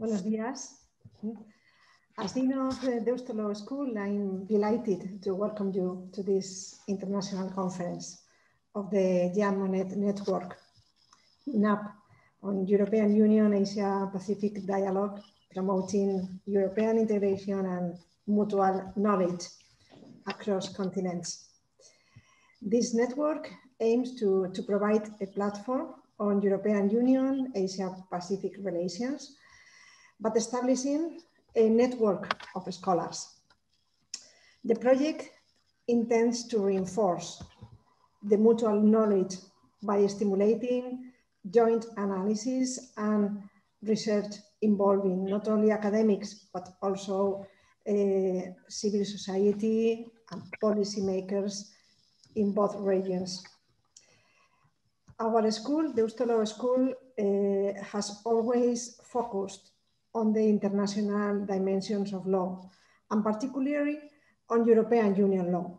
Buenos días. As Dean of the Deusto Law School, I'm delighted to welcome you to this international conference of the Jean Monnet Network, EUNAP, on European Union Asia Pacific Dialogue, promoting European integration and mutual knowledge across continents. This network aims to, to provide a platform on European Union Asia Pacific relations but establishing a network of scholars. The project intends to reinforce the mutual knowledge by stimulating joint analysis and research involving not only academics, but also uh, civil society and policymakers in both regions. Our school, the Deusto Law School, uh, has always focused on the international dimensions of law, and particularly on European Union law.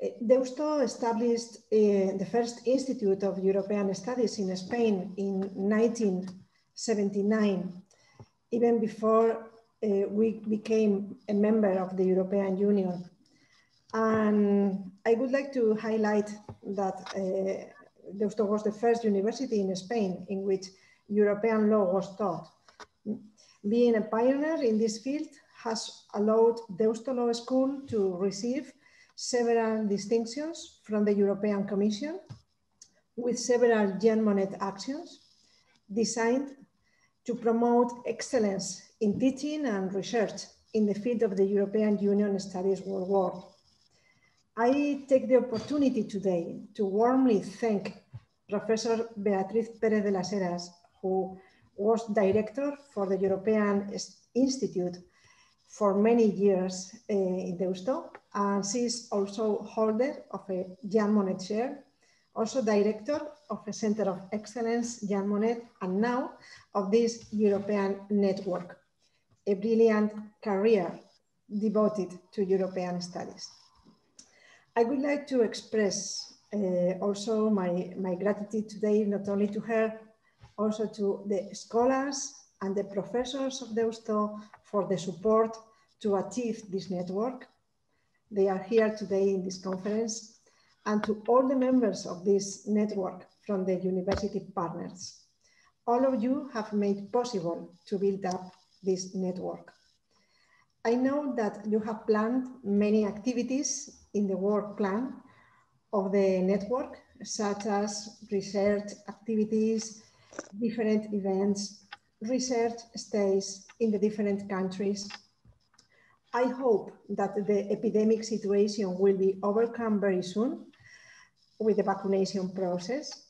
Eh, Deusto established uh, the first Institute of European Studies in Spain in 1979, even before uh, we became a member of the European Union. And I would like to highlight that uh, Deusto was the first university in Spain in which European law was taught. Being a pioneer in this field has allowed Deusto Law School to receive several distinctions from the European Commission with several Jean Monnet actions designed to promote excellence in teaching and research in the field of the European Union Studies Worldwide. I take the opportunity today to warmly thank Professor Beatriz Perez de las Heras, who was director for the European Institute for many years uh, in Deusto, and she's also holder of a Jean Monnet chair, also director of a Center of Excellence, Jean Monnet, and now of this European network, a brilliant career devoted to European studies. I would like to express uh, also my, my gratitude today, not only to her, also to the scholars and the professors of Deusto for the support to achieve this network. They are here today in this conference and to all the members of this network from the university partners. All of you have made possible to build up this network. I know that you have planned many activities in the work plan of the network, such as research activities, different events, research stays in the different countries. I hope that the epidemic situation will be overcome very soon with the vaccination process.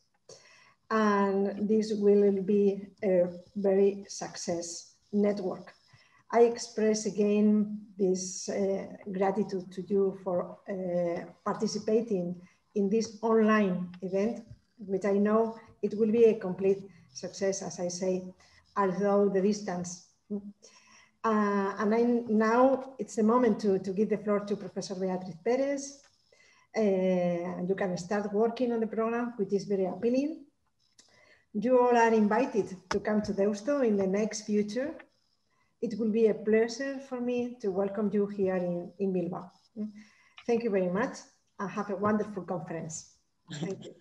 And this will be a very success network. I express again this uh, gratitude to you for uh, participating in this online event, which I know it will be a complete success, as I say, although the distance. Uh, and I, now it's the moment to, to give the floor to Professor Beatriz Perez. Uh, you can start working on the program, which is very appealing. You all are invited to come to Deusto in the next future. It will be a pleasure for me to welcome you here in, in Bilbao. Thank you very much and have a wonderful conference. Thank you.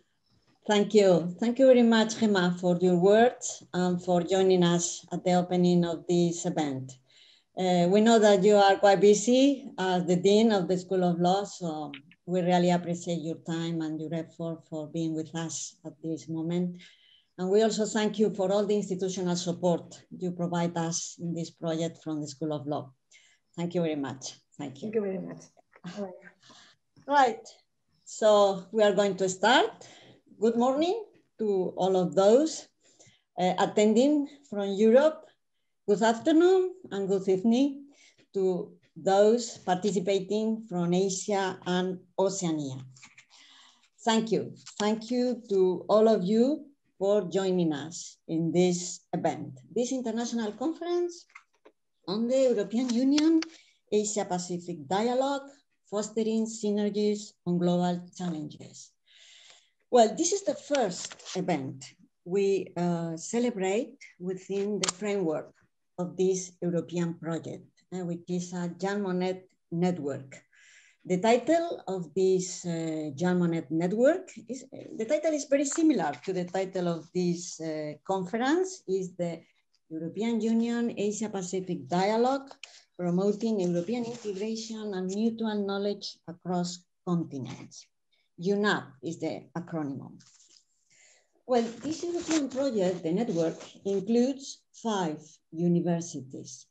Thank you. Thank you very much, Gemma, for your words and for joining us at the opening of this event. Uh, we know that you are quite busy as the Dean of the School of Law, so we really appreciate your time and your effort for being with us at this moment. And we also thank you for all the institutional support you provide us in this project from the School of Law. Thank you very much. Thank you. Thank you very much. Right. right. So we are going to start good morning to all of those uh, attending from Europe. Good afternoon and good evening to those participating from Asia and Oceania. Thank you. Thank you to all of you for joining us in this event, this international conference on the European Union Asia Pacific Dialogue, fostering synergies on global challenges. Well, this is the first event we uh, celebrate within the framework of this European project, uh, which is a Jean Monnet network. The title of this uh, Jean Monnet network is, the title is very similar to the title of this uh, conference, is the European Union Asia Pacific Dialogue, promoting European integration and mutual knowledge across continents. EUNAP is the acronym. Well, this European project, the network, includes five universities,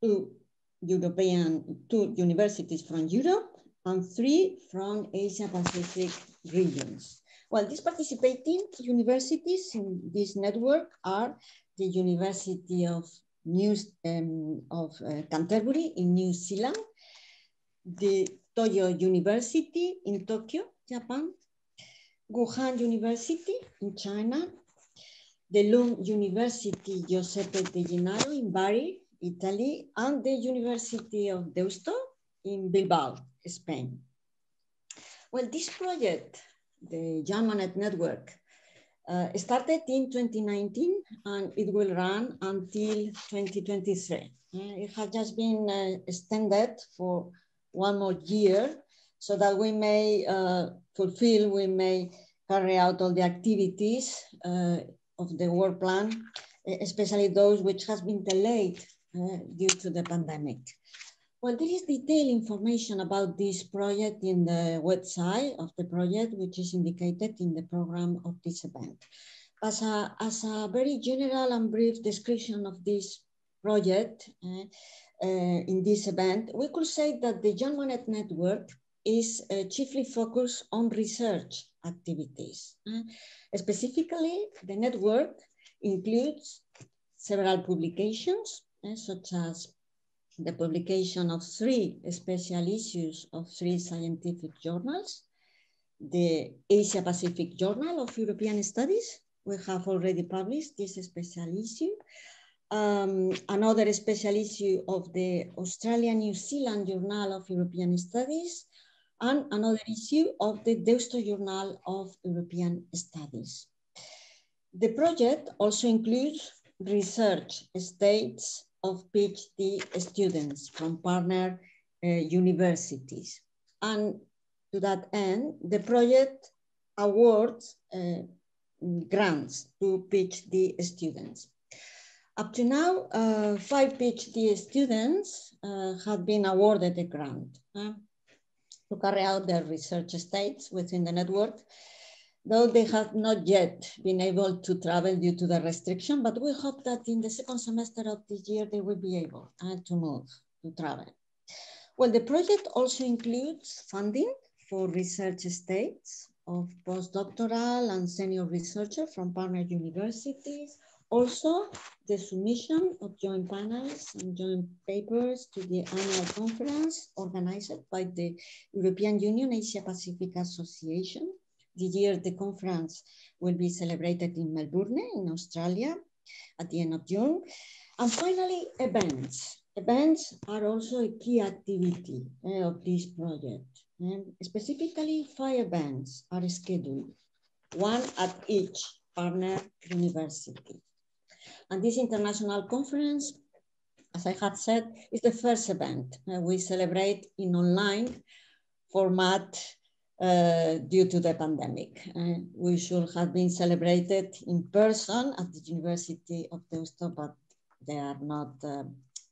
two European, two universities from Europe and three from Asia Pacific regions. Well, these participating universities in this network are the University of New um, of uh, Canterbury in New Zealand, the Toyo University in Tokyo, Japan, Wuhan University in China, the LUM University Giuseppe Degennaro in Bari, Italy, and the University of Deusto in Bilbao, Spain. Well, this project, the Jean Monnet Network, uh, started in 2019 and it will run until 2023. Uh, it has just been uh, extended for one more year so that we may uh, fulfill, we may carry out all the activities uh, of the work plan, especially those which has been delayed uh, due to the pandemic. Well, there is detailed information about this project in the website of the project, which is indicated in the program of this event. As a, as a very general and brief description of this project uh, in this event, we could say that the Jean Monnet Network is uh, chiefly focused on research activities. Uh, specifically, the network includes several publications, uh, such as the publication of three special issues of three scientific journals, the Asia Pacific Journal of European Studies, we have already published this special issue, um, another special issue of the Australia-New Zealand Journal of European Studies, and another issue of the Deusto Journal of European Studies. The project also includes research states of PhD students from partner uh, universities. And to that end, the project awards uh, grants to PhD students. Up to now, uh, five PhD students uh, have been awarded a grant uh, to carry out their research states within the network though they have not yet been able to travel due to the restriction, but we hope that in the second semester of this year, they will be able uh, to move, to travel. Well, the project also includes funding for research states of postdoctoral and senior researchers from partner universities. Also, the submission of joint panels and joint papers to the annual conference organized by the European Union Asia Pacific Association The year, the conference will be celebrated in Melbourne, in Australia, at the end of June. And finally, events. Events are also a key activity uh, of this project. And specifically, five events are scheduled, one at each partner university. And this international conference, as I had said, is the first event. We celebrate in online format uh, due to the pandemic. We should have been celebrated in person at the University of Deusto, but there are not uh,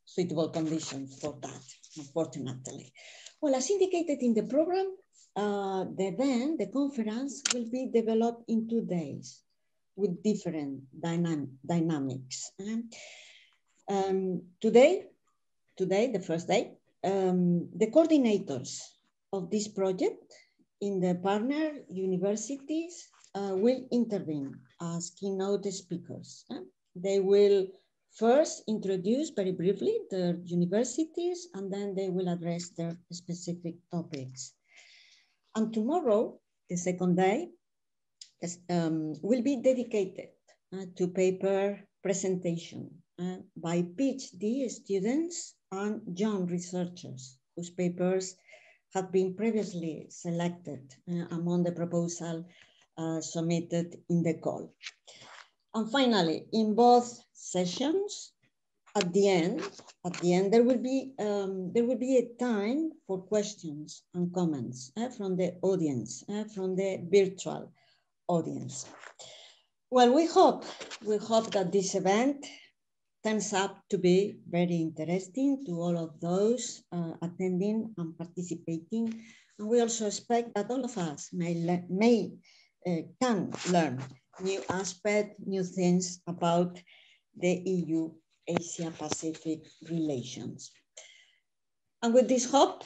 suitable conditions for that, unfortunately. Well, as indicated in the program, uh, the event, the conference, will be developed in two days with different dynam dynamics. Um, today, today, the first day, um, the coordinators of this project in the partner universities uh, will intervene as keynote speakers. Uh, they will first introduce very briefly their universities and then they will address their specific topics. And tomorrow, the second day, um, will be dedicated uh, to paper presentation uh, by PhD students and young researchers whose papers have been previously selected uh, among the proposal uh, submitted in the call. And finally, in both sessions, at the end, at the end, there will be um, there will be a time for questions and comments uh, from the audience, uh, from the virtual audience. Well, we hope we hope that this event turns out to be very interesting to all of those uh, attending and participating. And we also expect that all of us may, may uh, can learn new aspects, new things about the EU Asia Pacific relations. And with this hope,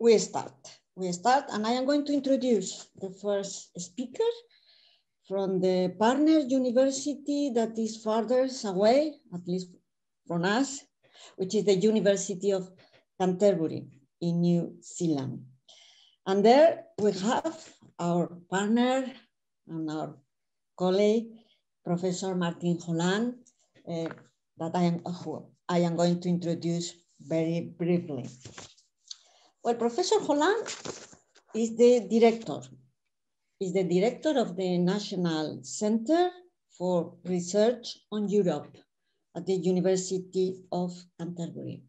we start. We start, and I am going to introduce the first speaker, from the partner university that is farther away, at least from us, which is the University of Canterbury in New Zealand. And there we have our partner and our colleague, Professor Martin Holland, uh, that I am, I am going to introduce very briefly. Well, Professor Holland is the director is the director of the National Center for Research on Europe at the University of Canterbury.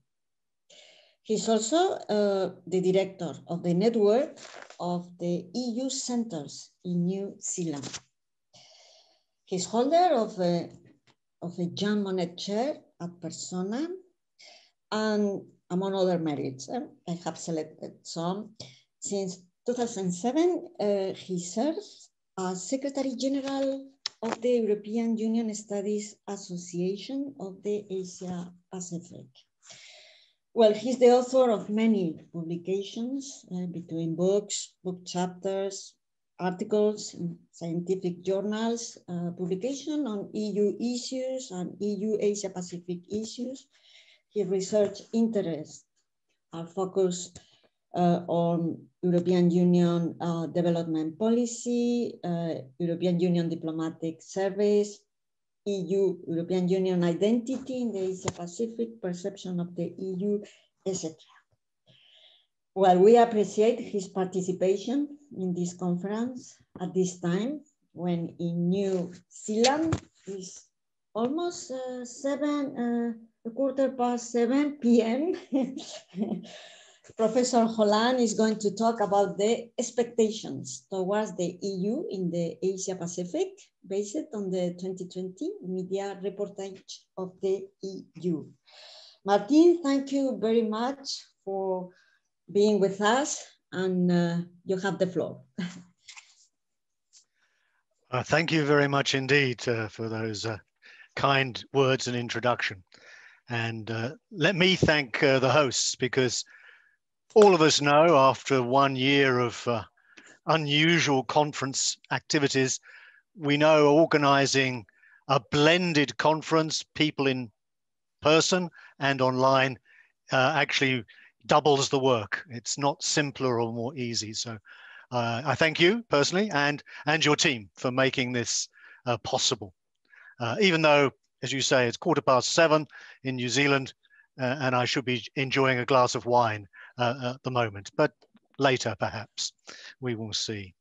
He's also uh, the director of the network of the EU centers in New Zealand. He's holder of a, of a Jean Monnet Chair ad personam, and among other merits, eh, I have selected some. Since 2007, uh, he serves as Secretary General of the European Union Studies Association of the Asia Pacific. Well, he's the author of many publications uh, between books, book chapters, articles in scientific journals, uh, publication on EU issues and EU Asia Pacific issues. His research interests are focused uh, on European Union uh, development policy, uh, European Union diplomatic service, EU, European Union identity in the Asia Pacific, perception of the EU, etc. Well, we appreciate his participation in this conference at this time when in New Zealand is almost uh, seven, uh, a quarter past 7 p.m. Professor Holland is going to talk about the expectations towards the EU in the Asia Pacific based on the 2020 media reportage of the EU. Martin, thank you very much for being with us and uh, you have the floor. uh, thank you very much indeed uh, for those uh, kind words and introduction. And uh, let me thank uh, the hosts because all of us know after one year of uh, unusual conference activities, we know organizing a blended conference, people in person and online, uh, actually doubles the work. It's not simpler or more easy. So uh, I thank you personally and, and your team for making this uh, possible. Uh, even though, as you say, it's quarter past seven in New Zealand, uh, and I should be enjoying a glass of wine at the moment, but later perhaps we will see.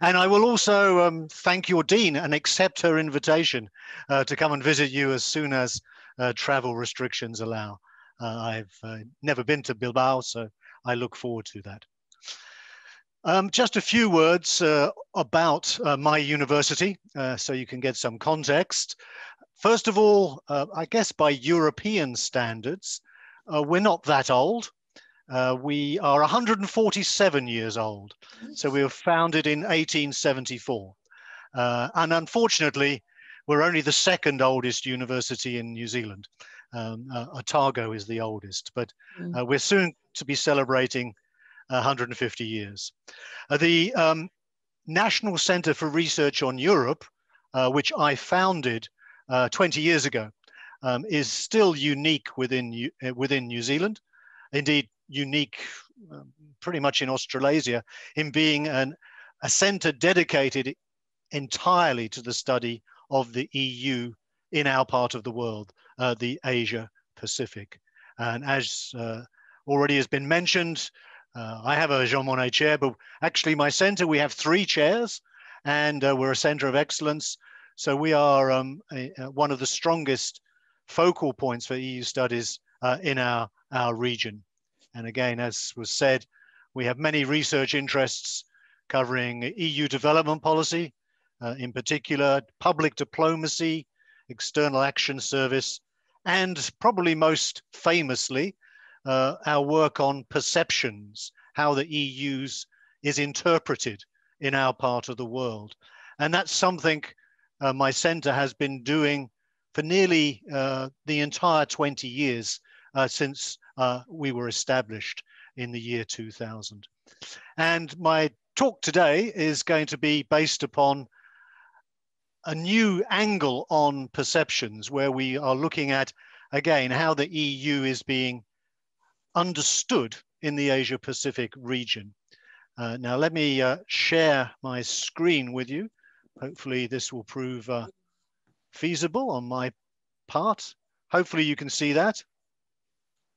And I will also um, thank your dean and accept her invitation uh, to come and visit you as soon as uh, travel restrictions allow. Uh, I've uh, never been to Bilbao, so I look forward to that. Um, just a few words uh, about my university, so you can get some context. First of all, I guess by European standards, we're not that old. Uh, we are 147 years old. So we were founded in 1874. Uh, and unfortunately, we're only the second oldest university in New Zealand. Um, uh, Otago is the oldest, but mm. uh, we're soon to be celebrating 150 years. Uh, the um, National Center for Research on Europe, uh, which I founded 20 years ago, um, is still unique within, within New Zealand. Indeed, unique um, pretty much in Australasia in being an, a center dedicated entirely to the study of the EU in our part of the world, uh, the Asia Pacific. And as uh, already has been mentioned, uh, I have a Jean Monnet chair, but actually my center, we have three chairs and uh, we're a center of excellence. So we are um, a, a, one of the strongest focal points for EU studies uh, in our, our region. And again, as was said, we have many research interests covering EU development policy, uh, in particular, public diplomacy, external action service, and probably most famously, uh, our work on perceptions, how the EU's is interpreted in our part of the world. And that's something uh, my center has been doing for nearly uh, the entire 20 years uh, since uh, we were established in the year 2000. And my talk today is going to be based upon a new angle on perceptions where we are looking at, again, how the EU is being understood in the Asia Pacific region. Uh, now let me uh, share my screen with you. Hopefully this will prove uh, feasible on my part. Hopefully you can see that.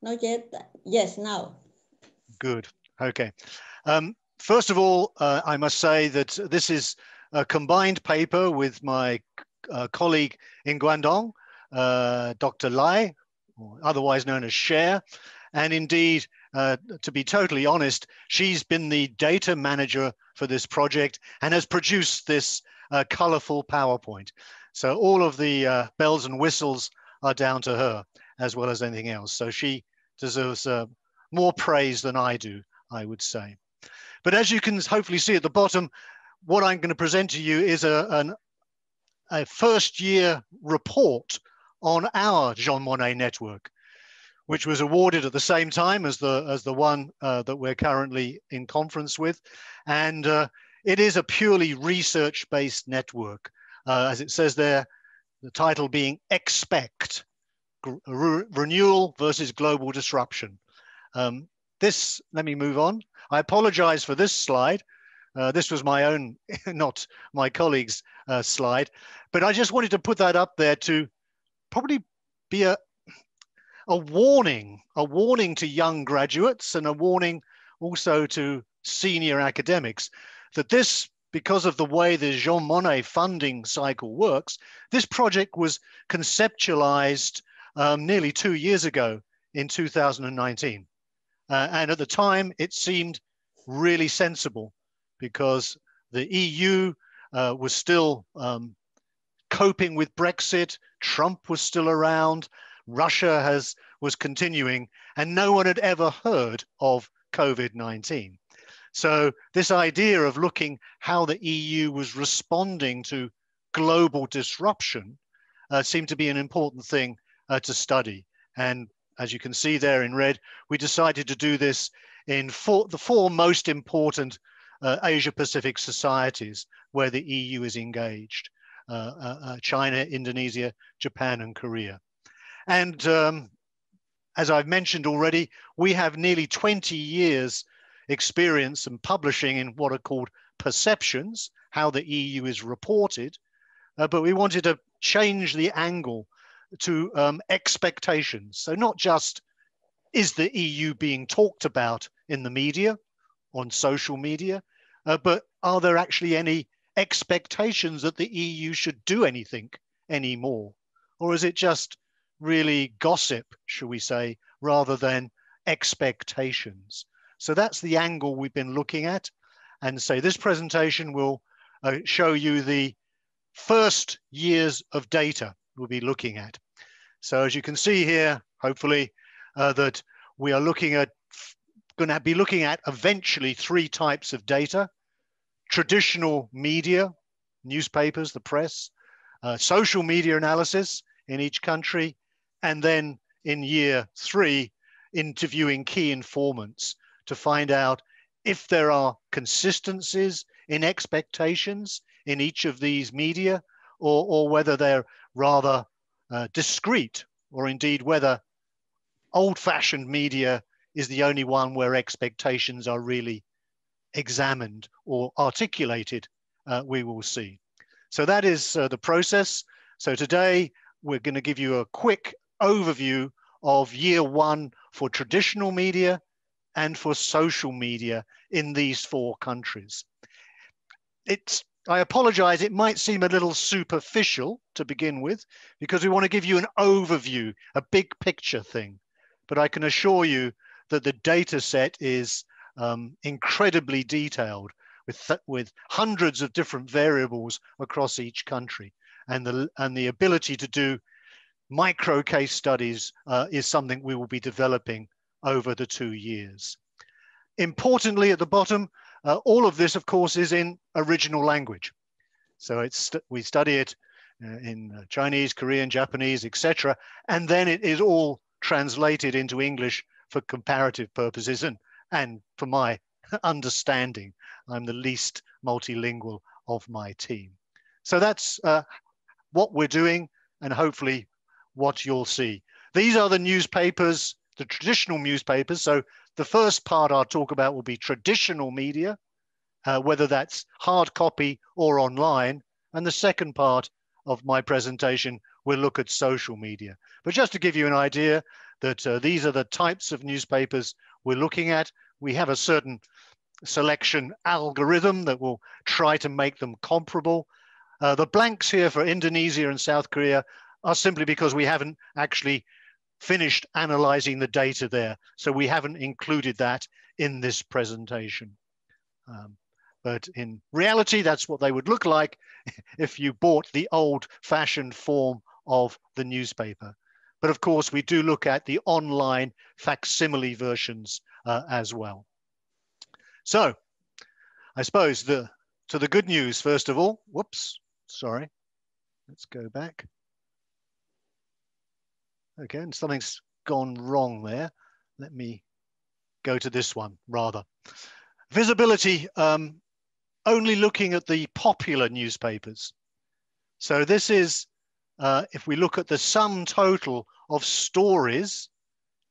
Not yet. Yes, now. Good. Okay. Um, first of all, uh, I must say that this is a combined paper with my uh, colleague in Guangdong, uh, Dr. Lai, otherwise known as Cher. And indeed, uh, to be totally honest, she's been the data manager for this project and has produced this uh, colorful PowerPoint. So all of the uh, bells and whistles are down to her as well as anything else. So she deserves uh, more praise than I do, I would say. But as you can hopefully see at the bottom, what I'm going to present to you is a, an, a first year report on our Jean Monnet network, which was awarded at the same time as the, as the one uh, that we're currently in conference with. And uh, it is a purely research-based network. Uh, as it says there, the title being Expect, Re Renewal versus Global Disruption. Um, this, let me move on. I apologize for this slide. Uh, this was my own, not my colleague's uh, slide, but I just wanted to put that up there to probably be a, a warning, a warning to young graduates and a warning also to senior academics that this, because of the way the Jean Monnet funding cycle works, this project was conceptualized um, nearly two years ago in 2019. Uh, and at the time, it seemed really sensible because the EU uh, was still um, coping with Brexit, Trump was still around, Russia has was continuing, and no one had ever heard of COVID-19. So this idea of looking how the EU was responding to global disruption uh, seemed to be an important thing uh, to study. And as you can see there in red, we decided to do this in four, the four most important uh, Asia Pacific societies where the EU is engaged, uh, uh, uh, China, Indonesia, Japan, and Korea. And um, as I've mentioned already, we have nearly 20 years experience in publishing in what are called perceptions, how the EU is reported, uh, but we wanted to change the angle to um, expectations. So not just is the EU being talked about in the media, on social media, uh, but are there actually any expectations that the EU should do anything anymore? Or is it just really gossip, shall we say, rather than expectations? So that's the angle we've been looking at. And so this presentation will uh, show you the first years of data we'll be looking at. So as you can see here, hopefully, uh, that we are looking at, going to be looking at eventually three types of data. Traditional media, newspapers, the press, uh, social media analysis in each country, and then in year three, interviewing key informants to find out if there are consistencies in expectations in each of these media or, or whether they're rather uh, discrete or indeed whether old-fashioned media is the only one where expectations are really examined or articulated, uh, we will see. So that is uh, the process. So today we're going to give you a quick overview of year one for traditional media and for social media in these four countries. It's I apologize, it might seem a little superficial to begin with, because we want to give you an overview, a big picture thing. But I can assure you that the data set is um, incredibly detailed with, with hundreds of different variables across each country. And the, and the ability to do micro case studies uh, is something we will be developing over the two years. Importantly, at the bottom, uh, all of this, of course, is in original language. So it's we study it uh, in uh, Chinese, Korean, Japanese, etc., and then it is all translated into English for comparative purposes and and for my understanding. I'm the least multilingual of my team. So that's uh, what we're doing, and hopefully what you'll see. These are the newspapers, the traditional newspapers. So the first part I'll talk about will be traditional media, uh, whether that's hard copy or online. And the second part of my presentation will look at social media. But just to give you an idea that uh, these are the types of newspapers we're looking at, we have a certain selection algorithm that will try to make them comparable. Uh, the blanks here for Indonesia and South Korea are simply because we haven't actually finished analyzing the data there. So we haven't included that in this presentation. Um, but in reality, that's what they would look like if you bought the old fashioned form of the newspaper. But of course, we do look at the online facsimile versions uh, as well. So I suppose the to the good news, first of all, whoops, sorry, let's go back. Okay, and something's gone wrong there. Let me go to this one rather. Visibility, um, only looking at the popular newspapers. So this is, uh, if we look at the sum total of stories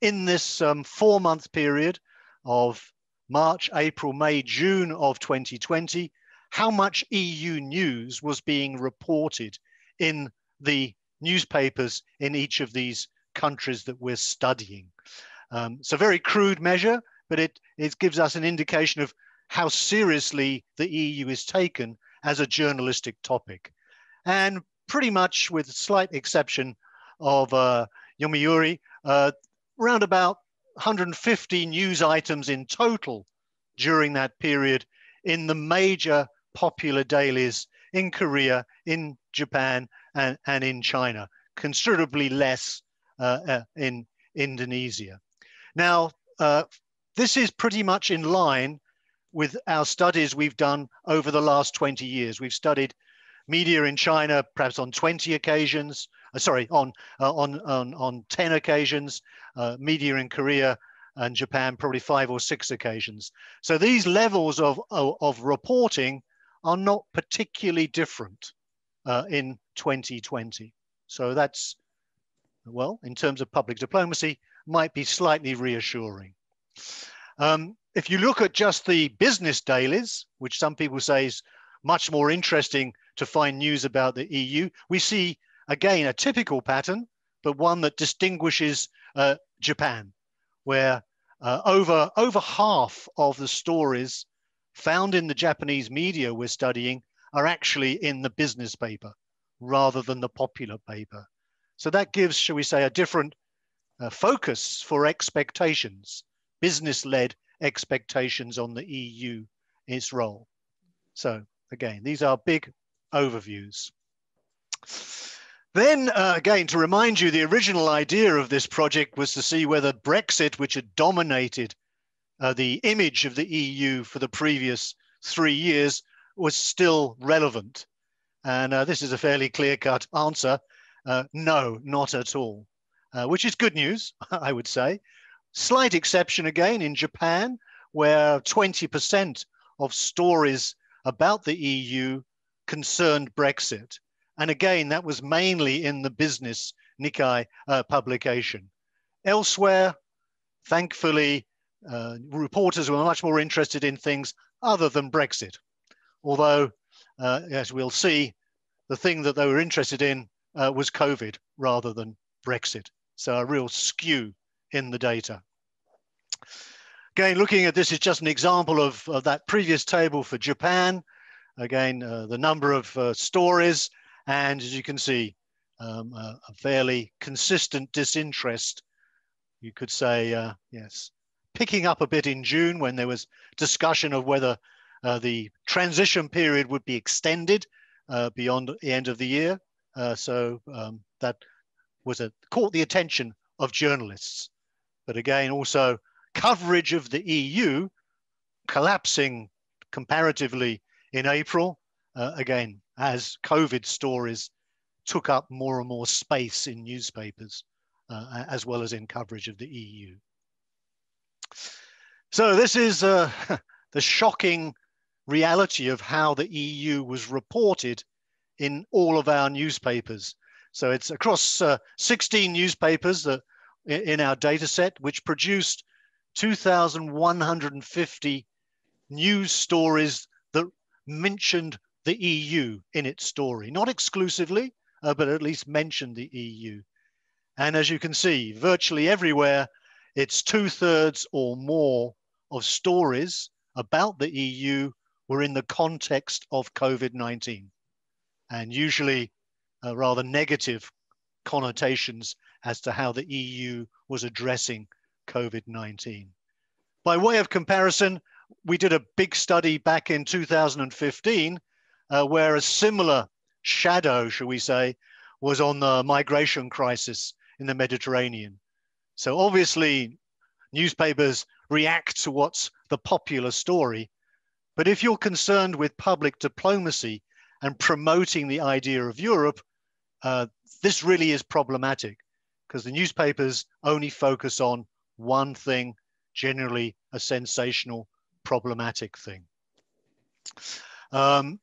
in this um, four month period of March, April, May, June of 2020, how much EU news was being reported in the newspapers in each of these countries that we're studying. Um, a very crude measure, but it, it gives us an indication of how seriously the EU is taken as a journalistic topic. And pretty much with slight exception of uh, Yomiuri, uh, around about 150 news items in total during that period in the major popular dailies in Korea, in Japan, and, and in China, considerably less in Indonesia. Now, uh, this is pretty much in line with our studies we've done over the last 20 years. We've studied media in China perhaps on 20 occasions, uh, sorry, on, uh, on, on, on 10 occasions, uh, media in Korea and Japan probably five or six occasions. So these levels of, of, of reporting are not particularly different in 2020. So that's well, in terms of public diplomacy, might be slightly reassuring. Um, if you look at just the business dailies, which some people say is much more interesting to find news about the EU, we see again a typical pattern, but one that distinguishes uh, Japan, where uh, over, over half of the stories found in the Japanese media we're studying are actually in the business paper rather than the popular paper. So that gives, shall we say, a different uh, focus for expectations, business-led expectations on the EU, its role. So again, these are big overviews. Then uh, again, to remind you, the original idea of this project was to see whether Brexit, which had dominated uh, the image of the EU for the previous three years, was still relevant. And uh, this is a fairly clear-cut answer. Uh, no, not at all, uh, which is good news, I would say. Slight exception again in Japan, where 20% of stories about the EU concerned Brexit. And again, that was mainly in the business Nikkei uh, publication. Elsewhere, thankfully, uh, reporters were much more interested in things other than Brexit. Although, uh, as we'll see, the thing that they were interested in uh, was COVID rather than Brexit. So a real skew in the data. Again, looking at this is just an example of, of that previous table for Japan. again, uh, the number of uh, stories, and as you can see, um, a, a, fairly consistent disinterest, you could say, uh, yes, picking up a bit in June when there was discussion of whether uh, the transition period would be extended uh, beyond the end of the year. Uh, so um, that was a, caught the attention of journalists. But again, also coverage of the EU collapsing comparatively in April, uh, again, as COVID stories took up more and more space in newspapers, uh, as well as in coverage of the EU. So this is uh, the shocking reality of how the EU was reported in all of our newspapers. So it's across uh, 16 newspapers that in our data set, which produced 2,150 news stories that mentioned the EU in its story, not exclusively, uh, but at least mentioned the EU. And as you can see, virtually everywhere, it's two thirds or more of stories about the EU were in the context of COVID 19 and usually uh, rather negative connotations as to how the EU was addressing COVID 19. By way of comparison, we did a big study back in 2015 uh, where a similar shadow, shall we say, was on the migration crisis in the Mediterranean. So obviously, newspapers react to what's the popular story. But if you're concerned with public diplomacy and promoting the idea of Europe, uh, this really is problematic because the newspapers only focus on one thing, generally a sensational, problematic thing. Um,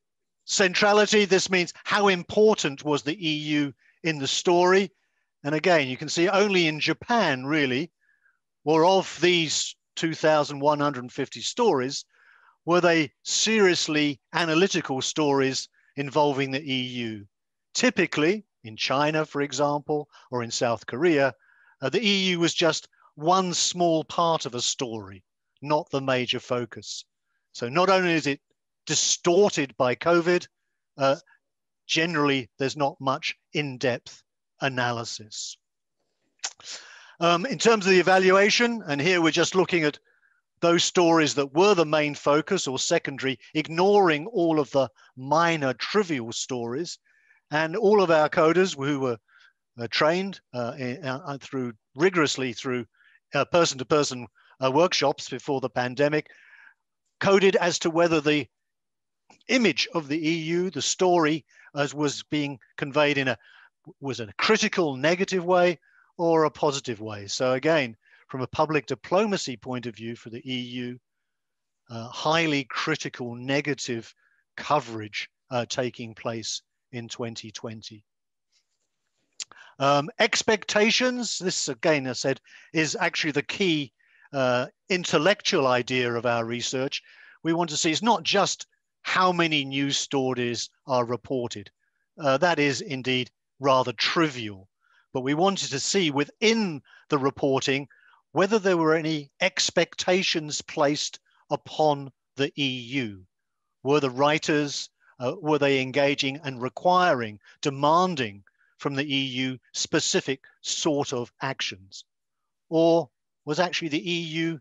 centrality, this means how important was the EU in the story? And again, you can see only in Japan, really, were of these 2,150 stories, were they seriously analytical stories involving the EU? Typically, in China, for example, or in South Korea, uh, the EU was just one small part of a story, not the major focus. So not only is it distorted by COVID, uh, generally there's not much in-depth analysis. Um, in terms of the evaluation, and here we're just looking at those stories that were the main focus or secondary, ignoring all of the minor trivial stories. And all of our coders who were uh, trained uh, in, uh, through rigorously through person to person workshops before the pandemic coded as to whether the image of the EU, the story as was being conveyed in a was in a critical negative way or a positive way. So again, from a public diplomacy point of view for the EU, uh, highly critical negative coverage uh, taking place in 2020. Um, expectations, this again, I said, is actually the key uh, intellectual idea of our research. We want to see it's not just how many news stories are reported. Uh, that is indeed rather trivial. But we wanted to see within the reporting whether there were any expectations placed upon the EU. Were the writers, uh, were they engaging and requiring, demanding from the EU specific sort of actions? Or was actually the EU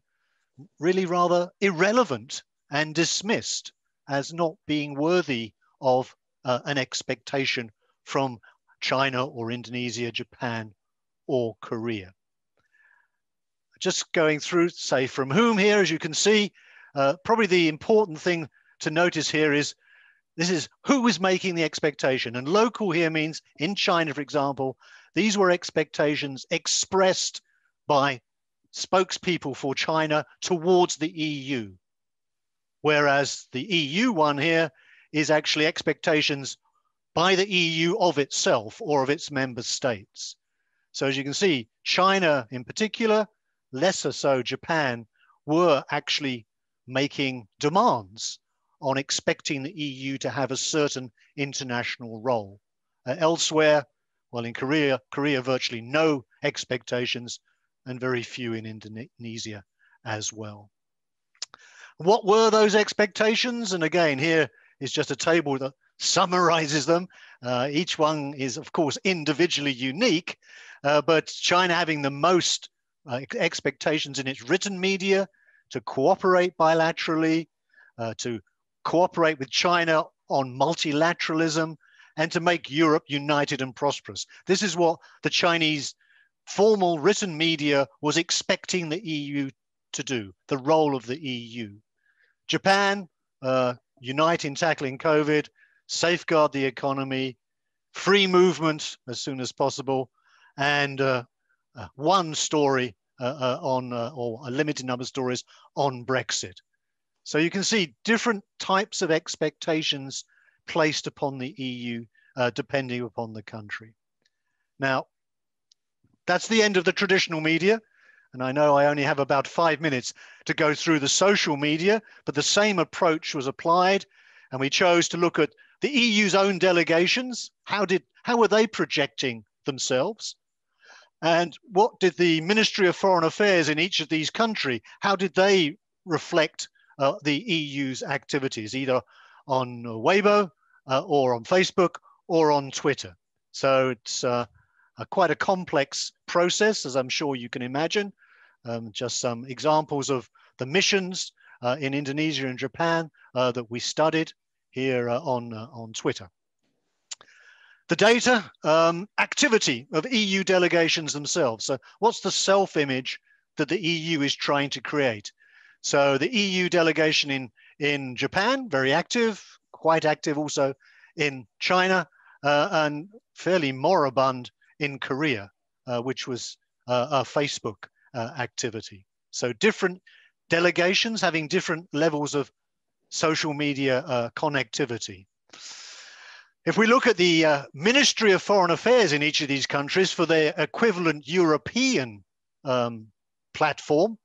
really rather irrelevant and dismissed as not being worthy of uh, an expectation from China or Indonesia, Japan or Korea. Just going through, say from whom here, as you can see, uh, probably the important thing to notice here is this is who is making the expectation. And local here means in China, for example, these were expectations expressed by spokespeople for China towards the EU. Whereas the EU one here is actually expectations by the EU of itself or of its member states. So as you can see, China in particular, lesser so Japan, were actually making demands on expecting the EU to have a certain international role. Uh, elsewhere, well, in Korea, Korea virtually no expectations and very few in Indonesia as well. What were those expectations? And again, here is just a table that summarizes them. Uh, each one is, of course, individually unique, uh, but China having the most uh, expectations in its written media to cooperate bilaterally, uh, to cooperate with China on multilateralism, and to make Europe united and prosperous. This is what the Chinese formal written media was expecting the EU to do, the role of the EU. Japan, uh, unite in tackling COVID, safeguard the economy, free movement as soon as possible, and uh, one story uh, uh, on, uh, or a limited number of stories on Brexit. So you can see different types of expectations placed upon the EU depending upon the country. Now, that's the end of the traditional media. And I know I only have about five minutes to go through the social media, but the same approach was applied. And we chose to look at the EU's own delegations. How did how were they projecting themselves? And what did the Ministry of Foreign Affairs in each of these countries, how did they reflect uh, the EU's activities, either on Weibo uh, or on Facebook or on Twitter? So it's uh, a, quite a complex process, as I'm sure you can imagine um, just some examples of the missions uh, in Indonesia and Japan uh, that we studied here uh, on, on Twitter. The data, um, activity of EU delegations themselves. So what's the self-image that the EU is trying to create? So the EU delegation in, in Japan, very active, quite active also in China, uh, and fairly moribund in Korea, uh, which was uh, Facebook uh, activity. So different delegations having different levels of social media uh, connectivity. If we look at the uh, Ministry of Foreign Affairs in each of these countries for their equivalent European um, platform,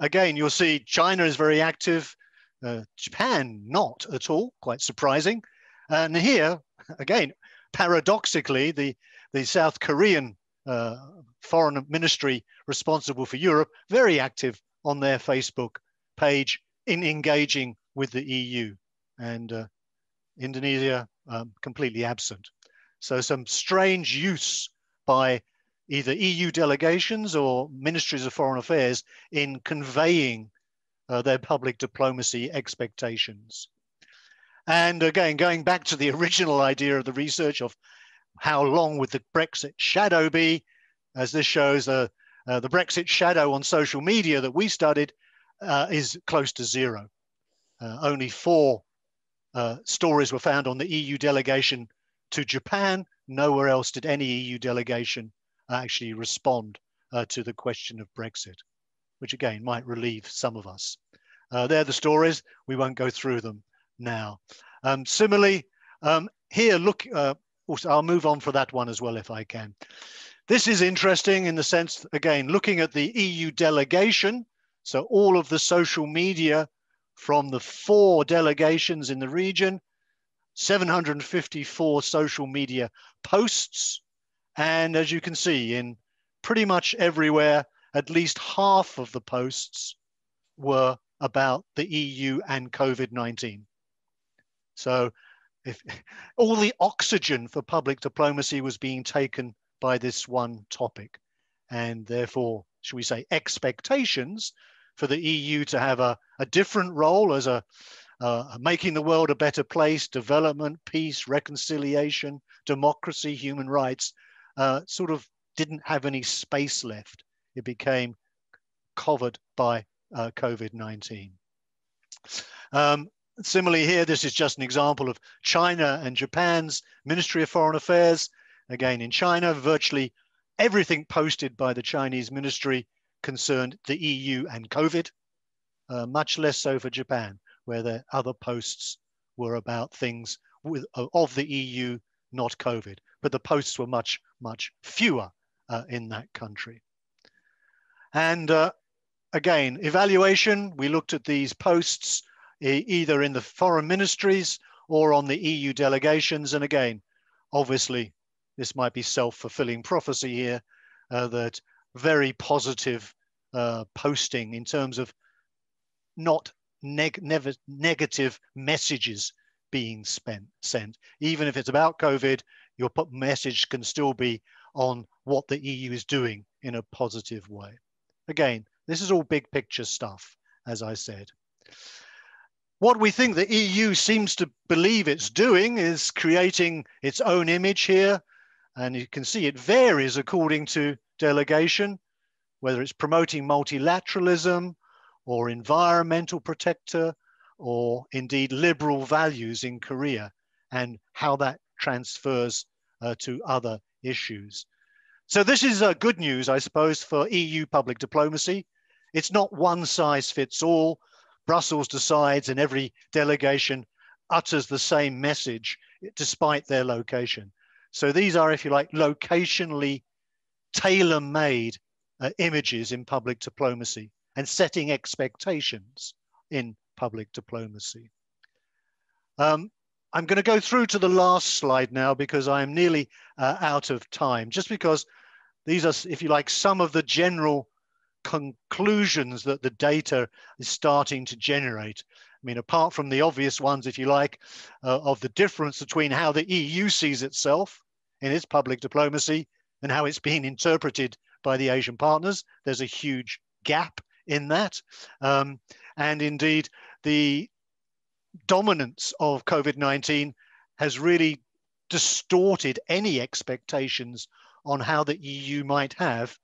again, you'll see China is very active, uh, Japan not at all, quite surprising. And here, again, paradoxically, the, the South Korean uh, foreign ministry responsible for Europe, very active on their Facebook page in engaging with the EU. And uh, Indonesia, um, completely absent. So some strange use by either EU delegations or ministries of foreign affairs in conveying uh, their public diplomacy expectations. And again, going back to the original idea of the research of how long would the Brexit shadow be? As this shows, uh, uh, the Brexit shadow on social media that we studied uh, is close to zero. Uh, only four uh, stories were found on the EU delegation to Japan. Nowhere else did any EU delegation actually respond uh, to the question of Brexit, which again might relieve some of us. they're the stories. We won't go through them now. Um, similarly, um, here, look, also, I'll move on for that one as well if I can. This is interesting in the sense, again, looking at the EU delegation. So all of the social media from the four delegations in the region, 754 social media posts. And as you can see, in pretty much everywhere, at least half of the posts were about the EU and COVID-19. So if all the oxygen for public diplomacy was being taken by this one topic. And therefore, should we say, expectations for the EU to have a, a different role as a uh, making the world a better place, development, peace, reconciliation, democracy, human rights, uh, sort of didn't have any space left. It became covered by uh, COVID-19. Um, Similarly here, this is just an example of China and Japan's Ministry of Foreign Affairs. Again, in China, virtually everything posted by the Chinese ministry concerned the EU and COVID, uh, much less so for Japan, where the other posts were about things with, of the EU, not COVID. But the posts were much, much fewer uh, in that country. And uh, again, evaluation, we looked at these posts either in the foreign ministries or on the EU delegations. And again, obviously, this might be self-fulfilling prophecy here, uh, that very positive uh, posting in terms of not neg never negative messages being spent, sent. Even if it's about COVID, your message can still be on what the EU is doing in a positive way. Again, this is all big picture stuff, as I said. What we think the EU seems to believe it's doing is creating its own image here. And you can see it varies according to delegation, whether it's promoting multilateralism or environmental protector or indeed liberal values in Korea and how that transfers uh, to other issues. So this is uh, good news, I suppose, for EU public diplomacy. It's not one size fits all. Brussels decides and every delegation utters the same message despite their location. So these are, if you like, locationally tailor-made uh, images in public diplomacy and setting expectations in public diplomacy. Um, I'm going to go through to the last slide now because I am nearly uh, out of time, just because these are, if you like, some of the general conclusions that the data is starting to generate. I mean, apart from the obvious ones, if you like, uh, of the difference between how the EU sees itself in its public diplomacy and how it's being interpreted by the Asian partners, there's a huge gap in that. Um, and indeed, the dominance of COVID 19 has really distorted any expectations on how the EU might have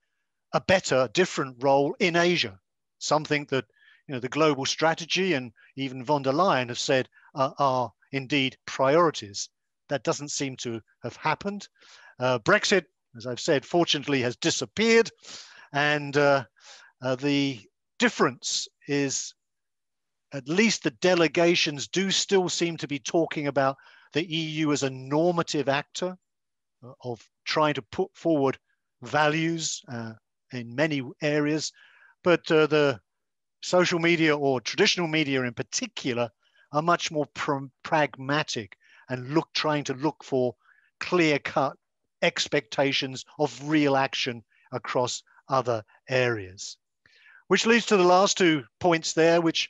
a better, different role in Asia. Something that you know the global strategy and even von der Leyen have said are, are indeed priorities. That doesn't seem to have happened. Uh, Brexit, as I've said, fortunately has disappeared, and uh, uh, the difference is at least the delegations do still seem to be talking about the EU as a normative actor uh, of trying to put forward values uh, in many areas, but uh, the social media or traditional media in particular are much more pr pragmatic and look trying to look for clear cut expectations of real action across other areas. Which leads to the last two points there, which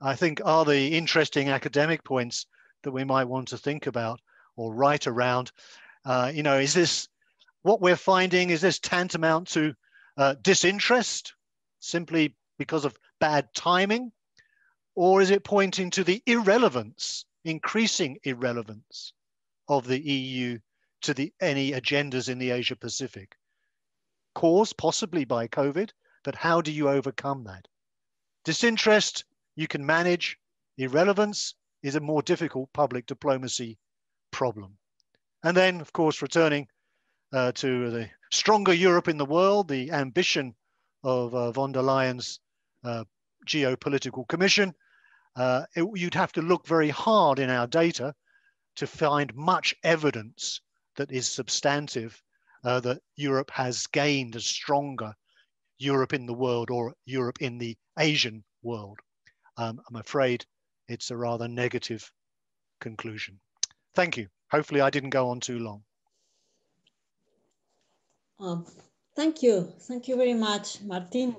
I think are the interesting academic points that we might want to think about or write around. Uh, you know, is this what we're finding? Is this tantamount to uh, disinterest simply because of bad timing? Or is it pointing to the irrelevance, increasing irrelevance of the EU to the, any agendas in the Asia Pacific? Caused possibly by COVID, but how do you overcome that? Disinterest you can manage. Irrelevance is a more difficult public diplomacy problem. And then, of course, returning uh, to the stronger Europe in the world, the ambition of uh, von der Leyen's uh, geopolitical commission, uh, it, you'd have to look very hard in our data to find much evidence that is substantive uh, that Europe has gained a stronger Europe in the world or Europe in the Asian world. Um, I'm afraid it's a rather negative conclusion. Thank you. Hopefully I didn't go on too long. Um, thank you. Thank you very much, Martin,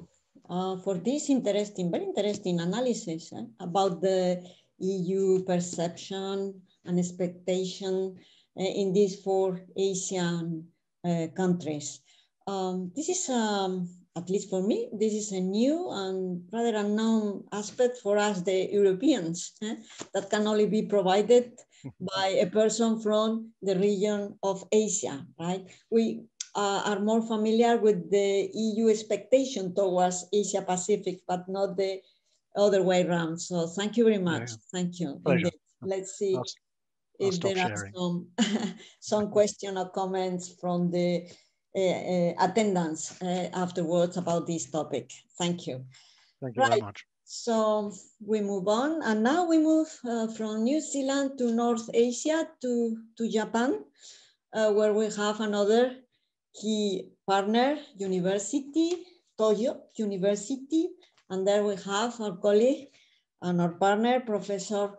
uh, for this interesting, very interesting analysis eh, about the EU perception and expectation in these four Asian uh, countries. Um, this is, um, at least for me, this is a new and rather unknown aspect for us, the Europeans, eh, that can only be provided by a person from the region of Asia, right? We uh, are more familiar with the EU expectation towards Asia Pacific, but not the other way around. So thank you very much. Yeah. Thank you. Let's see I'll, if there are some, some question or comments from the uh, uh, attendance uh, afterwards about this topic. Thank you. Thank you right. very much. So we move on, and now we move uh, from New Zealand to North Asia to, to Japan, uh, where we have another key partner university, Toyo University, and there we have our colleague and our partner, Professor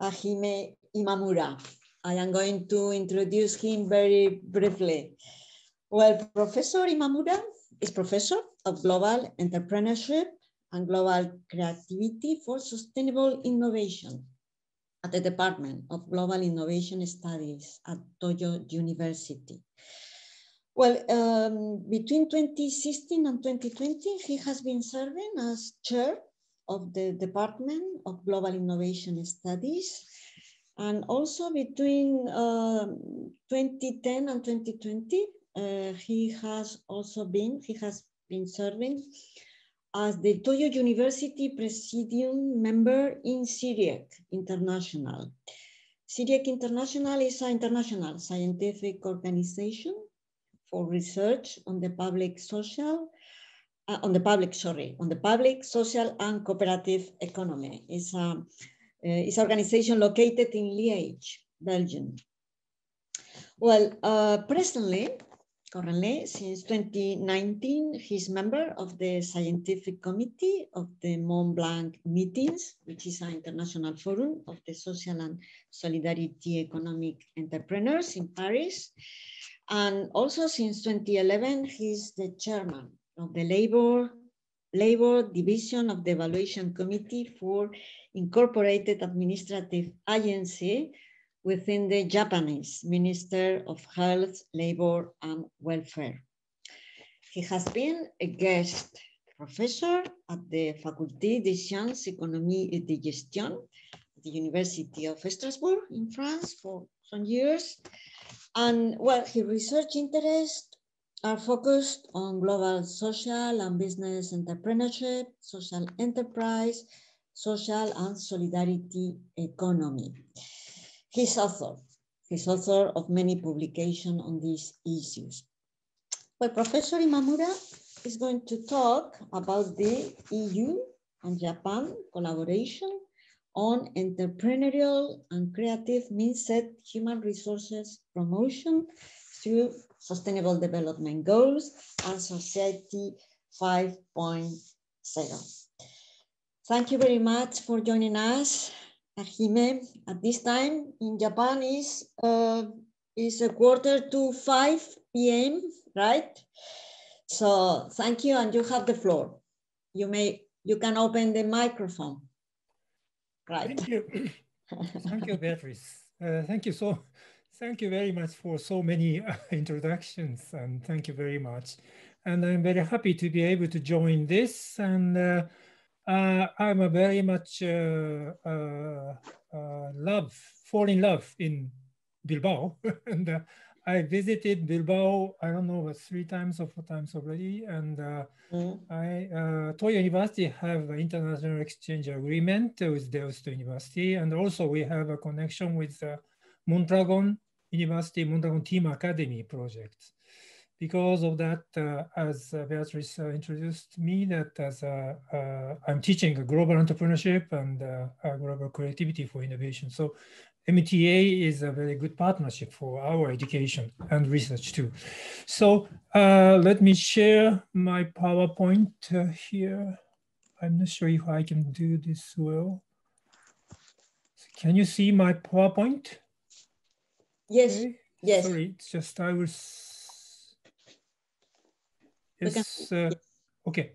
Hajime Imamura. I am going to introduce him very briefly. Well, Professor Imamura is professor of global entrepreneurship and global creativity for sustainable innovation. at the Department of Global Innovation Studies at Toyo University. Well, um, between 2016 and 2020, he has been serving as chair of the Department of Global Innovation Studies. And also between uh, 2010 and 2020, uh, he has also been, he has been serving as the Toyo University Presidium member in CIRIEC International. CIRIEC International is an international scientific organization for research on the public social, uh, on the public, sorry, on the public, social and cooperative economy. It's a, uh, it's an organization located in Liège, Belgium. Well, uh, presently, Currently, since 2019, he's member of the scientific committee of the Mont Blanc meetings, which is an international forum of the social and solidarity economic entrepreneurs in Paris. And also since 2011, he's the chairman of the labor, labor division of the evaluation committee for incorporated administrative agency within the Japanese Minister of Health, Labor and Welfare. He has been a guest professor at the Faculté des Sciences Économie et de Gestion at the University of Strasbourg in France for some years. And well, his research interests are focused on global social and business entrepreneurship, social enterprise, social and solidarity economy. He's author. He's author of many publications on these issues. Well, Professor Imamura is going to talk about the EU and Japan collaboration on entrepreneurial and creative mindset human resources promotion through sustainable development goals and society 5.0. Thank you very much for joining us. Hime, at this time in Japan is uh, is a quarter to 5 p.m., right? So thank you, and you have the floor. You may you can open the microphone. Right. Thank you. thank you, Beatrice. Uh, thank you so thank you very much for so many uh, introductions, and thank you very much. And I'm very happy to be able to join this and. Uh, uh, I'm a very much uh, uh, uh, love, fall in love in Bilbao. and uh, I visited Bilbao, I don't know, three times or four times already. And mm. I, Toyo University have an international exchange agreement with Deusto University. And also we have a connection with Mondragon University, Mondragon Team Academy project because of that, uh, as uh, Beatrice uh, introduced me, that as I'm teaching a global entrepreneurship and global creativity for innovation. So MTA is a very good partnership for our education and research too. So uh, let me share my PowerPoint uh, here. I'm not sure if I can do this well. Can you see my PowerPoint? Yes, okay. yes. Sorry, it's just I was Yes. Uh, okay.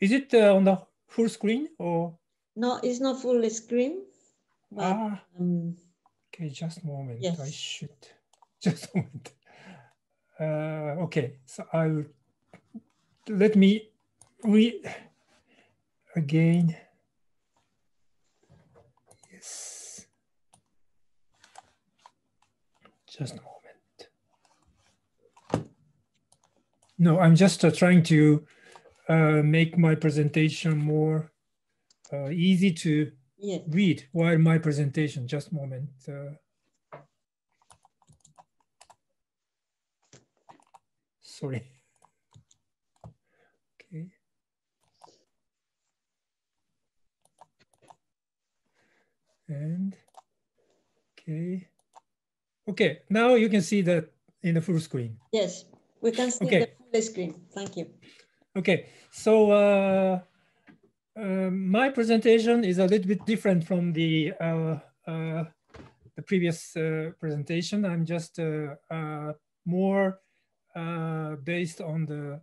Is it uh, on the full screen or? No, it's not full screen. But, ah. Um, okay, just a moment. Yes. I should. Just a moment. Uh, okay, so I will. Let me read again. Yes. Just a moment. No, I'm just uh, trying to uh, make my presentation more uh, easy to read while my presentation. Just a moment. Uh. sorry. Okay. And okay. Okay, now you can see that in the full screen. Yes, we can see okay. the the screen. Thank you. Okay, so uh, uh, my presentation is a little bit different from the uh, uh the previous uh, presentation. I'm just uh, more based on the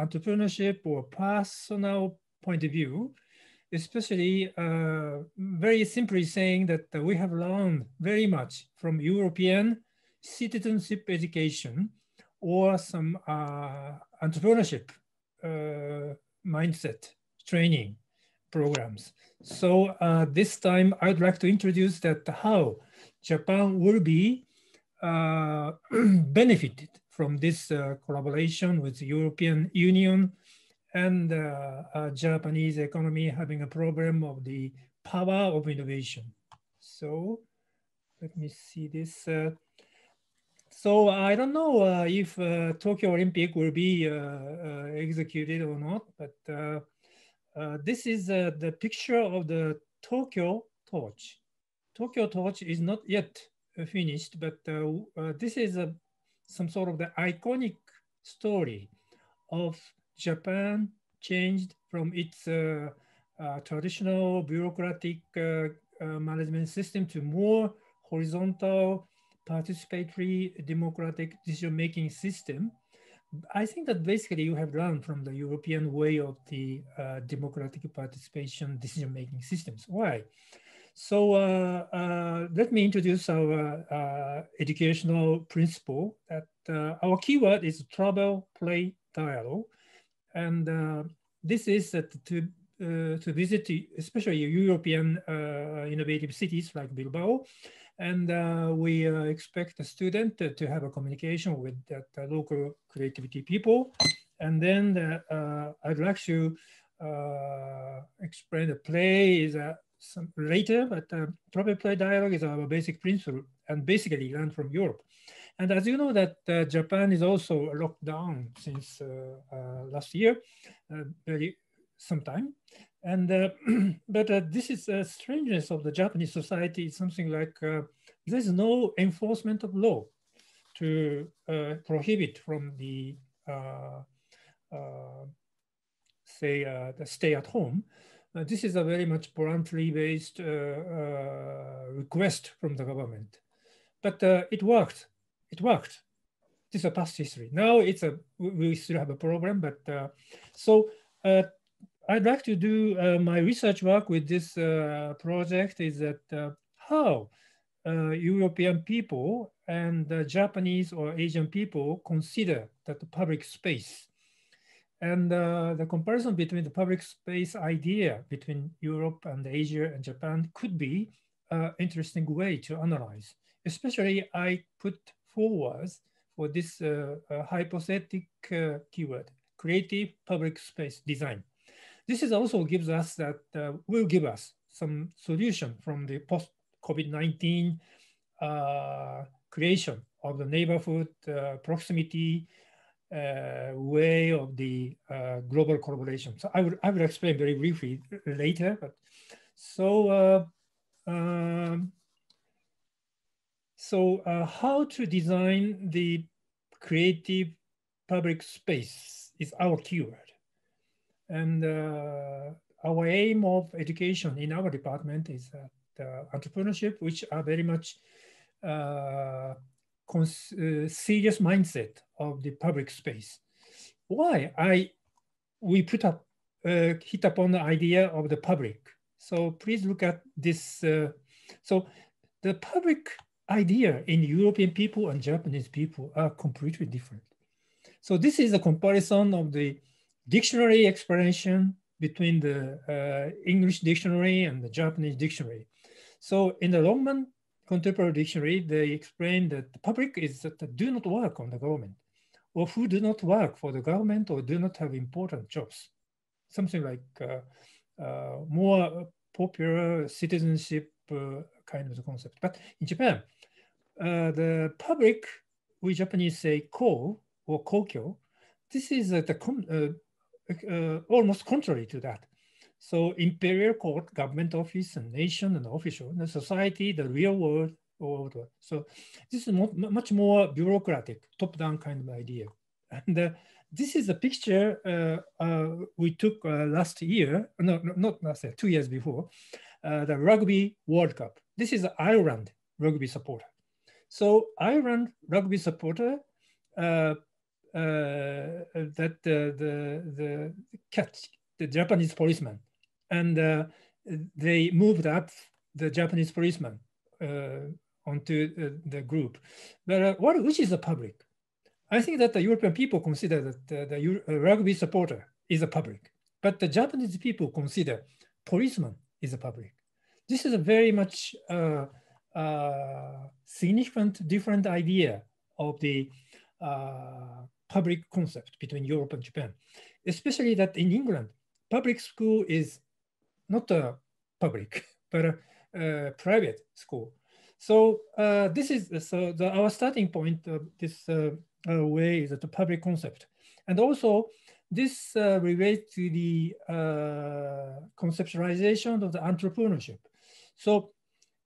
entrepreneurship or personal point of view. Especially uh, very simply saying that we have learned very much from European citizenship education or some uh, entrepreneurship uh, mindset training programs. So uh, this time I'd like to introduce that how Japan will be uh, benefited from this uh, collaboration with the European Union and uh, uh, Japanese economy having a problem of the power of innovation. So let me see this. Uh, so I don't know uh, if uh, Tokyo Olympic will be uh, uh, executed or not, but this is the picture of the Tokyo torch. Tokyo torch is not yet finished, but this is a, some sort of the iconic story of Japan changed from its uh, uh, traditional bureaucratic uh, management system to more horizontal, participatory, democratic decision-making system. I think that basically you have learned from the European way of the uh, democratic participation decision-making systems. Why? So uh, uh, let me introduce our educational principle that our keyword is travel, play, dialogue. And uh, this is uh, to, uh, to visit, especially European innovative cities like Bilbao. And uh, we uh, expect the student to, have a communication with that uh, local creativity people. And then the, I'd like to explain the play is some later, but uh, proper play dialogue is our basic principle and basically learned from Europe. And as you know that uh, Japan is also locked down since uh, uh, last year, uh, very sometime. And but this is a strangeness of the Japanese society. It's something like there's no enforcement of law to prohibit from the say the stay at home. Uh, this is a very much voluntary based uh, uh, request from the government. But it worked it worked. This is a past history. Now it's a we still have a problem, but uh, so uh, I'd like to do uh, my research work with this uh, project is that uh, how uh, European people and Japanese or Asian people consider that the public space and the comparison between the public space idea between Europe and Asia and Japan could be an interesting way to analyze. Especially I put forwards for this uh, uh, hypothetic uh, keyword, creative public space design. This is also gives us that, will give us some solution from the post-COVID-19 creation of the neighborhood proximity uh, way of the uh, global collaboration. So I will, I will explain very briefly later, but so uh, um, so uh, how to design the creative public space is our keyword. And uh, our aim of education in our department is that uh, entrepreneurship, which are very much uh, uh, serious mindset of the public space. Why? I we put up uh, hit upon the idea of the public. So please look at this. so the public idea in European people and Japanese people are completely different. So this is a comparison of the dictionary explanation between the uh, English dictionary and the Japanese dictionary. So in the Longman Contemporary Dictionary, they explain that the public is that do not work on the government or who do not work for the government or do not have important jobs. Something like uh, uh, more popular citizenship uh, kind of concept. But in Japan, uh, the public, we Japanese say ko or kokyo, this is uh, the uh, uh, almost contrary to that. So imperial court, government office, and nation and official, the society, the real world, or so this is much more bureaucratic, top-down kind of idea. And uh, this is a picture uh, we took last year, no, not last year, two years before, the Rugby World Cup. This is Ireland rugby supporter. So Ireland rugby supporter uh, uh, that the, the, the catch, the Japanese policeman and uh, they moved up the Japanese policeman uh, onto the, the, group. But uh, what, which is the public? I think that the European people consider that the, the rugby supporter is a public, but the Japanese people consider policeman is a public. This is a very much uh, uh, significant different idea of the uh, public concept between Europe and Japan, especially that in England, public school is not a public, but a, a private school. So uh, this is so the, our starting point of this uh, uh, way is the public concept. And also this uh, relates to the uh, conceptualization of the entrepreneurship. So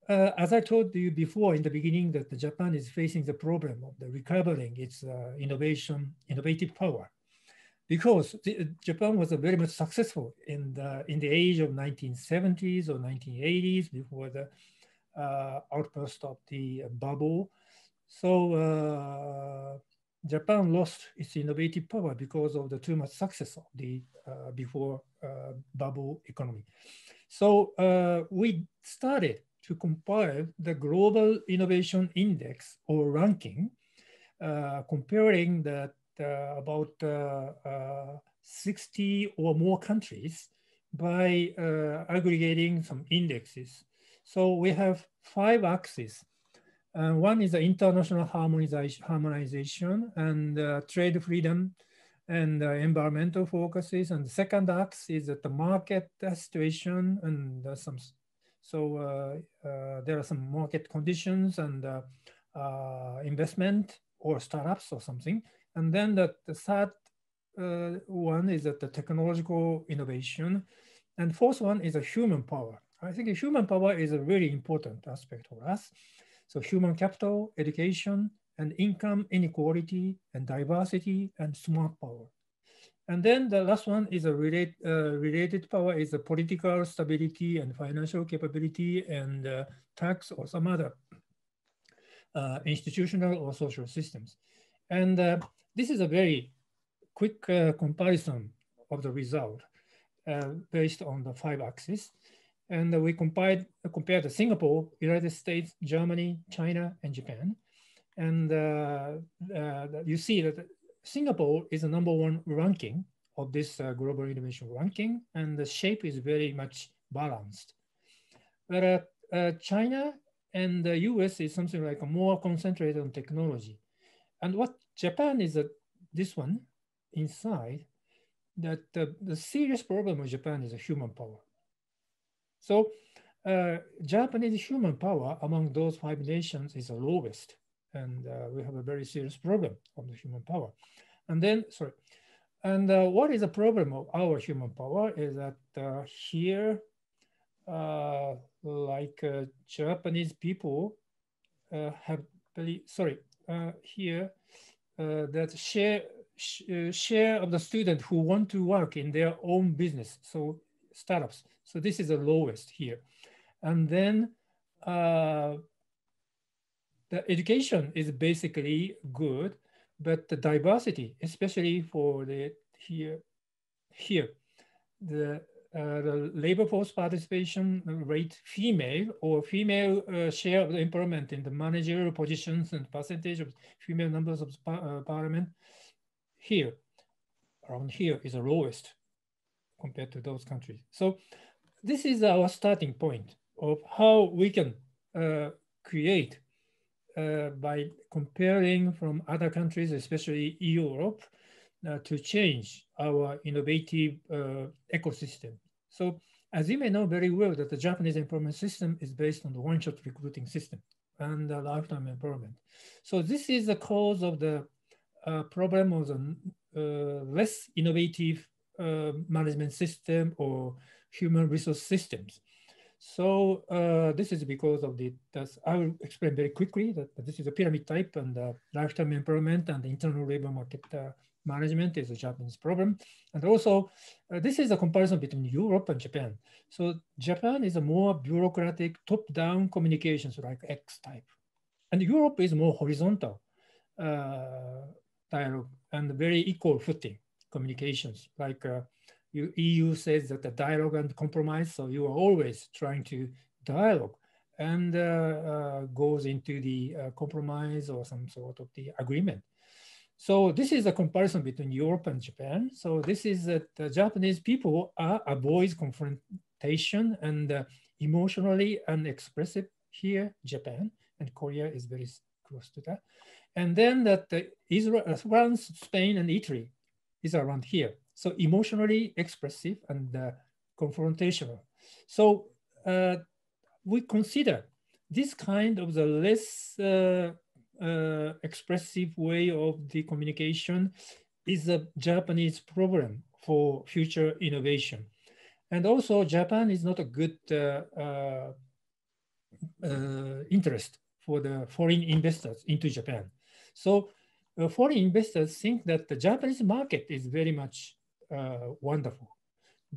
uh, as I told you before in the beginning that Japan is facing the problem of the recovering its uh, innovation, innovative power. Because the, Japan was very much successful in the, in the age of 1970s or 1980s before the uh, outburst of the bubble. So uh, Japan lost its innovative power because of the too much success of the uh, before uh, bubble economy. So uh, we started to compile the global innovation index or ranking, uh, comparing that uh, about uh, 60 or more countries by aggregating some indexes. So we have five axes uh, one is the international harmonization, harmonization and uh, trade freedom and uh, environmental focuses. And the second axis is that the market situation and some, so uh, uh, there are some market conditions and uh, investment or startups or something. And then the, the third one is that the technological innovation. And fourth one is a human power. I think human power is a really important aspect for us. So human capital, education, and income inequality, and diversity, and smart power. And then the last one is a relate, uh, related power is the political stability and financial capability and uh, tax or some other uh, institutional or social systems. And uh, this is a very quick uh, comparison of the result uh, based on the five axes. And we compared, compared Singapore, United States, Germany, China, and Japan. And uh, uh, you see that Singapore is the number one ranking of this uh, global innovation ranking, and the shape is very much balanced. But China and the US is something like a more concentrated on technology. And what Japan is this one inside, that the serious problem of Japan is a human power. So uh, Japanese human power among those five nations is the lowest. And uh, we have a very serious problem of the human power. And then, sorry, and uh, what is the problem of our human power is that uh, here, like Japanese people have very, sorry, here, that share, sh share of the student who want to work in their own business. So startups. So this is the lowest here. And then uh, the education is basically good, but the diversity, especially for the here, here, the, uh, the labor force participation rate female or female uh, share of the employment in the managerial positions and percentage of female numbers of uh, parliament here, around here is the lowest compared to those countries. So this is our starting point of how we can uh, create uh, by comparing from other countries, especially Europe, uh, to change our innovative uh, ecosystem. So as you may know very well that the Japanese employment system is based on the one-shot recruiting system and the lifetime employment. So this is the cause of the uh, problem of the uh, less innovative management system or human resource systems. So uh, this is because of the, I will explain very quickly that this is a pyramid type and uh, lifetime employment and internal labor market uh, management is a Japanese problem. And also, uh, this is a comparison between Europe and Japan. So Japan is a more bureaucratic top-down communications like X type. And Europe is more horizontal uh, dialogue and very equal footing communications like uh, EU says that the dialogue and compromise, so you are always trying to dialogue and uh, uh, goes into the uh, compromise or some sort of the agreement. So this is a comparison between Europe and Japan. So this is that the Japanese people are avoid confrontation and uh, emotionally unexpressive here, Japan, and Korea is very close to that. And then that the Israel, France, Spain, and Italy is around here. So emotionally expressive and uh, confrontational. So uh, we consider this kind of the less uh, uh, expressive way of the communication is a Japanese problem for future innovation. And also Japan is not a good uh, interest for the foreign investors into Japan. So uh, foreign investors think that the Japanese market is very much wonderful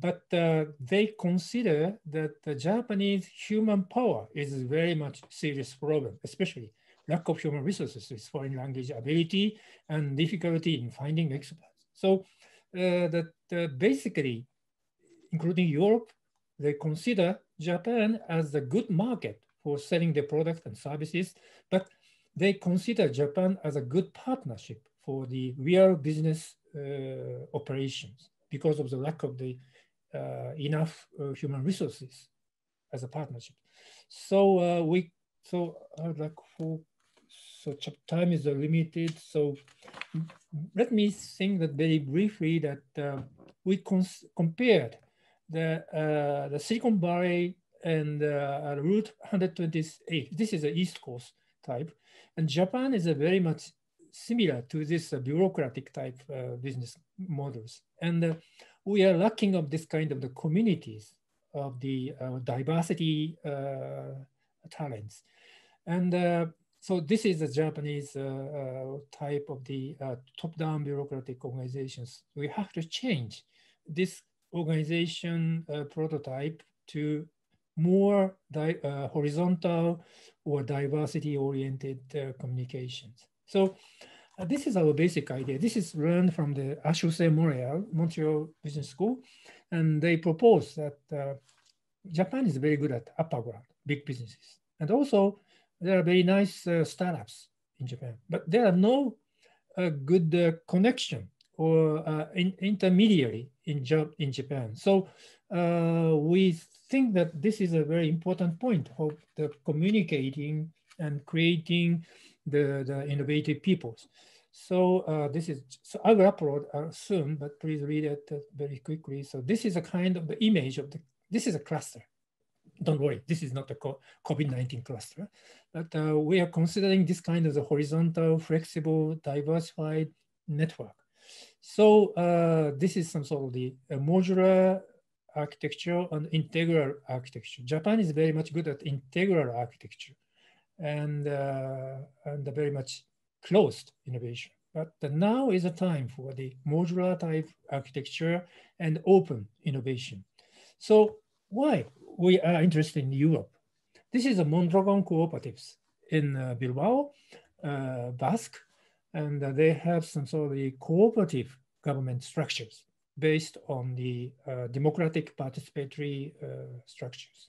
but uh, they consider that the Japanese human power is very much serious problem, especially lack of human resources foreign language ability and difficulty in finding experts. So uh, that uh, basically, including Europe, they consider Japan as a good market for selling their products and services, but they consider Japan as a good partnership for the real business uh, operations because of the lack of the uh, enough uh, human resources as a partnership. So uh, we, so I would like for, so time is limited. So let me think that very briefly that we compared the, uh, the Silicon Valley and uh, Route 128. This is the East Coast type. And Japan is a very much similar to this uh, bureaucratic type business models. And we are lacking of this kind of the communities of the uh, diversity uh, talents. And uh, so this is the Japanese uh, uh, type of the uh, top-down bureaucratic organizations. We have to change this organization prototype to more horizontal or diversity-oriented communications. So uh, this is our basic idea. This is learned from the HEC Montreal, Montreal Business School, and they propose that uh, Japan is very good at upper ground, big businesses. And also there are very nice uh, startups in Japan, but there are no uh, good uh, connection or uh, in, intermediary in, in Japan. So we think that this is a very important point of the communicating and creating the, the innovative peoples. So uh, this is, so I will upload uh, soon, but please read it uh, very quickly. So this is a kind of the image of the, this is a cluster. Don't worry, this is not a COVID-19 cluster, but uh, we are considering this kind of the horizontal, flexible, diversified network. So uh, this is some sort of the modular architecture and integral architecture. Japan is very much good at integral architecture and, uh, and very much closed innovation. But now is a time for the modular type architecture and open innovation. So why we are interested in Europe? This is a Mondragon cooperatives in uh, Bilbao, uh, Basque, and uh, they have some sort of the cooperative government structures based on the uh, democratic participatory uh, structures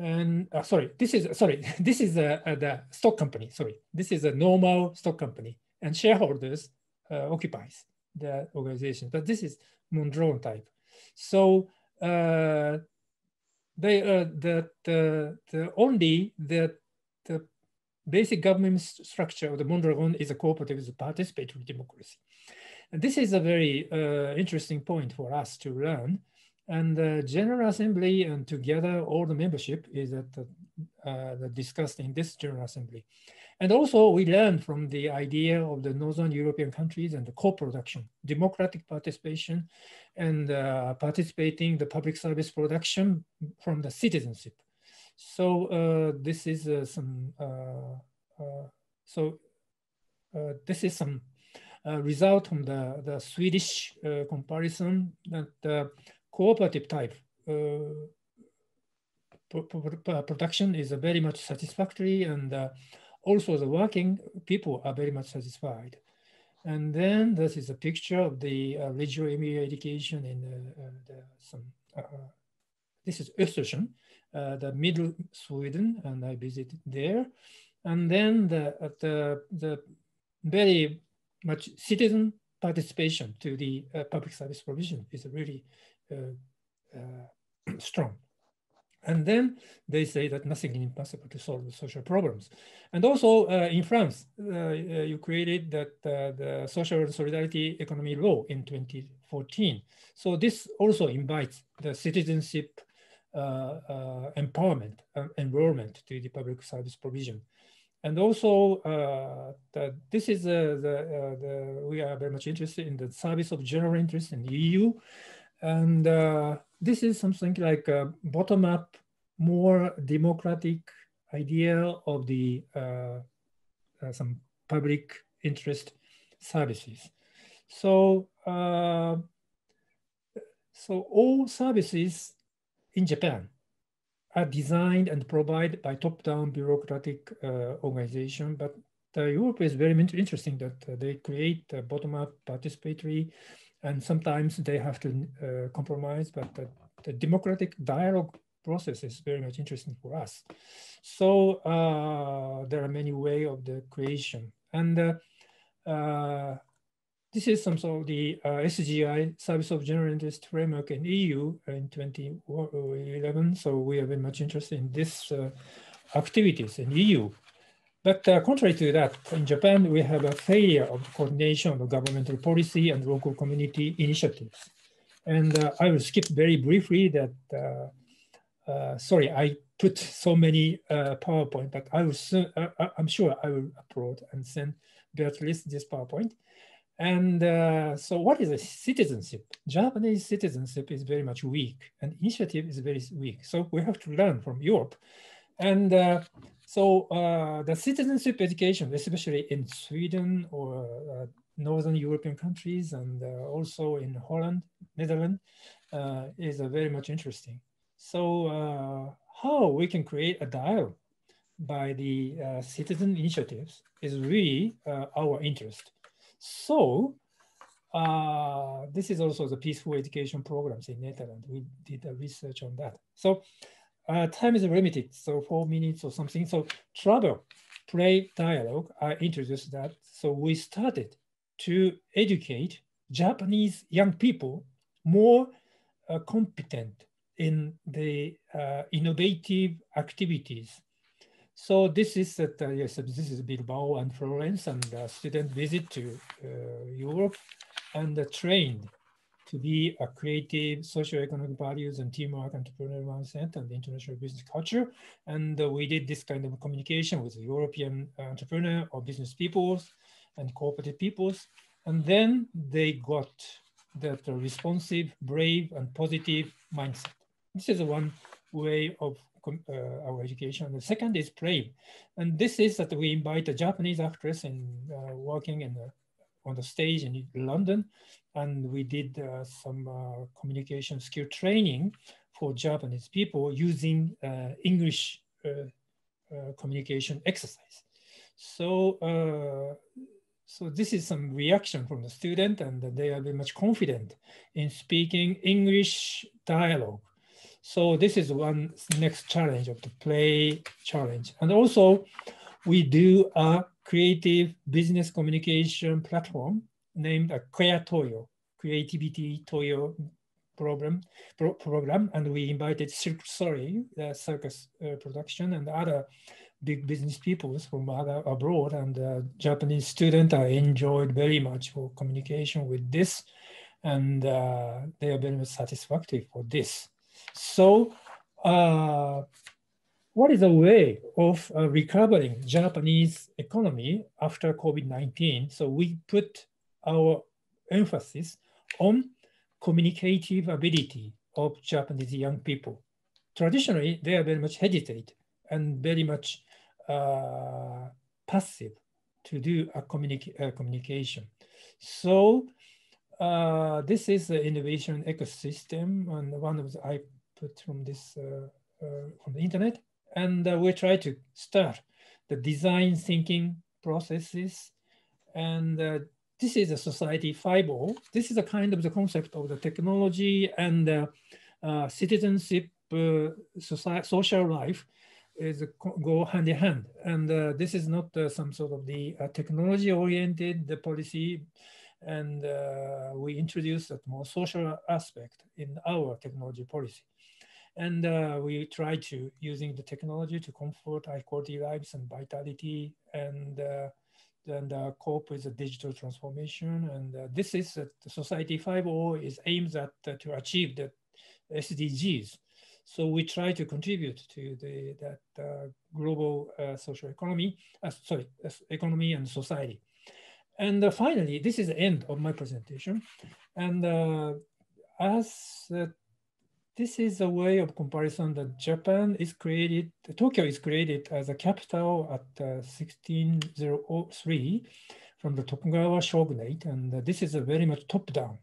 and uh, sorry, this is sorry, this is a, a, the stock company. Sorry, this is a normal stock company, and shareholders uh, occupies the organization. But this is Mondragon type. So uh, they uh, the, the the only the the basic government structure of the Mondragon is a cooperative, is a participatory democracy. And this is a very uh, interesting point for us to learn and the General Assembly and together all the membership is at the, uh, discussed in this General Assembly. And also we learned from the idea of the Northern European countries and the co-production, democratic participation and uh, participating the public service production from the citizenship. So uh, this is uh, some, uh, uh, so this is some result from the, the Swedish comparison that cooperative type uh, production is very much satisfactory and uh, also the working people are very much satisfied. And then this is a picture of the uh, Reggio Emilia education in uh, uh some, uh, this is Östersund, the middle Sweden, and I visited there. And then the, the, the very much citizen participation to the public service provision is really strong. And then they say that nothing is impossible to solve the social problems. And also uh, in France, uh, uh, you created that uh, the social solidarity economy law in 2014. So this also invites the citizenship uh, uh, empowerment enrollment to the public service provision. And also, the, this is the, the, we are very much interested in the service of general interest in the EU. And this is something like a bottom-up, more democratic idea of the uh, uh, some public interest services. So, uh, so all services in Japan are designed and provided by top-down bureaucratic uh, organization, but Europe is very interesting that uh, they create bottom-up participatory and sometimes they have to uh, compromise, but the, the, democratic dialogue process is very much interesting for us. So uh, there are many ways of the creation. And uh, uh this is some sort of the uh, SGI, Service of General Interest Framework in EU in 2011. So we are very much interested in this uh, activities in EU. But uh, contrary to that, in Japan, we have a failure of coordination of governmental policy and local community initiatives. And uh, I will skip very briefly that, uh, uh sorry, I put so many uh, PowerPoint, but I will soon, uh, I'm sure I will upload and send Beatrice this PowerPoint. And so what is a citizenship? Japanese citizenship is very much weak and initiative is very weak. So we have to learn from Europe. And so uh, the citizenship education, especially in Sweden or uh, Northern European countries and uh, also in Holland, Netherlands, uh, is very much interesting. So uh, how we can create a dialogue by the uh, citizen initiatives is really our interest. So this is also the peaceful education programs in Netherlands. We did a research on that. So uh, time is limited, so four minutes or something. So travel, play, dialogue, I introduced that. So we started to educate Japanese young people more uh, competent in the uh, innovative activities. So this is that, uh, yes, this is Bilbao and Florence and student visit to uh, Europe and trained to be a creative socio-economic values and teamwork entrepreneurial mindset and the international business culture. And uh, we did this kind of communication with European entrepreneur or business peoples and cooperative peoples. And then they got that responsive, brave, and positive mindset. This is one way of uh, our education. The second is brave. And this is that we invite a Japanese actress in uh, working in the, on the stage in London and we did uh, some uh, communication skill training for Japanese people using uh, English uh, uh, communication exercise. So, so this is some reaction from the student and they are very much confident in speaking English dialogue. So this is one next challenge of the play challenge. And also we do a creative business communication platform named a Queer Toyo, Creativity Toyo program, pro program, and we invited Cirque Sorry, the circus uh, production, and other big business peoples from other abroad, and uh, Japanese students I enjoyed very much for communication with this, and uh, they are very satisfactory for this. So, uh, what is a way of uh, recovering Japanese economy after COVID-19? So we put our emphasis on communicative ability of Japanese young people. Traditionally, they are very much hesitate and very much uh, passive to do a communica uh, communication. So uh, this is the innovation ecosystem, and one of the I put from this uh, uh, from the internet, and uh, we try to start the design thinking processes and this is a society 5.0. This is a kind of the concept of the technology and uh, uh, citizenship, uh, society, social life is go hand in hand. And uh, this is not uh, some sort of the uh, technology oriented the policy. And we introduce a more social aspect in our technology policy. And we try to using the technology to comfort high quality lives and vitality and and uh, cope with the digital transformation. And uh, this is uh, Society 5.0 is aims at to achieve the SDGs. So we try to contribute to the, that uh, global uh, social economy, uh, sorry, economy and society. And uh, finally, this is the end of my presentation. And uh, as uh, this is a way of comparison that Japan is created, Tokyo is created as a capital at 1603 from the Tokugawa shogunate. And this is a very much top-down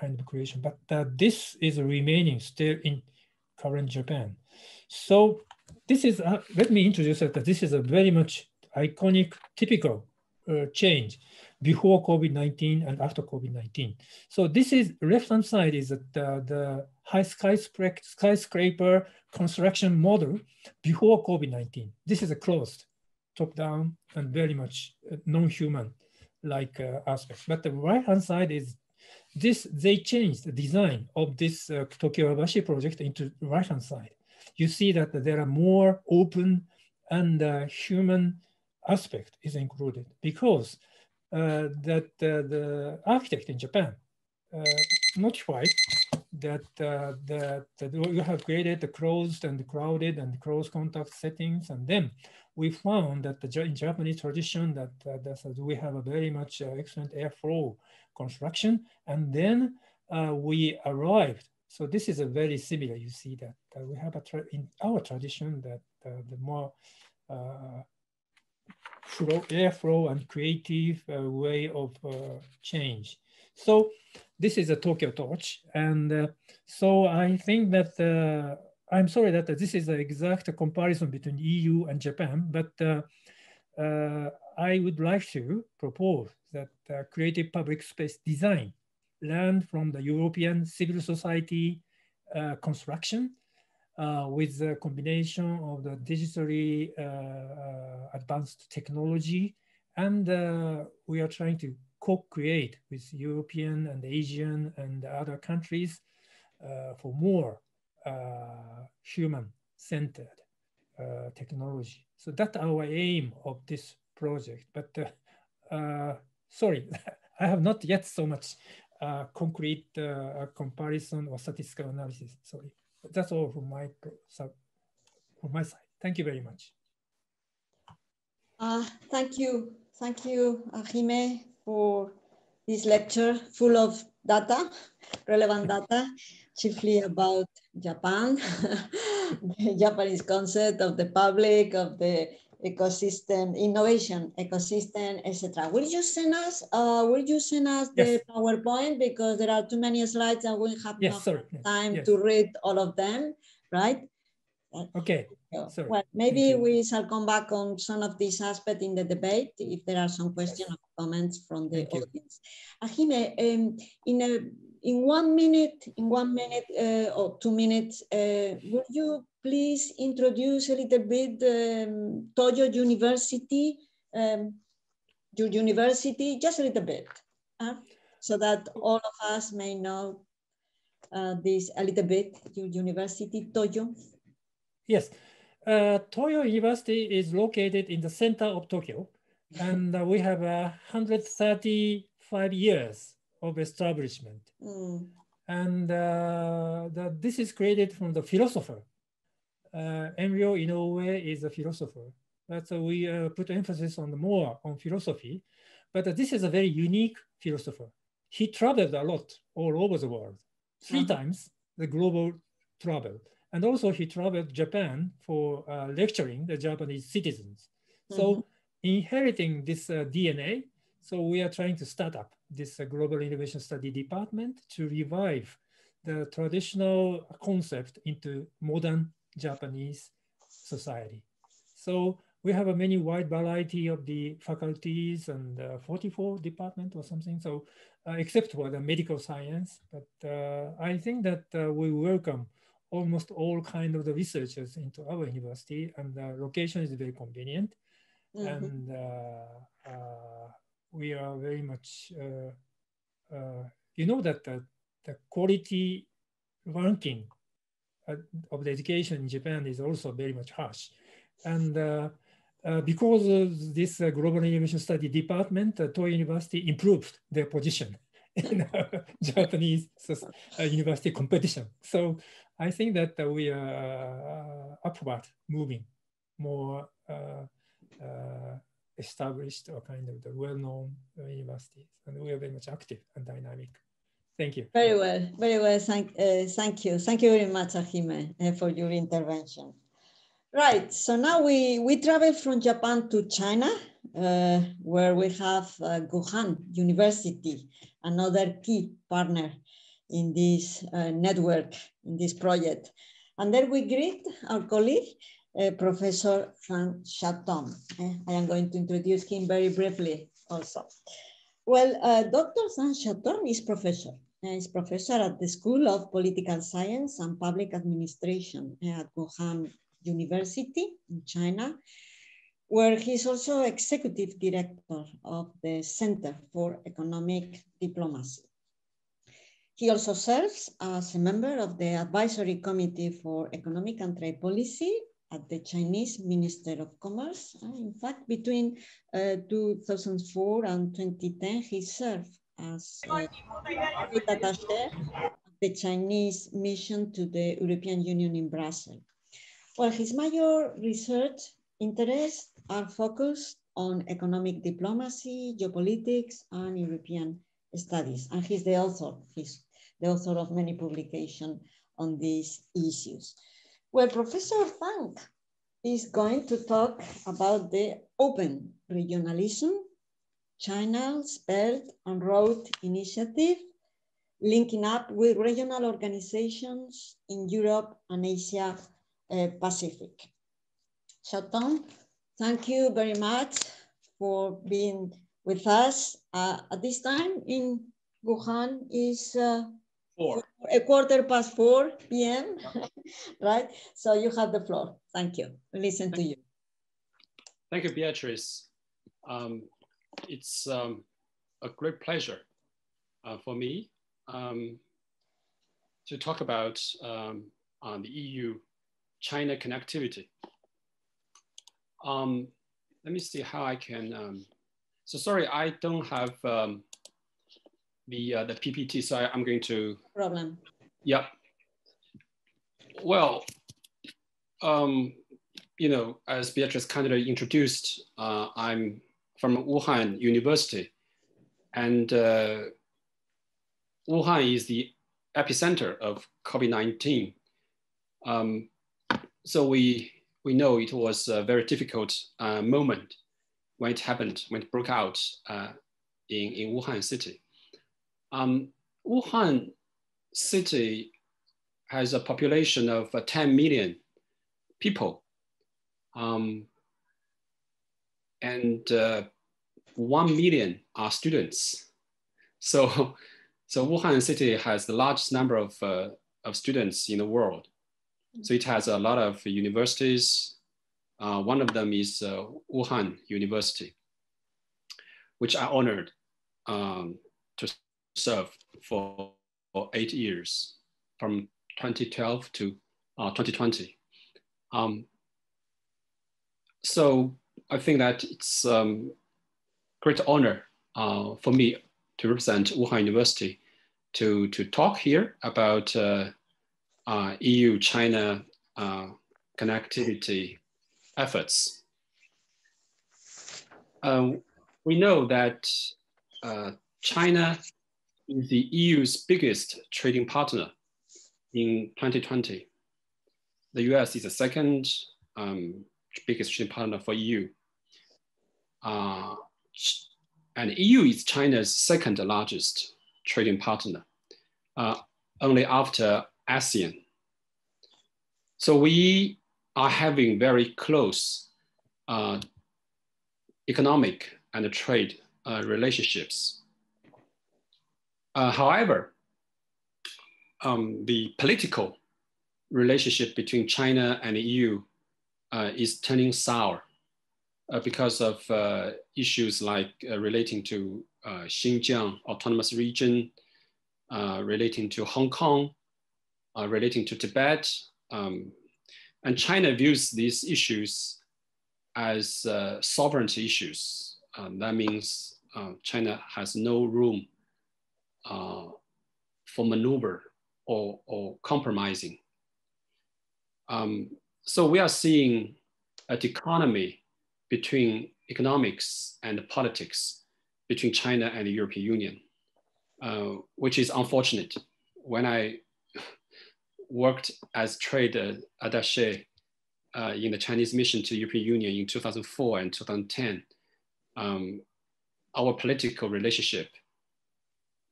kind of creation, but this is remaining still in current Japan. So this is, uh, let me introduce that this is a very much iconic, typical uh, change before COVID-19 and after COVID-19. So this is, left-hand side is the, the high skyscraper, skyscraper construction model before COVID-19. This is a closed, top-down, and very much uh, non-human like uh, aspect. But the right-hand side is this they changed the design of this uh, Tokiwabashi project into right-hand side. You see that there are more open and uh, human aspect is included because that uh, the architect in Japan uh, notified that, uh, that, that you have created the closed and crowded and close contact settings and then we found that the, in Japanese tradition that, uh, that we have a very much uh, excellent airflow construction. And then uh, we arrived. So this is a very similar, you see that uh, we have a in our tradition that uh, the more uh, flow, airflow and creative way of change. So this is a Tokyo torch. And so I think that I'm sorry that this is the exact comparison between EU and Japan, but uh, uh, I would like to propose that uh, creative public space design learned from the European civil society uh, construction uh, with the combination of the digitally uh, advanced technology. And we are trying to co-create with European and Asian and other countries for more uh, human-centered uh, technology. So that's our aim of this project. But uh, sorry, I have not yet so much concrete comparison or statistical analysis. Sorry, that's all from my from my side. Thank you very much. Uh, thank you. Thank you, Hajime, for this lecture full of data, relevant data chiefly about Japan, the Japanese concept of the public, of the ecosystem, innovation, ecosystem, etc. Will you send us? Uh, will you send us the. PowerPoint because there are too many slides and we have yes, no time yes. to read all of them, right? Okay. Sorry. Well, maybe we shall come back on some of these aspects in the debate if there are some questions or comments from the Thank audience. Hajime, um, in a in one minute, in one minute uh, or two minutes, uh, would you please introduce a little bit um, Toyo University, um, your university, just a little bit, uh, so that all of us may know uh, this a little bit, your university, Toyo. Yes, uh, Toyo University is located in the center of Tokyo, and uh, we have 135 years of establishment. Mm. And uh, the, this is created from the philosopher. Uh, Enryo Inoue is a philosopher. But uh, we uh, put emphasis on the more on philosophy. But this is a very unique philosopher. He traveled a lot all over the world, 3 -huh. times the global travel. And also he traveled Japan for uh, lecturing the Japanese citizens. So mm -hmm. inheriting this uh, DNA, so we are trying to start up this uh, Global Innovation Study Department to revive the traditional concept into modern Japanese society. So we have a many wide variety of the faculties and uh, 44 department or something. So uh, except for the medical science, but uh, I think that uh, we welcome almost all kind of the researchers into our university and the location is very convenient. Mm -hmm. And uh, uh, we are very much, you know that the, the quality ranking of the education in Japan is also very much harsh. And uh, because of this uh, global innovation study department, uh, Toyo University improved their position in Japanese uh, university competition. So I think that uh, we are upward moving, more established or kind of the well-known universities, and we are very much active and dynamic. Thank you. Very well, very well. Thank, thank you. Thank you very much, Hajime, for your intervention. Right, so now we, we travel from Japan to China, uh, where we have uh, University, another key partner in this uh, network, in this project. And then we greet our colleague, uh, Professor Fan Xiaotong. Uh, I am going to introduce him very briefly also. Well, uh, Dr. Fan Xiaotong is professor. He's professor at the School of Political Science and Public Administration at Wuhan University in China, where he's also executive director of the Center for Economic Diplomacy. He also serves as a member of the Advisory Committee for Economic and Trade Policy at the Chinese Minister of Commerce. Uh, in fact, between uh, 2004 and 2010, he served as uh, the Chinese mission to the European Union in Brussels. Well, his major research interests are focused on economic diplomacy, geopolitics, and European studies. And he's the author, he's the author of many publications on these issues. Well, Professor Fang is going to talk about the open regionalism, China's Belt and Road Initiative, linking up with regional organizations in Europe and Asia uh, Pacific. Xiaotong, thank you very much for being with us. Uh, at this time in Wuhan is uh, four. a quarter past 4 p.m., right? So you have the floor. Thank you. Listen to you. Thank you, Beatrice. Um, it's um, a great pleasure uh, for me um, to talk about um, on the EU China connectivity. Um, let me see how I can, um, so sorry, I don't have um, the, uh, the PPT, so I, am going to. Problem. Yep. Well, um, you know, as Beatrice kindly introduced, uh, I'm from Wuhan University and uh, Wuhan is the epicenter of COVID-19. Um, so we, we know it was a very difficult uh, moment when it happened, when it broke out uh, in, in Wuhan city. Um, Wuhan city has a population of uh, 10 million people. Um, and uh, 1 million are students. So, so Wuhan city has the largest number of, uh, of students in the world. So it has a lot of universities. Uh, one of them is uh, Wuhan University, which I honored um, to serve for, for, eight years from 2012 to uh, 2020. Um, so I think that it's um, great honor uh, for me to represent Wuhan University to, to talk here about uh, uh, EU-China uh, connectivity efforts. Um, we know that uh, China is the EU's biggest trading partner in 2020. The US is the second um, biggest trading partner for EU. Uh, and EU is China's second largest trading partner, uh, only after ASEAN. So we are having very close uh, economic and trade uh, relationships. Uh, however, um, the political relationship between China and EU uh, is turning sour uh, because of uh, issues like uh, relating to uh, Xinjiang autonomous region, uh, relating to Hong Kong, relating to Tibet. Um, and China views these issues as sovereignty issues. Um, that means China has no room for maneuver or, or compromising. Um, so we are seeing a dichotomy between economics and politics between China and the European Union, uh, which is unfortunate. When I worked as trade attaché uh, in the Chinese mission to the European Union in 2004 and 2010, um, our political relationship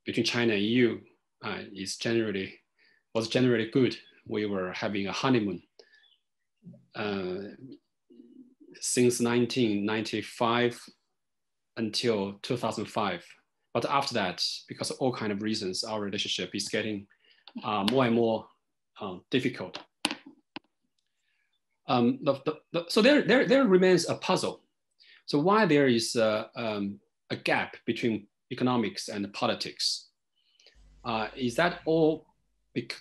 between China and EU uh, is generally was generally good. We were having a honeymoon uh, since 1995 until 2005. But after that, because of all kind of reasons, our relationship is getting uh, more and more uh, difficult. Um, the, the, the, so there, there, there remains a puzzle. So why there is a, um, a gap between economics and politics? Uh, is that all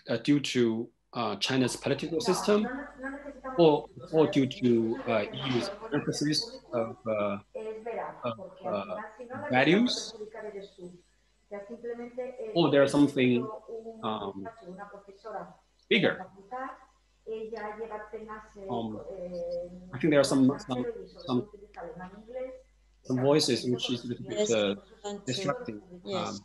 uh, due to uh, China's political system or, or due to uh, EU's emphasis of, uh, of uh, values, or there's something um, bigger. Um, I think there are some some some, some voices which is a little bit uh, distracting. Um,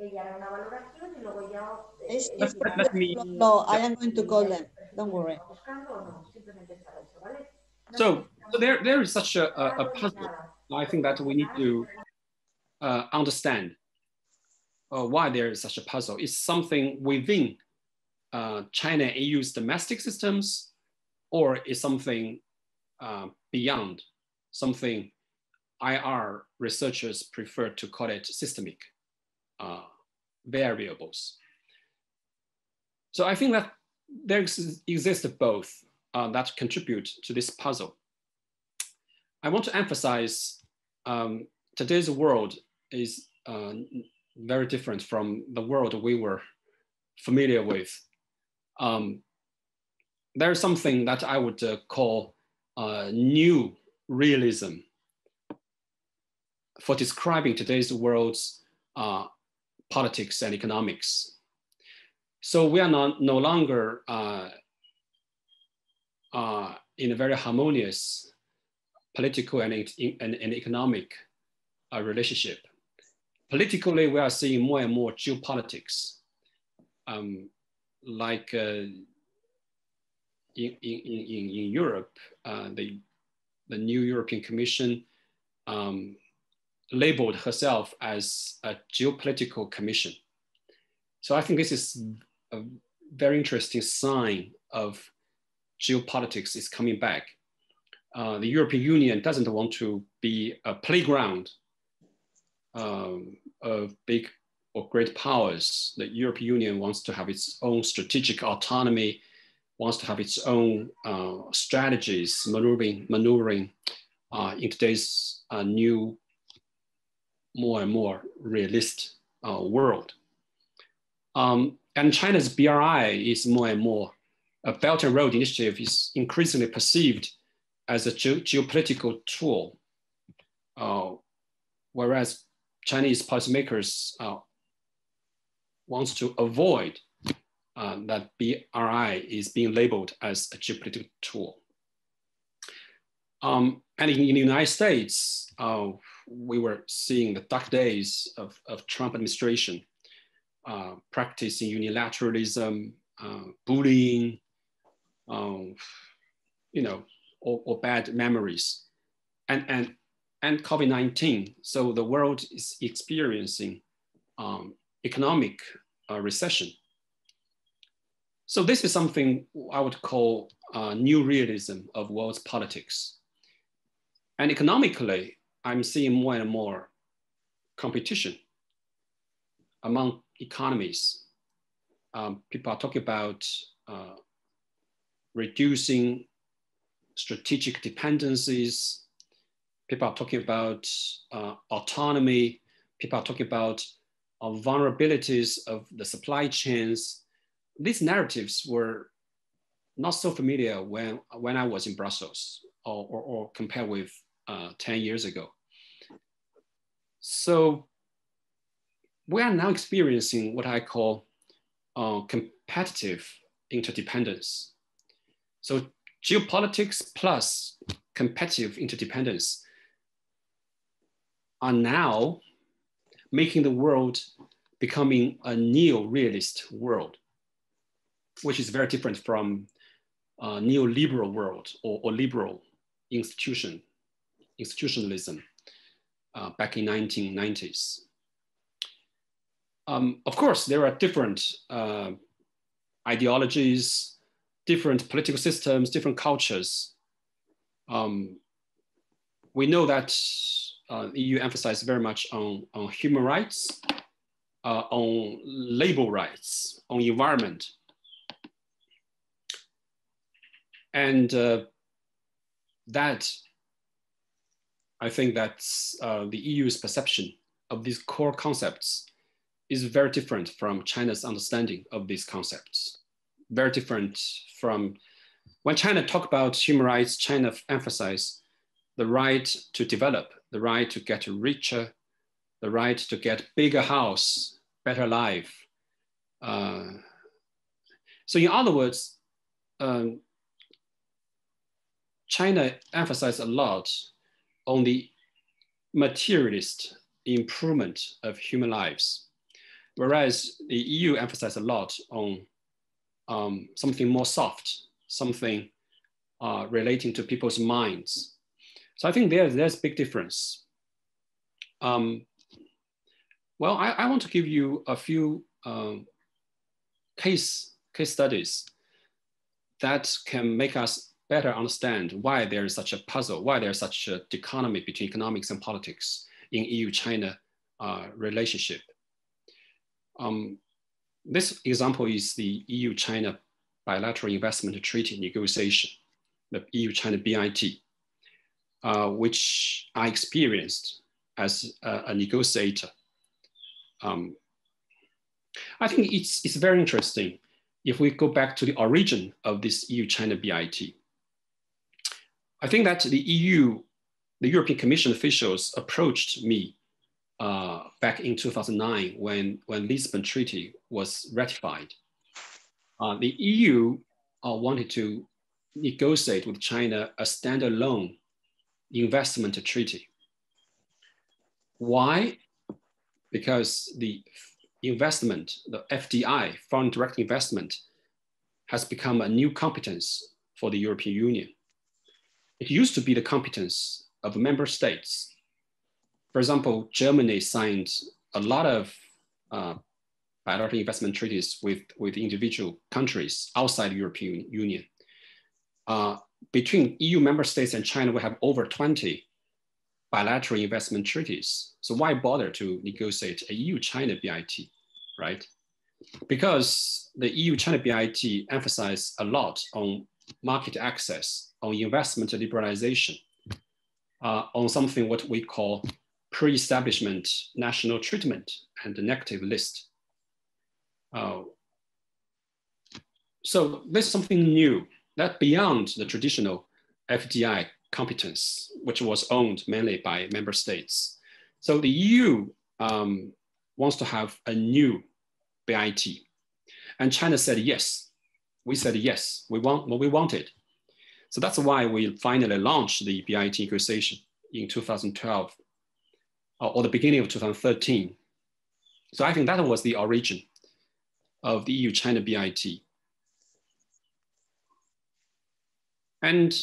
ella hará una valoración y luego ya... Es, es, let me, no, I am going to call them, don't worry. So, so there, there is such a, a, a puzzle. I think that we need to uh, understand uh, why there is such a puzzle. It's something within uh, China and EU's domestic systems, or is something uh, beyond, something IR researchers prefer to call it systemic uh, variables. So I think that there exist both uh, that contribute to this puzzle. I want to emphasize um, today's world is uh, very different from the world we were familiar with. Um, there's something that I would uh, call uh, new realism for describing today's world's uh, politics and economics. So we are not, no longer uh, uh, in a very harmonious political and, and, and economic uh, relationship. Politically, we are seeing more and more geopolitics, um, like uh, in, in, in, in Europe, uh, the, the new European Commission um, labeled herself as a geopolitical commission. So I think this is a very interesting sign of geopolitics is coming back. Uh, the European Union doesn't want to be a playground um, of big or great powers. The European Union wants to have its own strategic autonomy, wants to have its own uh, strategies, maneuvering, maneuvering uh, in today's uh, new more and more realist uh, world. Um, and China's BRI is more and more, a Belt and Road Initiative is increasingly perceived as a ge geopolitical tool, uh, whereas Chinese policymakers uh, wants to avoid uh, that BRI is being labeled as a geopolitical tool. Um, and in, in, the United States, uh, we were seeing the dark days of, of Trump administration, uh, practicing unilateralism, uh, bullying, um, you know, or, or, bad memories, and and and COVID-19. So the world is experiencing um, economic uh, recession. So this is something I would call uh, new realism of world's politics. And economically, I'm seeing more and more competition among economies. Um, people are talking about uh, reducing strategic dependencies. People are talking about uh, autonomy. People are talking about uh, vulnerabilities of the supply chains. These narratives were not so familiar when, when I was in Brussels or, or, or compared with uh, 10 years ago. So we are now experiencing what I call uh, competitive interdependence. So geopolitics plus competitive interdependence are now making the world becoming a neo-realist world, which is very different from a neoliberal world or, or liberal institution, institutionalism uh, back in 1990s. Um, of course, there are different uh, ideologies, different political systems, different cultures. Um, we know that uh, EU very much on, on human rights, uh, on labor rights, on environment. And uh, that, I think that uh, the EU's perception of these core concepts is very different from China's understanding of these concepts. Very different from when China talk about human rights, China emphasize the right to develop, the right to get richer, the right to get bigger house, better life. Uh, so in other words, um, China emphasized a lot on the materialist improvement of human lives Whereas the EU emphasized a lot on um, something more soft, something uh, relating to people's minds. So I think there's, there's big difference. Um, well, I, I, want to give you a few um, case, case studies that can make us better understand why there is such a puzzle, why there's such a dichotomy between economics and politics in EU-China uh, relationship. Um, this example is the EU-China bilateral investment treaty negotiation, the EU-China BIT, uh, which I experienced as a, a negotiator. Um, I think it's, it's very interesting if we go back to the origin of this EU-China BIT. I think that the EU, the European Commission officials approached me uh, back in 2009 when, when Lisbon Treaty was ratified. Uh, the EU uh, wanted to negotiate with China a standalone investment treaty. Why? Because the investment, the FDI, foreign direct investment, has become a new competence for the European Union. It used to be the competence of member states for example, Germany signed a lot of uh, bilateral investment treaties with, with individual countries outside the European Union. Uh, between EU member states and China, we have over 20 bilateral investment treaties. So why bother to negotiate a EU-China BIT, right? Because the EU-China BIT emphasizes a lot on market access, on investment liberalization, uh, on something what we call pre-establishment national treatment and the negative list. Uh, so there's something new that beyond the traditional FDI competence, which was owned mainly by member states. So the EU um, wants to have a new BIT. And China said yes. We said yes, we want what we wanted. So that's why we finally launched the BIT negotiation in 2012 uh, or the beginning of 2013. So I think that was the origin of the EU-China BIT. And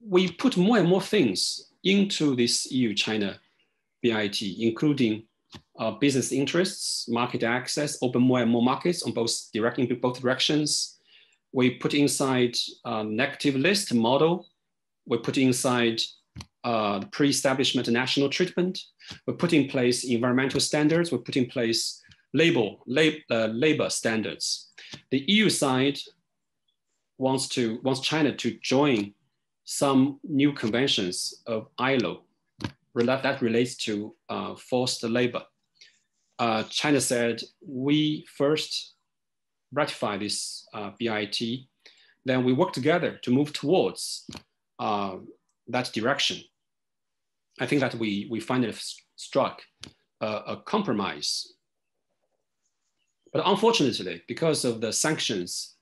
we put more and more things into this EU-China BIT, including uh, business interests, market access, open more and more markets on both directing both directions. We put inside a negative list model we put inside uh, pre-establishment national treatment. We put in place environmental standards. We put in place labor, lab, uh, labor standards. The EU side wants to wants China to join some new conventions of ILO that relates to uh, forced labor. Uh, China said we first ratify this uh, BIT, then we work together to move towards uh, that direction. I think that we, we finally struck a, a compromise. But unfortunately, because of the sanctions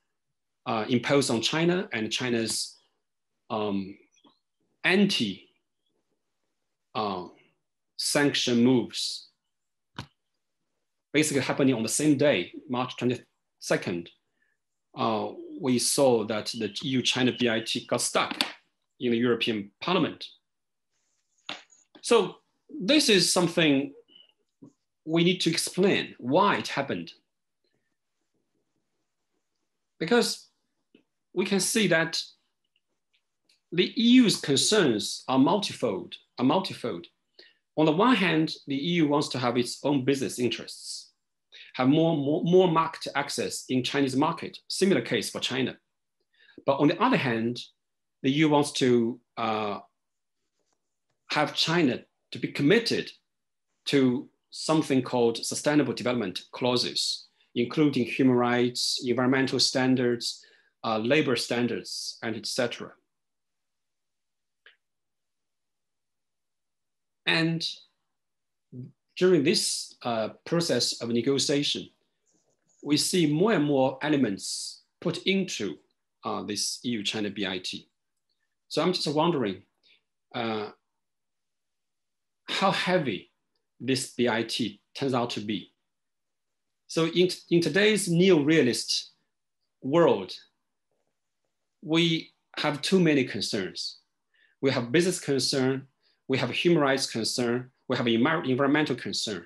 uh, imposed on China and China's um, anti uh, sanction moves, basically happening on the same day, March 22nd, uh, we saw that the EU-China BIT got stuck in the European Parliament. So this is something we need to explain why it happened. Because we can see that the EU's concerns are multifold, are multifold. On the one hand, the EU wants to have its own business interests, have more, more, more market access in Chinese market, similar case for China. But on the other hand, the EU wants to uh, have China to be committed to something called sustainable development clauses, including human rights, environmental standards, uh, labor standards, and etc. And during this uh, process of negotiation, we see more and more elements put into uh, this EU-China BIT. So I'm just wondering uh, how heavy this BIT turns out to be. So in, in today's neo-realist world, we have too many concerns. We have business concern, we have human rights concern, we have environmental concern.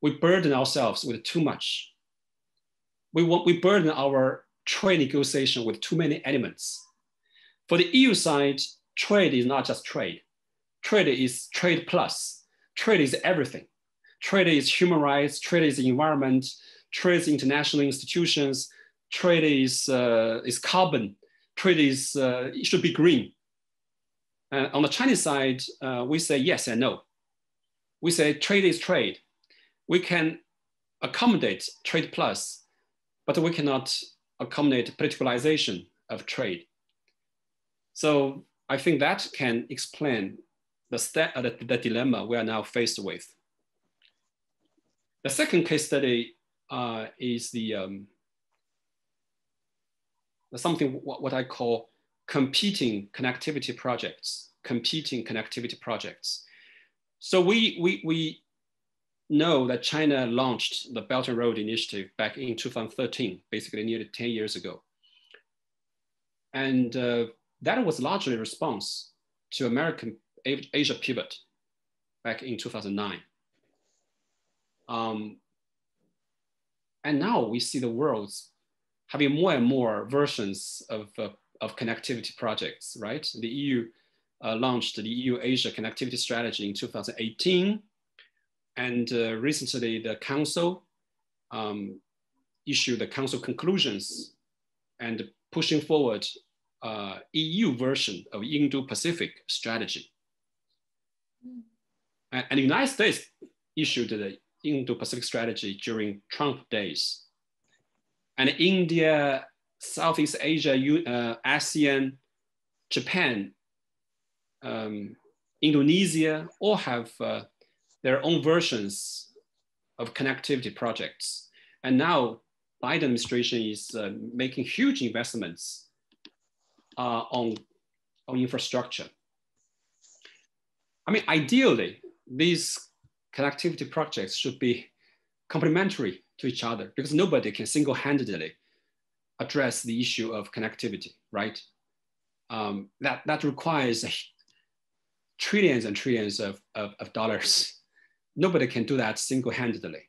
We burden ourselves with too much. We, want, we burden our trade negotiation with too many elements. For the EU side, trade is not just trade. Trade is trade plus. Trade is everything. Trade is human rights, trade is environment, trade is international institutions, trade is, uh, is carbon, trade is, uh, it should be green. Uh, on the Chinese side, uh, we say yes and no. We say trade is trade. We can accommodate trade plus, but we cannot accommodate politicalization of trade. So I think that can explain the, uh, the, the, dilemma we are now faced with. The second case study uh, is the um, something what, what I call competing connectivity projects, competing connectivity projects. So we, we, we know that China launched the Belt and Road Initiative back in 2013, basically nearly 10 years ago. And uh, that was largely a response to American Asia pivot back in 2009. Um, and now we see the world's having more and more versions of, uh, of connectivity projects, right? The EU launched the EU Asia connectivity strategy in 2018. And uh, recently the council um, issued the council conclusions and pushing forward uh, EU version of Indo-Pacific strategy. Mm. And, and the United States issued the Indo-Pacific strategy during Trump days. And India, Southeast Asia, uh, ASEAN, Japan, um, Indonesia all have uh, their own versions of connectivity projects. And now Biden administration is uh, making huge investments uh, on, on infrastructure. I mean, ideally, these connectivity projects should be complementary to each other because nobody can single-handedly address the issue of connectivity, right? Um, that, that requires trillions and trillions of, of, of dollars. Nobody can do that single-handedly,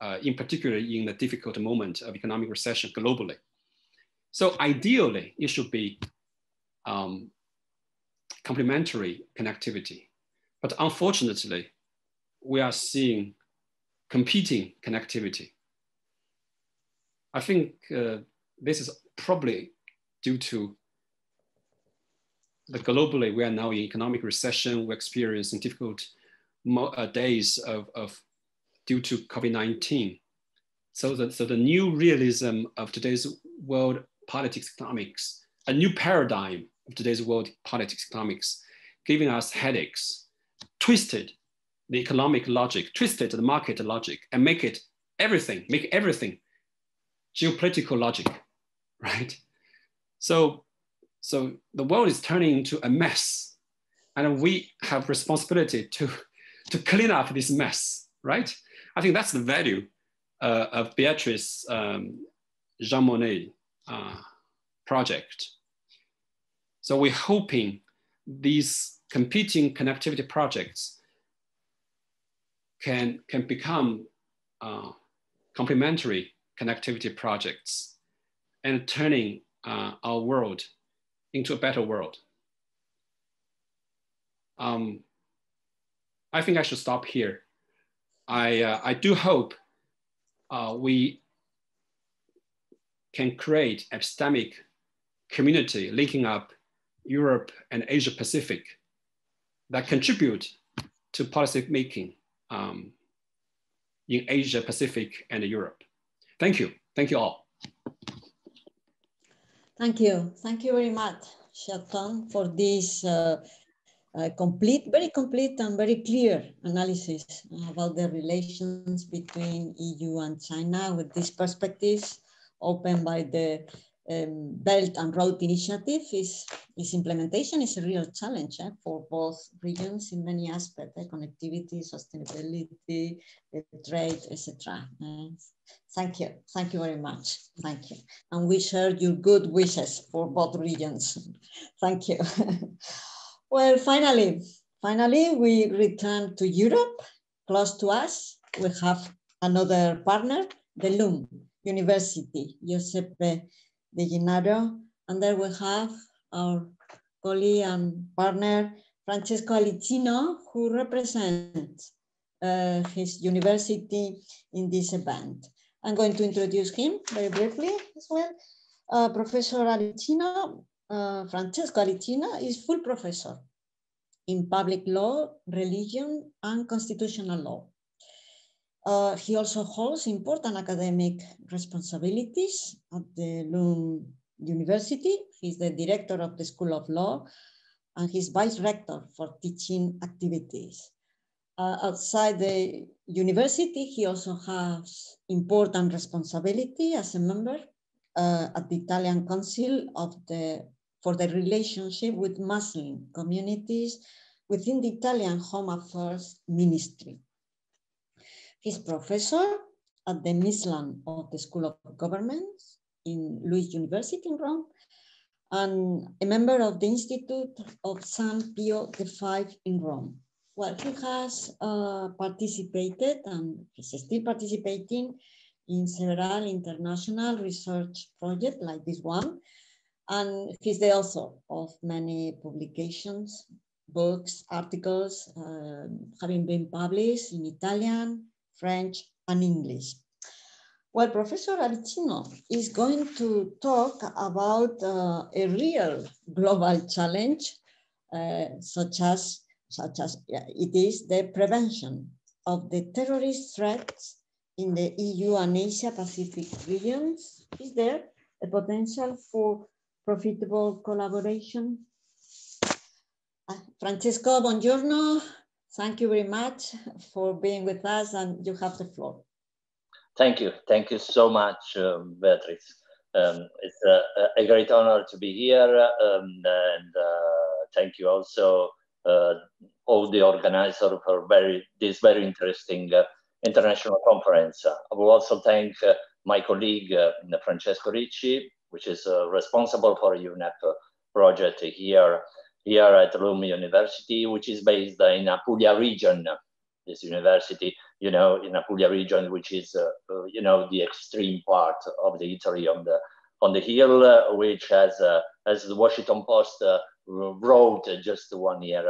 uh, in particular in the difficult moment of economic recession globally. So ideally, it should be um, complementary connectivity. But unfortunately, we are seeing competing connectivity. I think uh, this is probably due to the globally, we are now in economic recession. We're experiencing difficult uh, days of, of due to COVID-19. So the, so the new realism of today's world politics economics, a new paradigm of today's world politics economics, giving us headaches, twisted the economic logic, twisted the market logic, and make it everything, make everything geopolitical logic, right? So, so the world is turning into a mess, and we have responsibility to, to clean up this mess, right? I think that's the value uh, of Beatrice um, Jean Monnet uh, project. So we're hoping these competing connectivity projects can, can become uh, complementary connectivity projects and turning uh, our world into a better world. Um, I think I should stop here. I, uh, I do hope uh, we can create epistemic community linking up Europe and Asia Pacific that contribute to policy making um, in Asia Pacific and Europe. Thank you. Thank you all. Thank you. Thank you very much, Shelton, for this uh, uh, complete, very complete and very clear analysis about the relations between EU and China with these perspectives opened by the um, Belt and Road Initiative is, implementation is a real challenge eh, for both regions in many aspects, eh, connectivity, sustainability, trade, etc. Uh, thank you, thank you very much, thank you. And we share your good wishes for both regions. thank you. well, finally, finally, we return to Europe, close to us. We have another partner, the LUM University, Giuseppe Gennaro. And there we have our colleague and partner, Francesco Alicino, who represents uh, his university in this event. I'm going to introduce him very briefly as well. Uh, professor Alicino, uh, Francesco Alicino is full professor in public law, religion, and constitutional law. Uh, he also holds important academic responsibilities at the LUM University. He's the director of the School of Law and he's vice rector for teaching activities. Uh, outside the university, he also has important responsibility as a member uh, at the Italian Council of the, for the relationship with Muslim communities within the Italian Home Affairs Ministry. He's professor at the Mislan of the School of Governments in LUISS University in Rome and a member of the Institute of San Pio V in Rome. Well, he has uh, participated and he's still participating in several international research projects like this one. And he's the author of many publications, books, articles, uh, having been published in Italian, French, and English. Well, Professor Alicino is going to talk about uh, a real global challenge, uh, such as such as it is the prevention of the terrorist threats in the EU and Asia Pacific regions. Is there a potential for profitable collaboration? Uh, Francesco, buongiorno. Thank you very much for being with us and you have the floor. Thank you. Thank you so much, um, Beatrice. Um, it's a, a, great honor to be here um, and uh, thank you also uh, all the organizers for very this very interesting uh, international conference. I will also thank uh, my colleague uh, Francesco Ricci, which is uh, responsible for EUNAP project here here at LUM University, which is based in Apulia region. This university, you know, in Apulia region, which is, uh, uh, you know, the extreme part of the Italy on the on the hill, uh, which has, uh, as the Washington Post uh, wrote just one year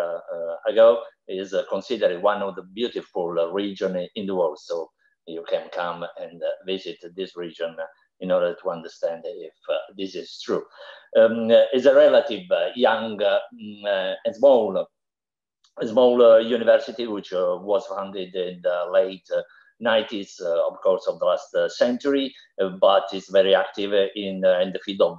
ago, is considered one of the beautiful region in the world. So you can come and visit this region in order to understand if uh, this is true. Um, it's a relative uh, young uh, mm, and small, small university which was founded in the late 90s, uh, of course, of the last uh, century, uh, but is very active in, in the field of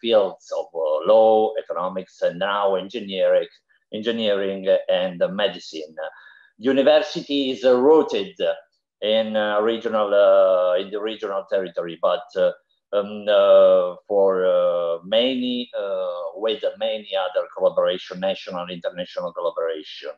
fields of law, economics, and now engineering, engineering and medicine. University is rooted in regional in the regional territory, but um, uh, for uh, many, uh, with many other collaboration, national, international collaboration.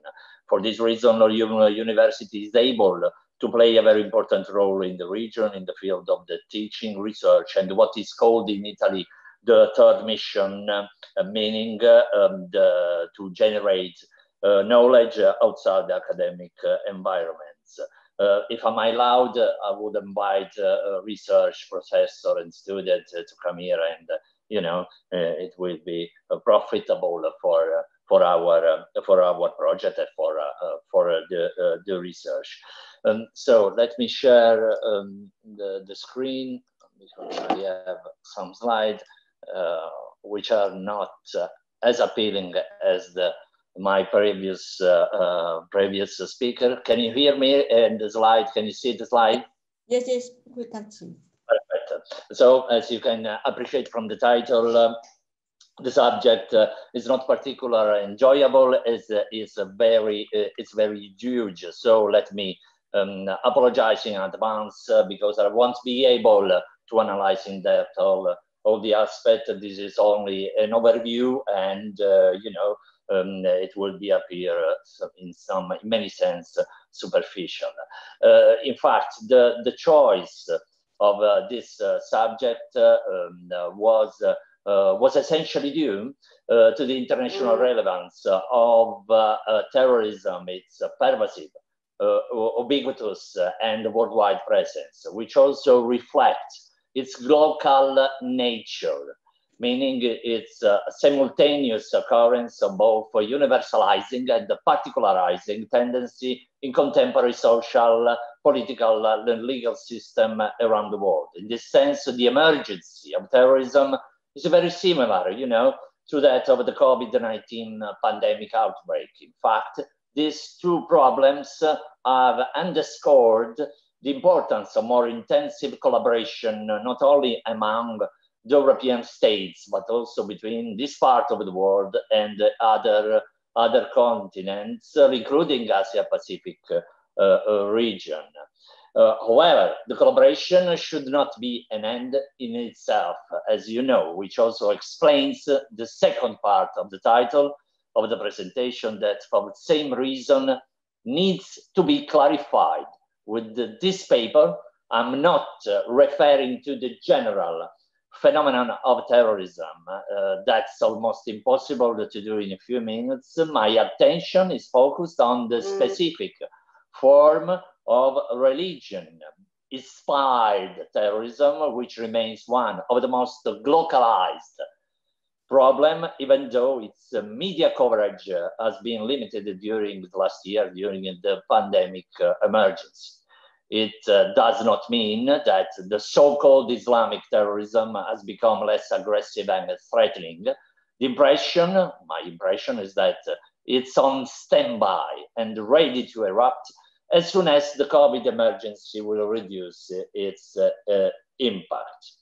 For this reason, our university is able to play a very important role in the region in the field of the teaching, research, and what is called in Italy the third mission, uh, meaning uh, um, the, to generate uh, knowledge outside the academic environments. Uh, if I'm allowed, uh, I would invite uh, a research professor and student to come here and, you know, it will be profitable for for our for our project and for for the the research. Um, so let me share um, the, the screen because I have some slides uh, which are not uh, as appealing as the my previous uh, uh, previous speaker. Can you hear me? And the slide, can you see the slide? Yes, yes, we can see. Perfect. So as you can uh, appreciate from the title, um, the subject uh, is not particularly enjoyable. is uh, is very uh, it's very huge. So let me um, apologize in advance because I won't be able to analyze in depth all all the aspects. This is only an overview, and you know um, it will be appear uh, in some, in many sense, superficial. Uh, in fact, the, the choice of uh, this subject um, was was essentially due uh, to the international relevance of uh, uh, terrorism, its pervasive, ubiquitous, and worldwide presence, which also reflects its global nature meaning it's a simultaneous occurrence of both universalizing and particularizing tendency in contemporary social, political, and legal system around the world. In this sense, the emergency of terrorism is very similar, you know, to that of the COVID-19 pandemic outbreak. In fact, these two problems have underscored the importance of more intensive collaboration, not only among the European states, but also between this part of the world and other, other continents, including Asia Pacific uh, uh, region. Uh, however, the collaboration should not be an end in itself, as you know, which also explains the second part of the title of the presentation that for the same reason needs to be clarified. With this paper, I'm not referring to the general phenomenon of terrorism. Uh, that's almost impossible to do in a few minutes. My attention is focused on the mm. specific form of religion inspired terrorism, which remains one of the most localized problem, even though its media coverage has been limited during the last year, during the pandemic uh, emergency. It uh, does not mean that the so-called Islamic terrorism has become less aggressive and threatening. The impression, my impression is that it's on standby and ready to erupt as soon as the COVID emergency will reduce its uh, uh, impact.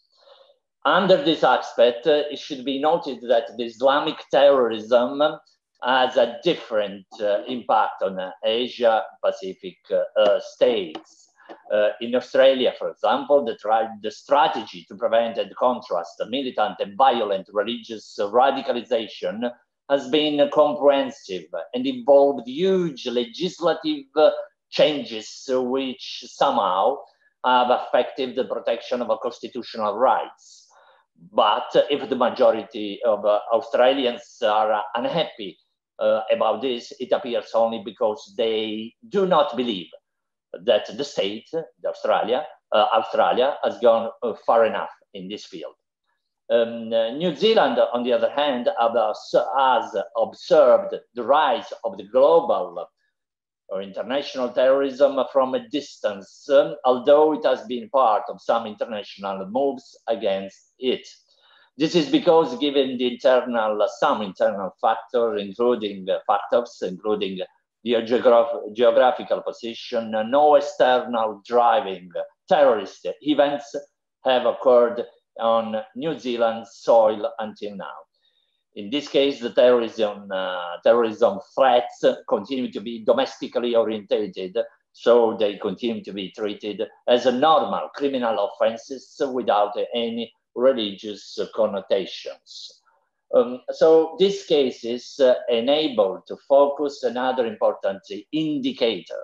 Under this aspect, uh, it should be noted that the Islamic terrorism has a different uh, impact on Asia Pacific uh, states. Uh, in Australia, for example, the, the, strategy to prevent and contrast militant and violent religious radicalization has been comprehensive and involved huge legislative changes which somehow have affected the protection of constitutional rights. But if the majority of uh, Australians are unhappy uh, about this, it appears only because they do not believe that the state, the Australia, uh, Australia has gone uh, far enough in this field. Um, uh, New Zealand, on the other hand, has observed the rise of the global or international terrorism from a distance, um, although it has been part of some international moves against it. This is because given the internal, some internal factors, including uh, factors, including the geograph geographical position, no external driving terrorist events have occurred on New Zealand soil until now. In this case, the terrorism, uh, terrorism threats continue to be domestically orientated, so they continue to be treated as normal criminal offenses without any religious connotations. Um, so these cases uh, enable to focus another important indicator.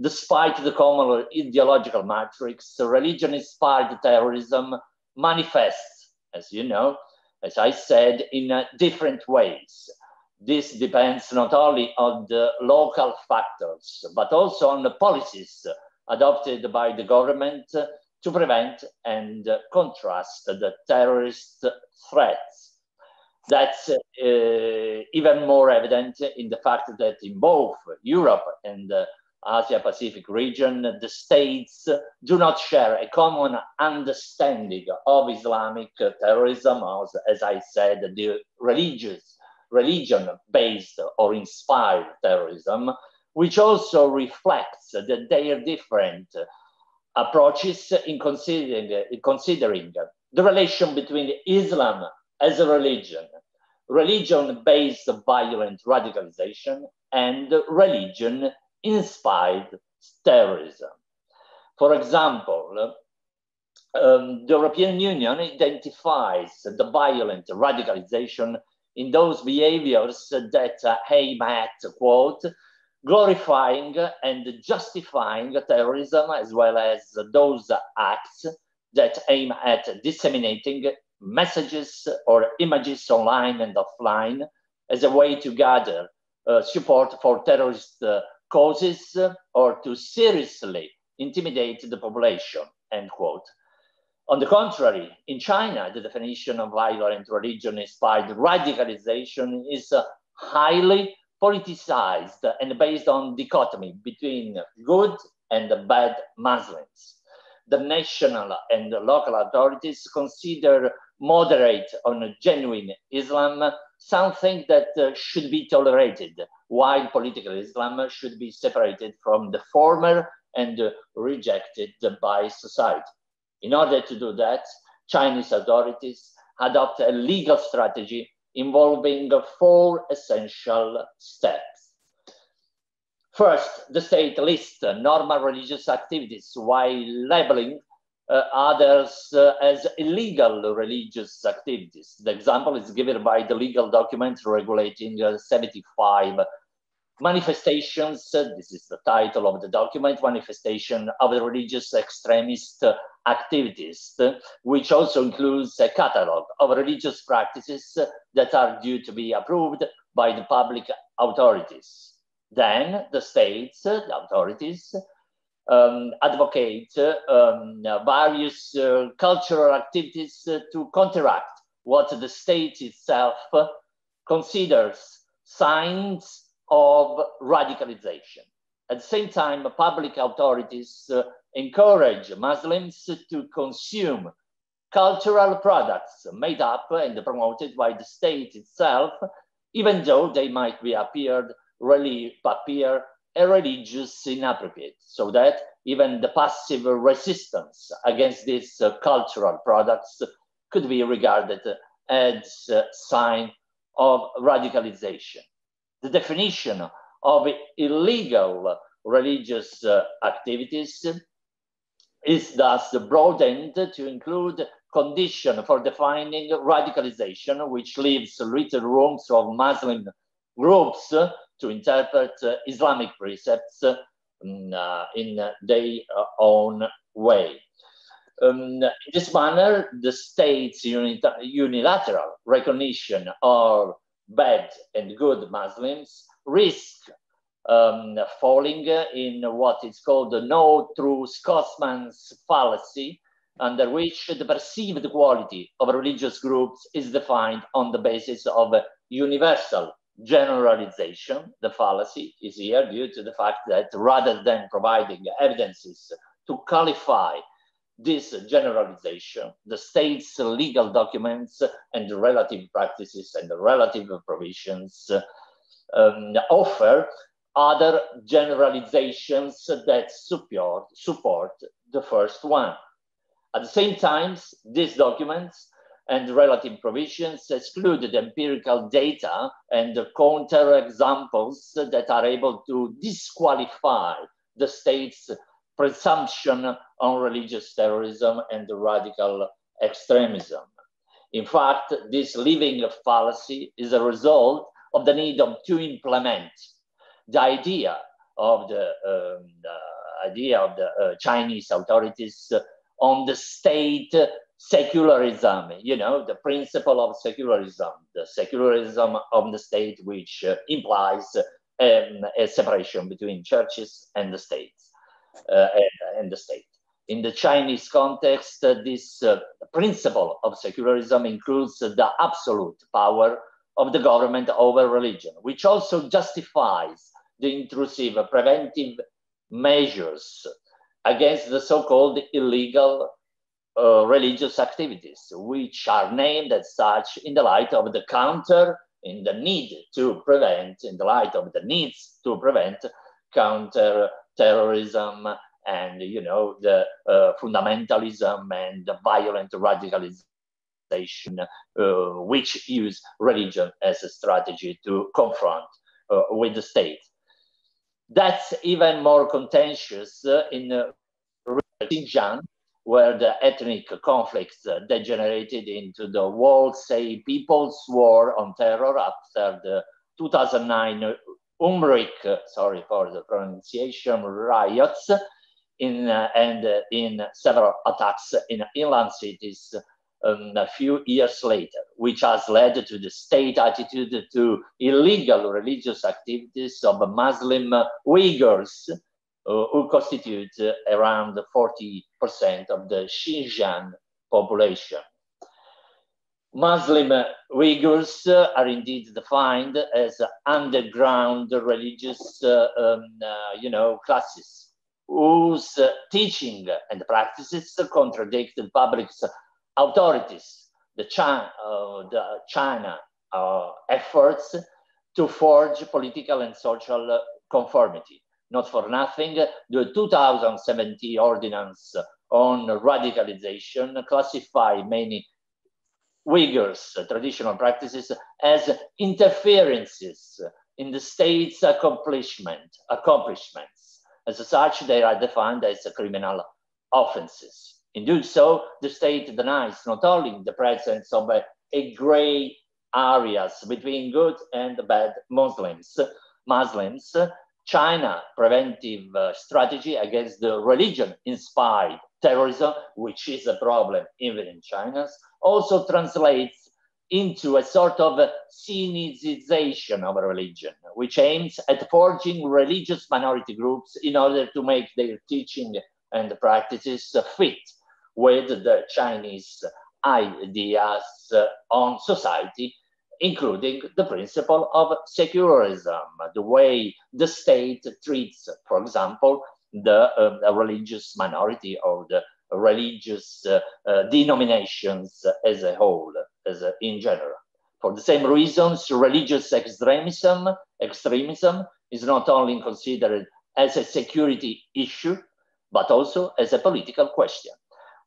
Despite the common ideological matrix, religion-inspired terrorism manifests, as you know, as I said, in uh, different ways. This depends not only on the local factors, but also on the policies adopted by the government to prevent and contrast the terrorist threats. That's uh, even more evident in the fact that in both Europe and uh, Asia Pacific region, the states do not share a common understanding of Islamic terrorism, as, as I said, the religious, religion based or inspired terrorism, which also reflects that they are different approaches in considering, in considering the relation between Islam as a religion, religion based violent radicalization, and religion inspired terrorism. For example, um, the European Union identifies the violent radicalization in those behaviors that uh, aim at, quote, glorifying and justifying terrorism, as well as those acts that aim at disseminating messages or images online and offline as a way to gather uh, support for terrorist uh, causes or to seriously intimidate the population, end quote. On the contrary, in China, the definition of violent religion-inspired radicalization is uh, highly politicized and based on dichotomy between good and bad Muslims. The national and local authorities consider moderate on genuine Islam something that uh, should be tolerated, while political Islam should be separated from the former and uh, rejected by society. In order to do that, Chinese authorities adopt a legal strategy involving four essential steps. First, the state lists normal religious activities while labeling others uh, as illegal religious activities. The example is given by the legal document regulating uh, 75 manifestations. this is the title of the document, Manifestation of the Religious Extremist Activities, which also includes a catalog of religious practices that are due to be approved by the public authorities. Then the states, the authorities, um, advocate um, various uh, cultural activities uh, to counteract what the state itself considers signs of radicalization. At the same time, public authorities uh, encourage Muslims to consume cultural products made up and promoted by the state itself, even though they might be appeared really appear religious inappropriate, so that even the passive resistance against these uh, cultural products could be regarded as a sign of radicalization. The definition of illegal religious uh, activities is thus broadened to include condition for defining radicalization, which leaves little room for Muslim groups to interpret uh, Islamic precepts mm, uh, in their own way. Um, in this manner, the state's unilateral recognition of bad and good Muslims risk um, falling in what is called the no true Scotsman's fallacy, under which the perceived quality of religious groups is defined on the basis of universal generalization. The fallacy is here due to the fact that rather than providing evidences to qualify this generalization, the state's legal documents and relative practices and the relative provisions um, offer other generalizations that support, support the first one. At the same time, these documents and relative provisions exclude empirical data and counter examples that are able to disqualify the state's presumption on religious terrorism and radical extremism. In fact, this living fallacy is a result of the need of, to implement the idea of the, um, the idea of the uh, Chinese authorities on the state secularism, you know, the principle of secularism, the secularism of the state, which uh, implies um, a separation between churches and the states uh, and, and, the state. In the Chinese context, uh, this uh, principle of secularism includes the absolute power of the government over religion, which also justifies the intrusive preventive measures against the so-called illegal uh, religious activities, which are named as such in the light of the counter, in the need to prevent, in the light of the needs to prevent counter terrorism and you know the uh, fundamentalism and the violent radicalization uh, which use religion as a strategy to confront uh, with the state. That's even more contentious uh, in uh, Xinjiang, where the ethnic conflicts degenerated into the wholesale People's War on Terror after the 2009 Urumqi, sorry for the pronunciation, riots in, uh, and uh, in several attacks in inland cities um, a few years later, which has led to the state attitude to illegal religious activities of Muslim Uyghurs, uh, who constitute uh, around 40% of the Xinjiang population. Muslim Uyghurs uh, are indeed defined as underground religious, uh, um, uh, you know, classes whose uh, teaching and practices contradict the public's authorities, the China, uh, the China uh, efforts to forge political and social conformity. Not for nothing, the 2017 ordinance on radicalization classify many Uyghurs' traditional practices as interferences in the state's accomplishment, accomplishments. As such, they are defined as criminal offenses. In doing so, the state denies not only the presence of a, a gray areas between good and bad Muslims, Muslims, China preventive uh, strategy against the religion-inspired terrorism, which is a problem even in China, also translates into a sort of Sinicization of religion, which aims at forging religious minority groups in order to make their teaching and practices fit with the Chinese ideas on society, including the principle of secularism, the way the state treats, for example, the uh, religious minority or the religious uh, uh, denominations as a whole, as a, in general. For the same reasons, religious extremism, extremism is not only considered as a security issue, but also as a political question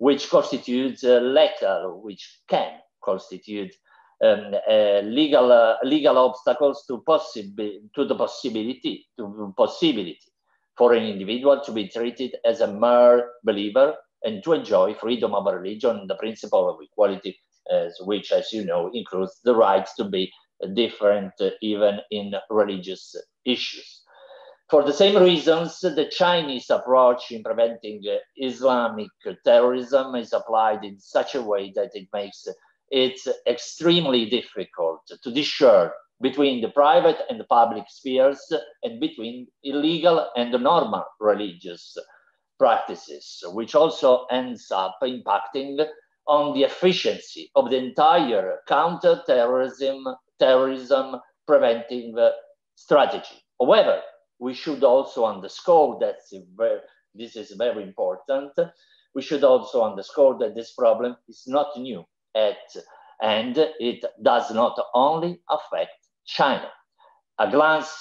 which constitutes a legal, which can constitute um, uh, legal uh, legal obstacles to possible to the possibility to possibility for an individual to be treated as a mere believer and to enjoy freedom of religion, and the principle of equality, as, which, as you know, includes the right to be different uh, even in religious issues. For the same reasons, the Chinese approach in preventing uh, Islamic terrorism is applied in such a way that it makes it extremely difficult to discern between the private and the public spheres and between illegal and the normal religious practices, which also ends up impacting on the efficiency of the entire counter-terrorism terrorism preventing strategy. However, we should also underscore that this is very important. We should also underscore that this problem is not new at, and it does not only affect China. A glance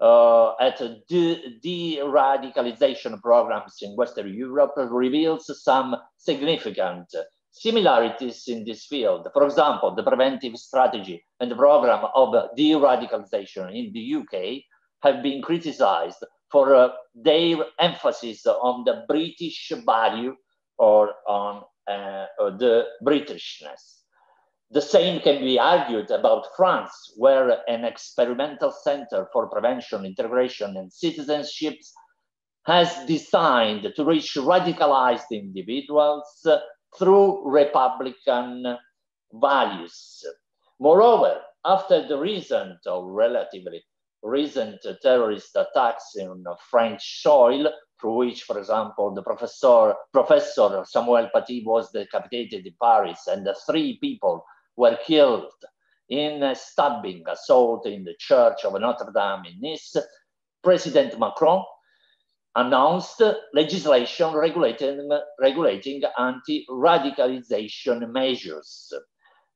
uh, at the de-radicalization programs in Western Europe reveals some significant similarities in this field. For example, the preventive strategy and the program of de-radicalization in the UK have been criticized for uh, their emphasis on the British value or on Uh, the Britishness. The same can be argued about France, where an experimental center for prevention, integration, and citizenships has designed to reach radicalized individuals through Republican values. Moreover, after the recent or relatively recent terrorist attacks in French soil, through which, for example, the professor, Professor Samuel Paty was decapitated in Paris and three people were killed in a stabbing assault in the church of Notre Dame in Nice, President Macron announced legislation regulating, regulating anti-radicalization measures.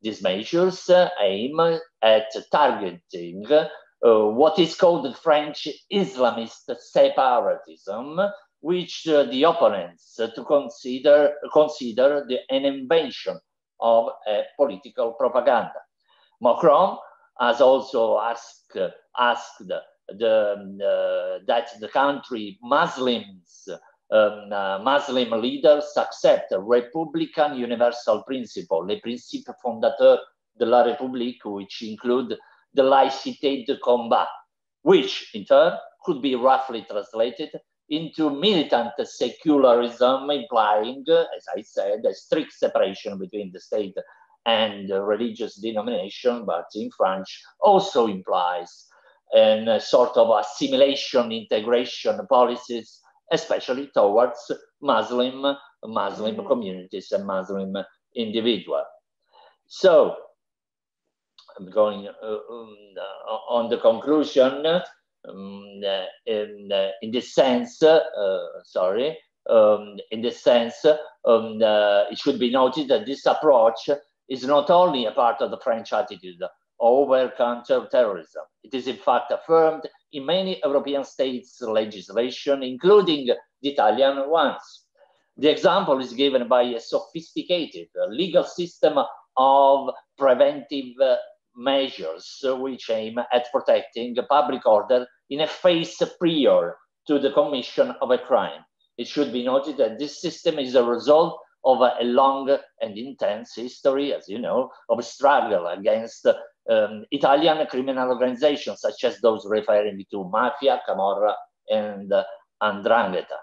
These measures aim at targeting what is called the French Islamist separatism, which uh, the opponents uh, to consider consider the, an invention of political propaganda. Macron has also asked, asked the, uh, that the country Muslims, um, uh, Muslim leaders accept a Republican universal principle, les principes fondateurs de la République, which include the laïcité de combat, which in turn could be roughly translated into militant secularism, implying, as I said, a strict separation between the state and the religious denomination, but in French also implies a sort of assimilation, integration policies, especially towards Muslim, Muslim mm-hmm. communities and Muslim individuals. So, Going uh, um, uh, on the conclusion um, in, in this sense, uh, sorry, um, in this sense, um, it should be noted that this approach is not only a part of the French attitude over counter-terrorism. It is in fact affirmed in many European states' legislation, including the Italian ones. The example is given by a sophisticated legal system of preventive measures which aim at protecting public order in a phase prior to the commission of a crime. It should be noted that this system is a result of a long and intense history, as you know, of struggle against um, Italian criminal organizations, such as those referring to mafia, Camorra, and uh, 'Ndrangheta.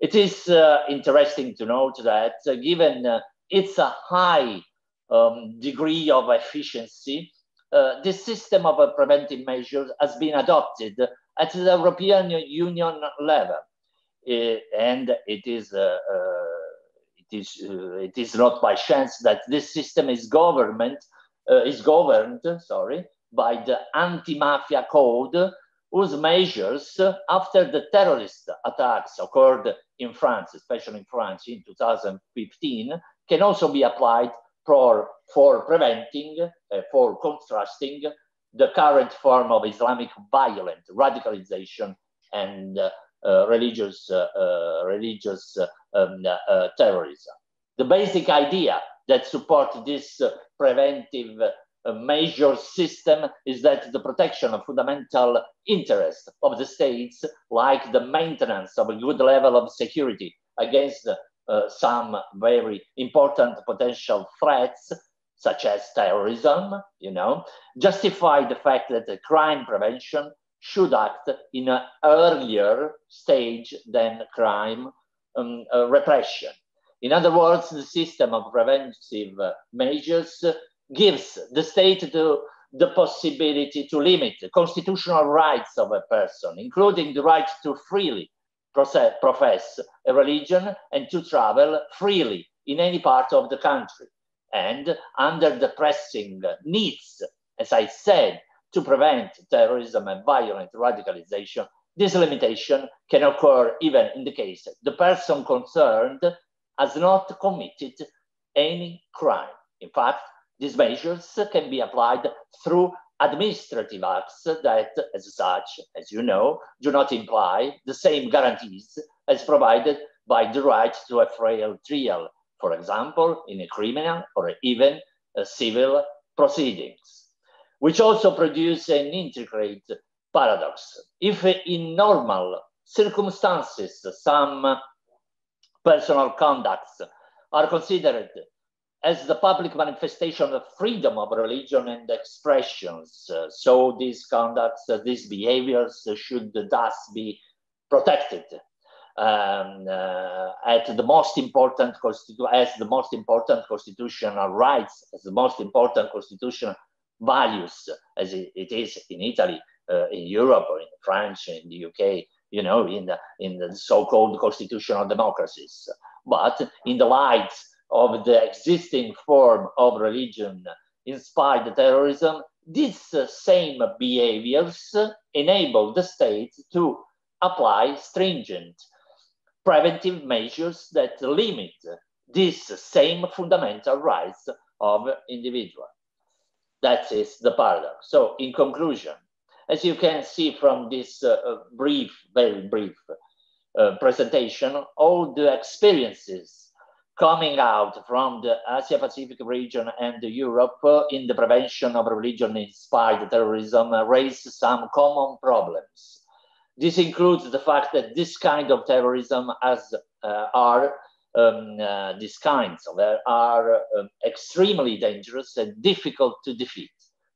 It is uh, interesting to note that uh, given uh, its high um, degree of efficiency, uh, this system of uh, preventive measures has been adopted at the European Union level. Uh, and it is, uh, it, is, it is not by chance that this system is government is governed, sorry, by the anti-mafia code whose measures after the terrorist attacks occurred in France, especially in France in 2015, can also be applied for, for preventing, uh, for contrasting the current form of Islamic violent radicalization and uh, uh, religious, uh, uh, religious um, terrorism. The basic idea that supports this preventive measure system is that the protection of fundamental interests of the states, like the maintenance of a good level of security against some very important potential threats, such as terrorism, you know, justify the fact that the crime prevention should act in an earlier stage than crime um, uh, repression. In other words, the system of preventive uh, measures gives the state the, the possibility to limit the constitutional rights of a person, including the right to freely profess a religion and to travel freely in any part of the country. And under the pressing needs, as I said, to prevent terrorism and violent radicalization, this limitation can occur even in the case the person concerned has not committed any crime. In fact, these measures can be applied through administrative acts that, as such, as you know, do not imply the same guarantees as provided by the right to a fair trial, for example, in a criminal or even civil proceedings, which also produce an intricate paradox. If in normal circumstances some personal conducts are considered as the public manifestation of freedom of religion and expressions. Uh, so these conducts, uh, these behaviors should thus be protected um, uh, at the most important constitu- as the most important constitutional rights, as the most important constitutional values, as it, it is in Italy, uh, in Europe, or in France, in the UK, you know, in the in the so-called constitutional democracies. But in the light of the existing form of religion inspired terrorism, these same behaviors enable the state to apply stringent preventive measures that limit these same fundamental rights of individuals. That is the paradox. So, in conclusion, as you can see from this uh, brief, very brief uh, presentation, all the experiences coming out from the Asia Pacific region and Europe in the prevention of religion inspired terrorism raise some common problems. This includes the fact that this kind of terrorism as uh, are um, uh, these kinds of uh, are um, extremely dangerous and difficult to defeat.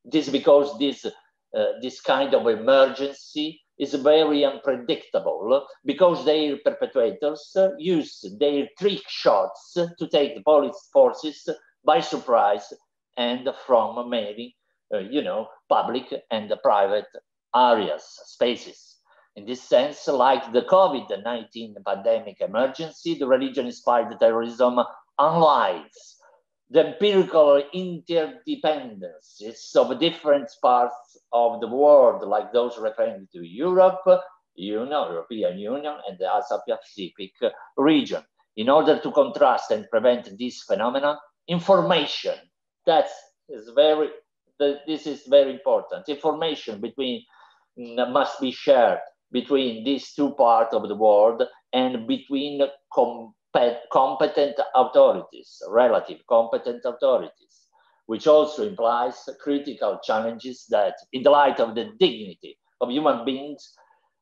This because this uh, this kind of emergency is very unpredictable because their perpetrators use their trick shots to take the police forces by surprise and from many, uh, you know, public and private areas, spaces. In this sense, like the COVID-19 pandemic emergency, the religion-inspired terrorism unlines the empirical interdependencies of different parts of the world, like those referring to Europe, you know, European Union, and the Asia Pacific region. In order to contrast and prevent this phenomenon, information that is very this is very important. Information between mm, must be shared between these two parts of the world and between competent authorities, relative competent authorities, which also implies critical challenges that, in the light of the dignity of human beings,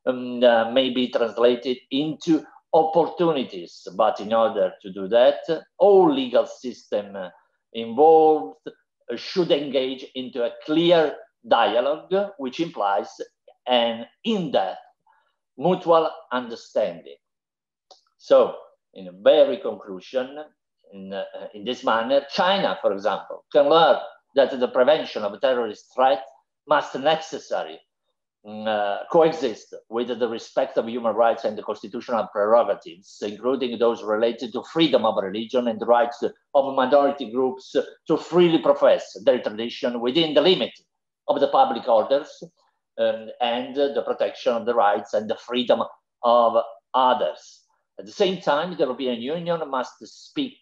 um, uh, may be translated into opportunities. But in order to do that, all legal system involved should engage into a clear dialogue, which implies an in-depth mutual understanding. So in a very conclusion, in, uh, in this manner, China, for example, can learn that the prevention of terrorist threat must necessarily mm, uh, coexist with the respect of human rights and the constitutional prerogatives, including those related to freedom of religion and the rights of minority groups to freely profess their tradition within the limit of the public orders um, and the protection of the rights and the freedom of others. At the same time, the European Union must speak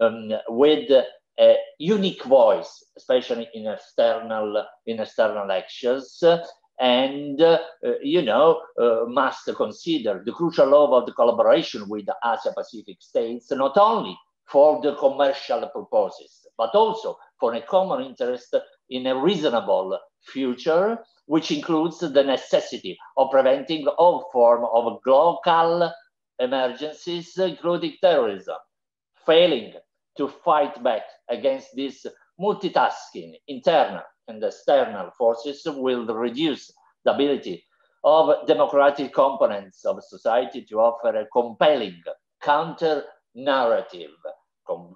um, with a unique voice, especially in external in external actions, and uh, you know uh, must consider the crucial role of the collaboration with the Asia Pacific states, not only for the commercial purposes, but also for a common interest in a reasonable future, which includes the necessity of preventing all form of local emergencies, including terrorism, failing to fight back against these multitasking internal and external forces will reduce the ability of democratic components of society to offer a compelling counter narrative,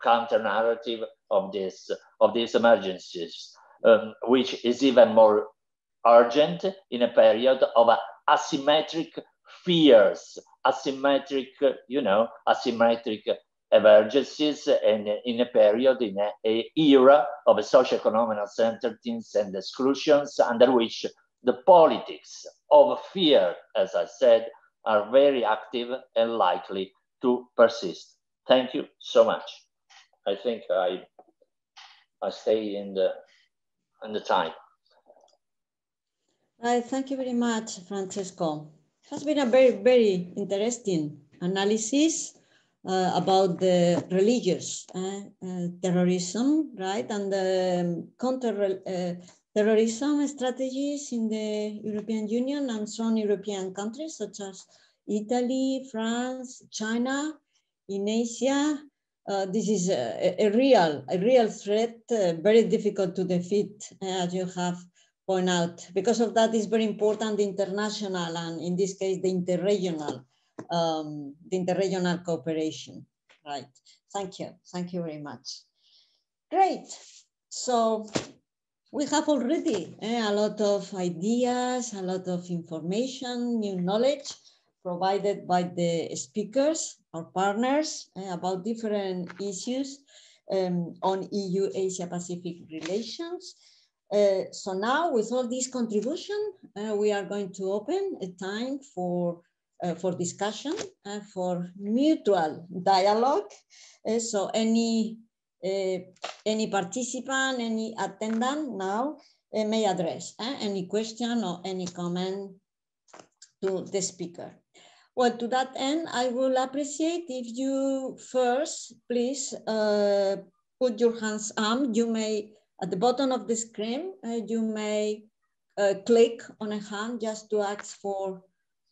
counter narrative of this of these emergencies, um, which is even more urgent in a period of asymmetric fears asymmetric, you know, asymmetric emergencies and in a period, in a, era of socio-economic uncertainties and exclusions under which the politics of fear, as I said, are very active and likely to persist. Thank you so much. I think I, I stay in the, in the time. Right, thank you very much, Francesco. It has been a very, very interesting analysis uh, about the religious uh, uh, terrorism, right, and the counter uh, terrorism strategies in the European Union and some European countries such as Italy, France, China, in Asia. Uh, this is a, a, real, a real threat, uh, very difficult to defeat, as you have pointed out. Because of that, it's very important the international and in this case, the interregional um, the interregional cooperation. Right. Thank you. Thank you very much. Great. So we have already eh, a lot of ideas, a lot of information, new knowledge provided by the speakers, our partners, eh, about different issues um, on EU-Asia Pacific relations. Uh, so now with all this contribution, uh, we are going to open a time for uh, for discussion and for mutual dialogue. Uh, so any, uh, any participant, any attendant now uh, may address any question or any comment to the speaker. Well, to that end, I will appreciate if you first, please uh, put your hands up. You may, at the bottom of the screen, uh, you may uh, click on a hand just to ask for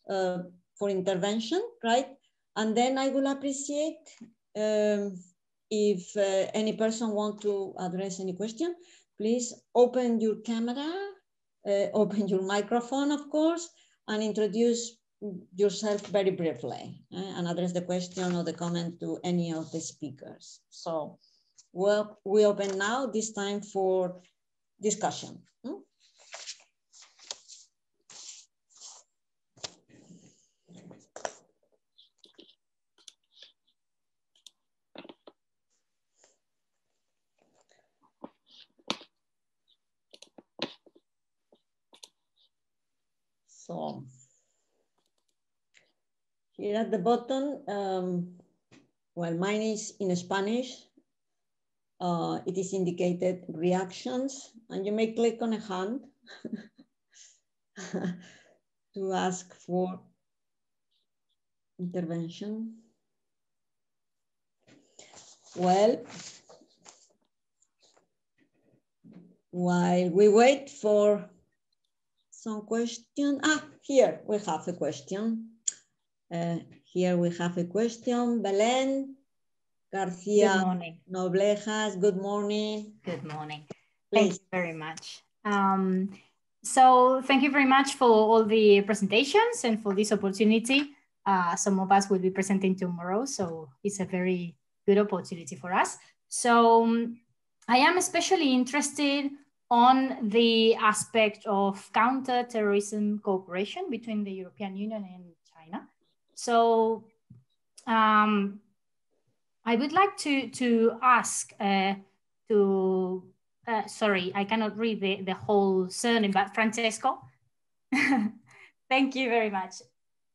uh, for intervention, right? And then I will appreciate um, if uh, any person want to address any question, please open your camera, uh, open your microphone, of course, and introduce yourself very briefly uh, and address the question or the comment to any of the speakers. So well, we open now this time for discussion. Hmm? So here at the bottom, um, well, mine is in Spanish. Uh, it is indicated reactions, and you may click on a hand to ask for intervention. Well, while we wait for some question. Ah, here we have a question. Uh, here we have a question. Belen Garcia good morning. Noblejas, good morning. Good morning. Please. Thank you very much. Um, so thank you very much for all the presentations and for this opportunity. Uh, some of us will be presenting tomorrow, so it's a very good opportunity for us. So um, I am especially interested on the aspect of counter-terrorism cooperation between the European Union and China. So um, I would like to, to ask uh, to, uh, sorry, I cannot read the, the whole surname, but Francesco. Thank you very much.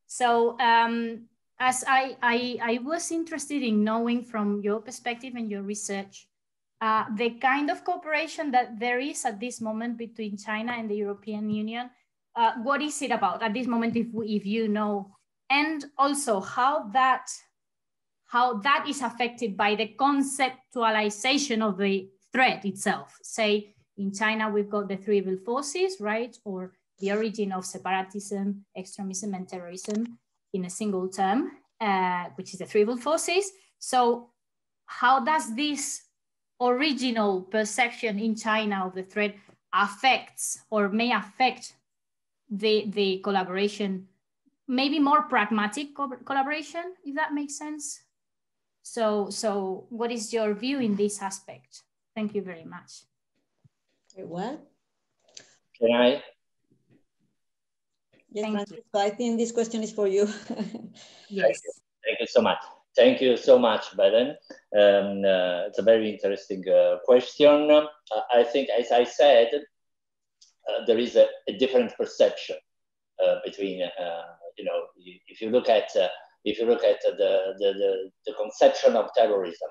So um, as I, I, I was interested in knowing from your perspective and your research, uh, the kind of cooperation that there is at this moment between China and the European Union. Uh, what is it about at this moment, if, if you know, and also how that how that is affected by the conceptualization of the threat itself. Say in China, we've got the three evil forces, right? Or the origin of separatism, extremism, and terrorism in a single term, uh, which is the three evil forces. So how does this original perception in China of the threat affects or may affect the, the collaboration, maybe more pragmatic co collaboration, if that makes sense. So, so what is your view in this aspect? Thank you very much. Very well. Can I? Yes, Thank Francisco, you. I think this question is for you. yes. Thank you. Thank you so much. Thank you so much, Belen. Um, uh, it's a very interesting uh, question. Uh, I think, as I said, uh, there is a, a different perception uh, between, uh, you know, if you look at if you look at the, the, the, the, conception of terrorism,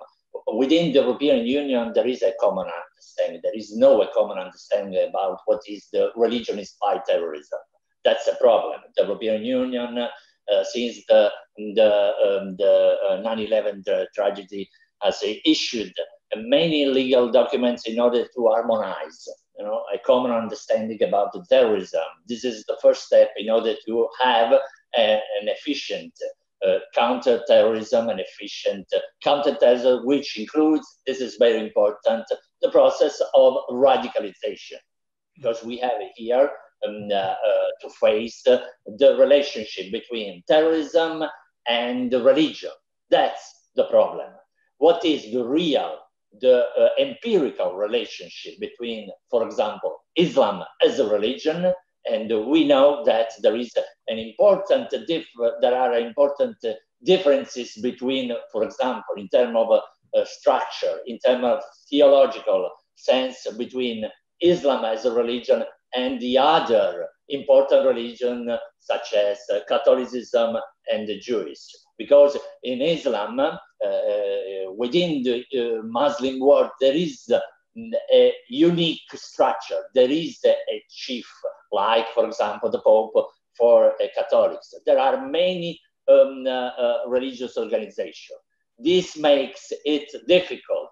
within the European Union, there is a common understanding. There is no a common understanding about what is the religion inspired terrorism. That's a problem. The European Union, uh, since the, the, um, the 9-11 uh, tragedy, has issued many legal documents in order to harmonize you know, a common understanding about the terrorism. This is the first step in order to have a, an efficient uh, counter-terrorism and efficient uh, counter-terrorism, which includes, this is very important, the process of radicalization. Because we have here um, uh, uh to face the relationship between terrorism and religion. That's the problem. What is the real, the uh, empirical relationship between, for example, Islam as a religion and we know that there is an important there are important differences between, for example, in terms of uh, structure, in terms of theological sense between Islam as a religion and the other important religion such as Catholicism and the Jewish. Because in Islam, uh, uh within the uh, Muslim world, there is a unique structure. There is a chief, like, for example, the Pope for uh, Catholics. There are many um, uh, uh, religious organizations. This makes it difficult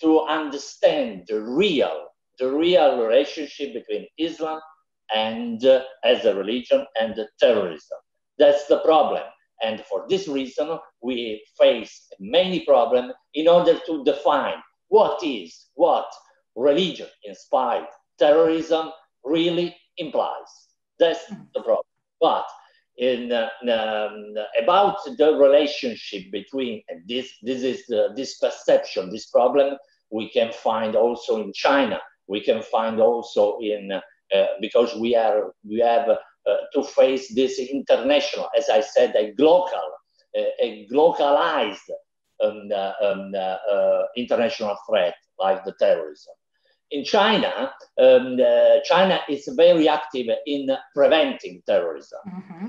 to understand the real, the real relationship between Islam and uh, as a religion and terrorism. That's the problem. And for this reason, we face many problems in order to define what is, what religion inspired terrorism really implies. That's the problem. But in uh, um, about the relationship between this this is the, this perception this problem we can find also in China. We can find also in uh, because we are we have uh, to face this international as I said a global a localized um, uh, um, uh, international threat like the terrorism in China, um, uh, China is very active in preventing terrorism. Mm-hmm.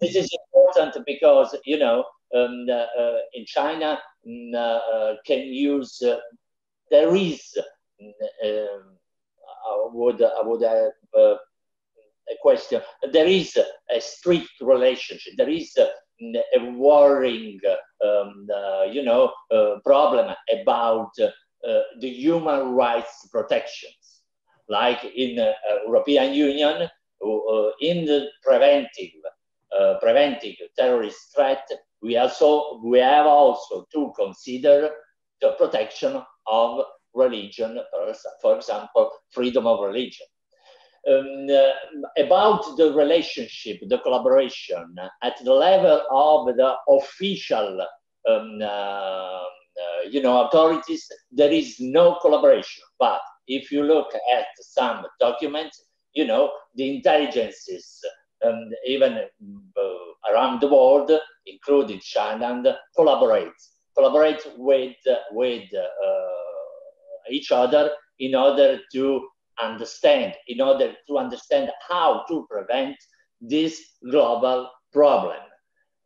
this is important because, you know, um, uh, uh, in China, mm, uh, uh, can use, uh, there is, um, I would, I would have a question, there is a strict relationship, there is a, a worrying, um, you know, problem about the human rights protections, like in uh, European Union, uh, in the preventive, preventive terrorist threat, we also we have also to consider the protection of religion, for example, freedom of religion. Um, uh, about the relationship, the collaboration at the level of the official um, uh, uh, you know, authorities, there is no collaboration. But if you look at some documents, you know, the intelligences, um, even uh, around the world, including China, and collaborate, collaborate with, with uh, each other in order to understand, in order to understand how to prevent this global problem.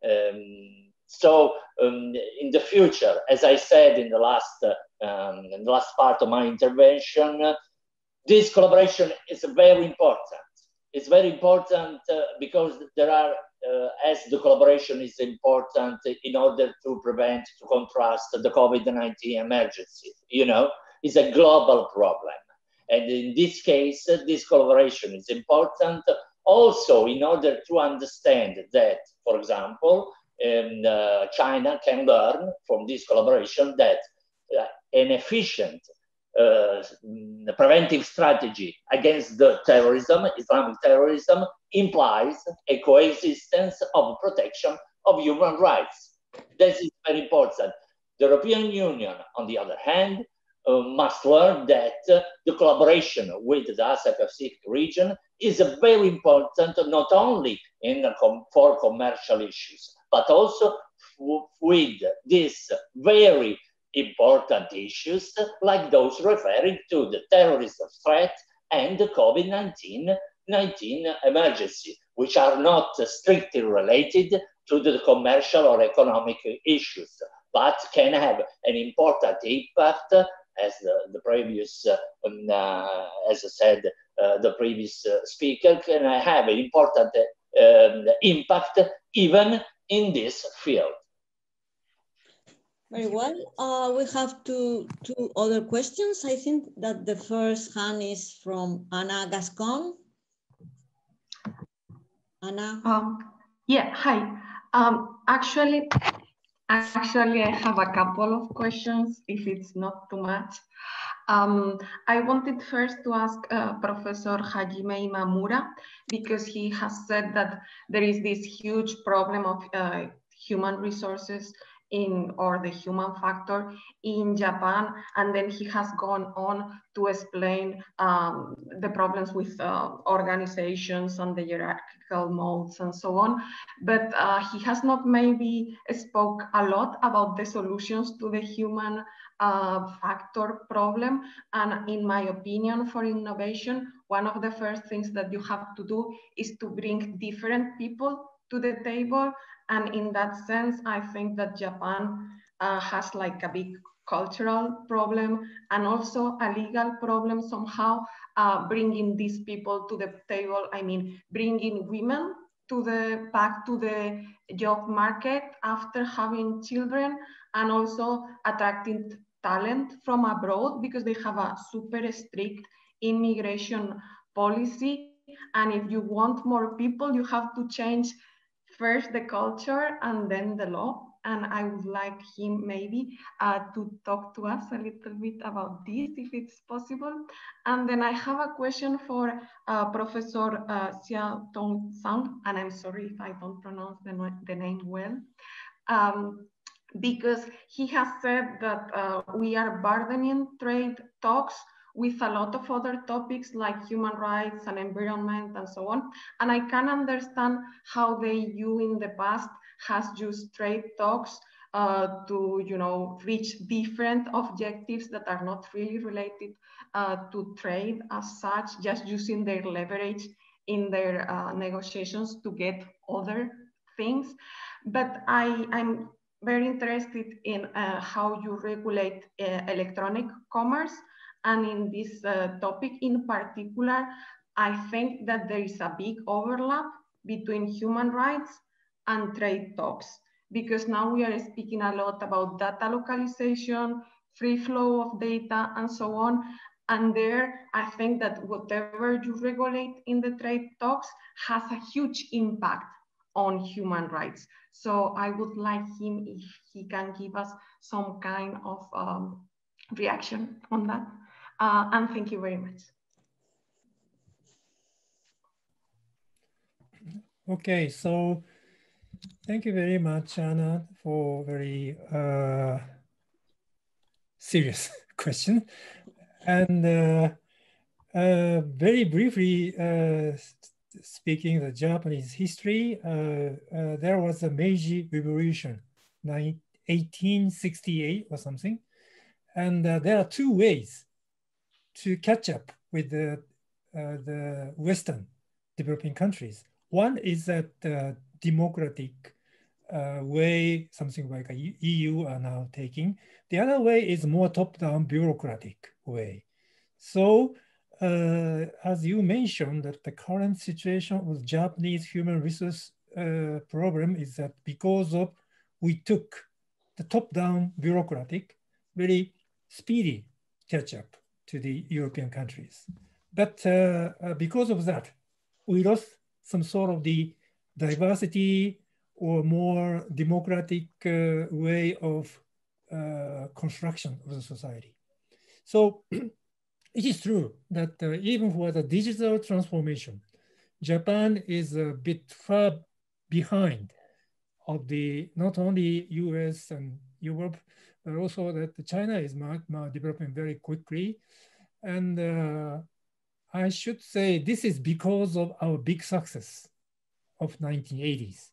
Um, so um, in the future, as I said in the last um, in the last part of my intervention, this collaboration is very important. It's very important uh, because there are, uh, as the collaboration is important in order to prevent, to contrast the COVID-19 emergency. You know, it's a global problem. And in this case, this collaboration is important also in order to understand that, for example, and uh, China can learn from this collaboration that uh, an efficient uh, preventive strategy against the terrorism, Islamic terrorism, implies a coexistence of protection of human rights. This is very important. The European Union, on the other hand, uh, must learn that uh, the collaboration with the Asia Pacific region is very important, not only in for commercial issues, but also with these very important issues like those referring to the terrorist threat and the COVID-19 19 emergency, which are not strictly related to the commercial or economic issues, but can have an important impact, as the, the previous, um, uh, as I said, uh, the previous uh, speaker, can have an important um, impact even in this field. Very well. Uh, we have two, two other questions. I think that the first hand is from Anna Gascon. Anna? Um, yeah, hi. Um, actually, actually, I have a couple of questions, if it's not too much. Um, I wanted first to ask uh, Professor Hajime Imamura, because he has said that there is this huge problem of uh, human resources in or the human factor in Japan, and then he has gone on to explain um, the problems with uh, organizations and the hierarchical modes and so on. But uh, he has not maybe spoke a lot about the solutions to the human uh, factor problem. And in my opinion, for innovation, one of the first things that you have to do is to bring different people to the table and in that sense, I think that Japan uh, has like a big cultural problem and also a legal problem somehow uh, bringing these people to the table. I mean, bringing women to the back to the job market after having children and also attracting talent from abroad because they have a super strict immigration policy. And if you want more people, you have to change first the culture and then the law. And I would like him maybe uh, to talk to us a little bit about this, if it's possible. And then I have a question for uh, Professor uh, Xia Tong Sang, and I'm sorry if I don't pronounce the, the name well. Um, because he has said that uh, we are burdening trade talks with a lot of other topics like human rights and environment and so on. And I can understand how the EU in the past has used trade talks uh, to you know, reach different objectives that are not really related uh, to trade as such, just using their leverage in their uh, negotiations to get other things. But I, I'm very interested in uh, how you regulate uh, electronic commerce and in this uh, topic in particular, I think that there is a big overlap between human rights and trade talks, because now we are speaking a lot about data localization, free flow of data, and so on. And there, I think that whatever you regulate in the trade talks has a huge impact on human rights. So I would like him if he can give us some kind of um, reaction on that. Uh, and thank you very much. Okay, so thank you very much, Anna, for very uh, serious question. And uh, uh, very briefly uh, speaking the Japanese history, uh, uh, there was a Meiji Revolution, 1868 or something. And there are two ways to catch up with the, uh, the Western developing countries. One is that uh, democratic uh, way, something like EU are now taking. The other way is more top-down bureaucratic way. So uh, as you mentioned, that the current situation with Japanese human resource uh, problem is that because of we took the top-down bureaucratic, very speedy catch-up to the European countries. But uh, uh, because of that, we lost some sort of the diversity or more democratic uh, way of uh, construction of the society. So it is true that uh, even for the digital transformation, Japan is a bit far behind of the not only US and Europe, but also that China is developing very quickly. And uh, I should say this is because of our big success of 1980s.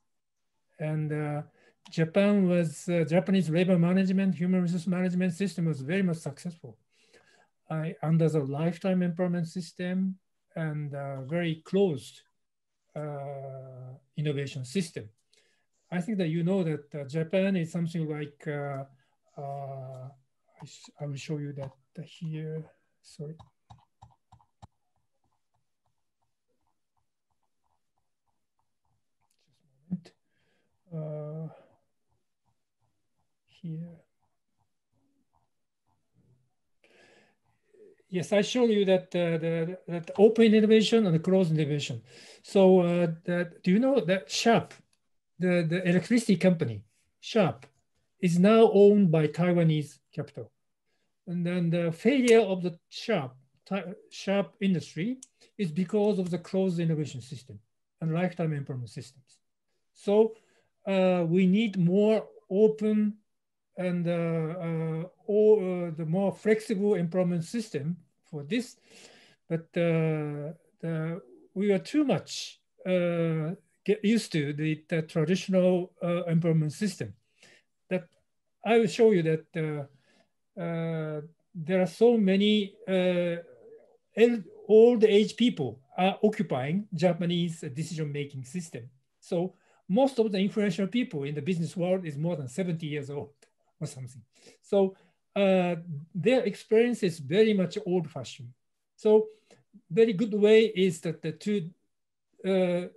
And uh, Japan was, uh, Japanese labor management, human resource management system was very much successful. I, under the lifetime employment system and very closed uh, innovation system. I think that you know that uh, Japan is something like, uh, I, I, will show you that here, sorry. Just a moment. here. Yes, I show you that uh, the that open innovation and the closed innovation. So uh, that, do you know that Sharp, the, the electricity company, Sharp, is now owned by Taiwanese capital. And then the failure of the Sharp, Sharp industry is because of the closed innovation system and lifetime employment systems. So uh, we need more open and uh, uh, or, uh, the more flexible employment system for this, but the, we are too much get used to the, the traditional employment system. That I will show you that there are so many old age people are occupying Japanese decision-making system. So most of the influential people in the business world is more than 70 years old or something. So uh, their experience is very much old fashioned. So very good way is that the, to, uh,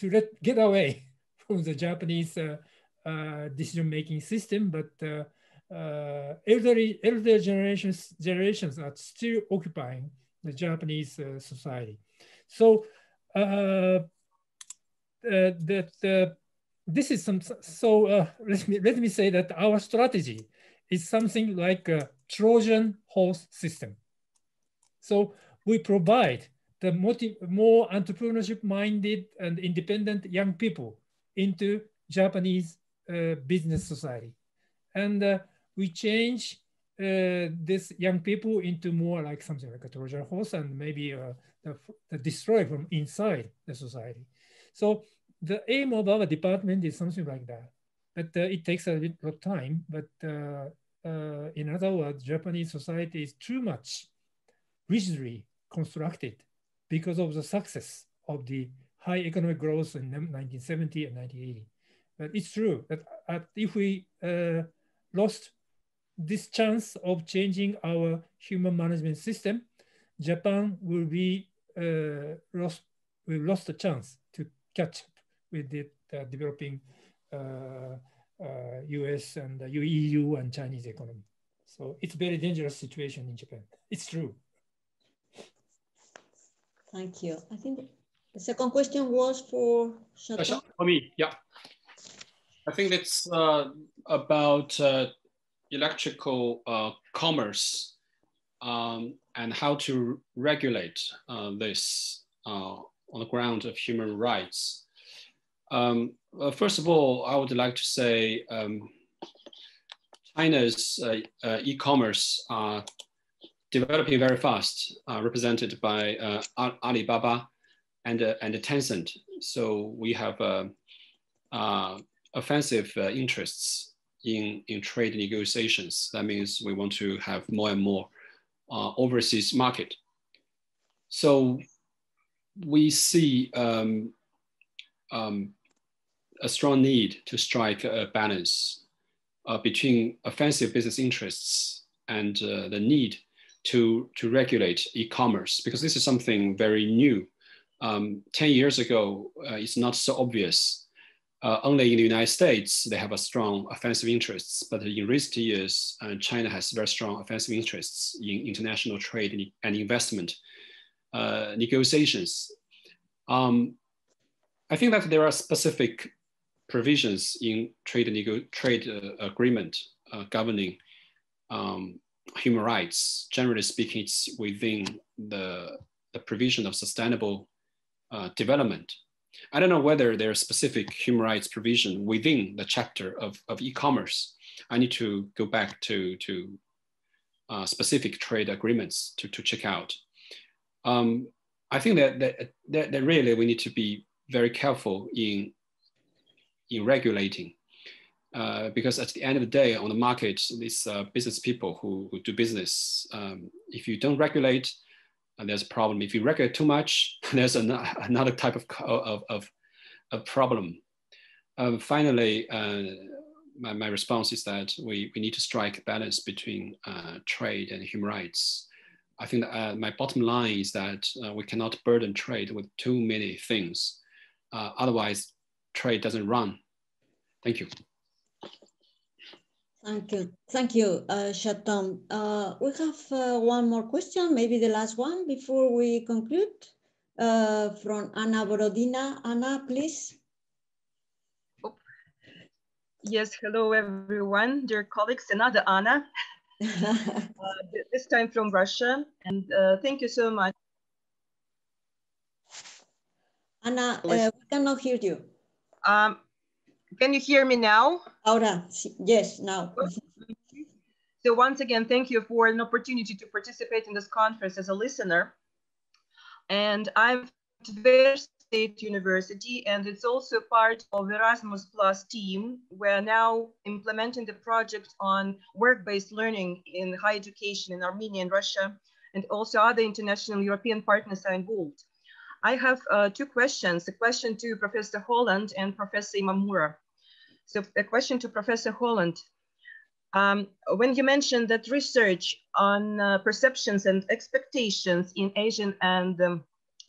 to let, get away from the Japanese uh, uh decision-making system, but uh, elderly, elder generations, generations are still occupying the Japanese society. So that this is some, so let, me, let me say that our strategy is something like a Trojan horse system. So we provide the more entrepreneurship minded and independent young people into Japanese uh, business society. And uh, we change uh, this young people into more like something like a Trojan horse and maybe uh, the, the destroy from inside the society. So the aim of our department is something like that. But uh, it takes a bit of time. But uh, in other words, Japanese society is too much rigidly constructed because of the success of the high economic growth in 1970 and 1980. But it's true that if we uh, lost this chance of changing our human management system, Japan will be uh, lost, we lost the chance to catch up with the uh, developing US uh, and the EU and Chinese economy. So it's a very dangerous situation in Japan. It's true. Thank you. I think the second question was for for me, yeah. I think it's uh, about uh, electrical uh, commerce um, and how to regulate uh, this uh, on the ground of human rights. Um, first of all, I would like to say um, China's uh, e-commerce developing very fast, uh, represented by uh, Alibaba and, uh, and Tencent. So we have uh, offensive interests in, in trade negotiations. That means we want to have more and more overseas market. So we see um, um, a strong need to strike a balance uh, between offensive business interests and uh, the need to, to regulate e-commerce because this is something very new. Um, 10 years ago, uh, it's not so obvious. Uh, only in the United States, they have a strong offensive interests, but in recent years, uh, China has very strong offensive interests in international trade and investment uh, negotiations. Um, I think that there are specific provisions in trade, trade uh, agreement uh, governing um, human rights. Generally speaking, it's within the, the provision of sustainable uh, development. I don't know whether there are specific human rights provision within the chapter of, of e-commerce. I need to go back to, to uh, specific trade agreements to, to check out. Um, I think that, that, that, that really we need to be very careful in, in regulating. Uh, because at the end of the day, on the market, these uh, business people who, who do business, um, if you don't regulate, uh, there's a problem. If you regulate too much, there's an, another type of, of, of, of problem. Um, finally, uh, my, my response is that we, we need to strike a balance between uh, trade and human rights. I think uh, my bottom line is that we cannot burden trade with too many things. Otherwise, trade doesn't run. Thank you. Thank you. Thank you, uh, Xiaotong. Uh, we have uh, one more question, maybe the last one before we conclude. Uh, from Anna Borodina. Anna, please. Yes, hello everyone, dear colleagues, another Anna, uh, this time from Russia. And uh, thank you so much. Anna, uh, we cannot hear you. Um, can you hear me now? Ahora, yes, now. so once again, thank you for an opportunity to participate in this conference as a listener. And I'm very State University, and it's also part of Erasmus Plus team. We're now implementing the project on work-based learning in higher education in Armenia and Russia, and also other international European partners are involved. I have uh, two questions, a question to Professor Holland and Professor Imamura. So a question to Professor Holland. Um, when you mentioned that research on uh, perceptions and expectations in Asian and um,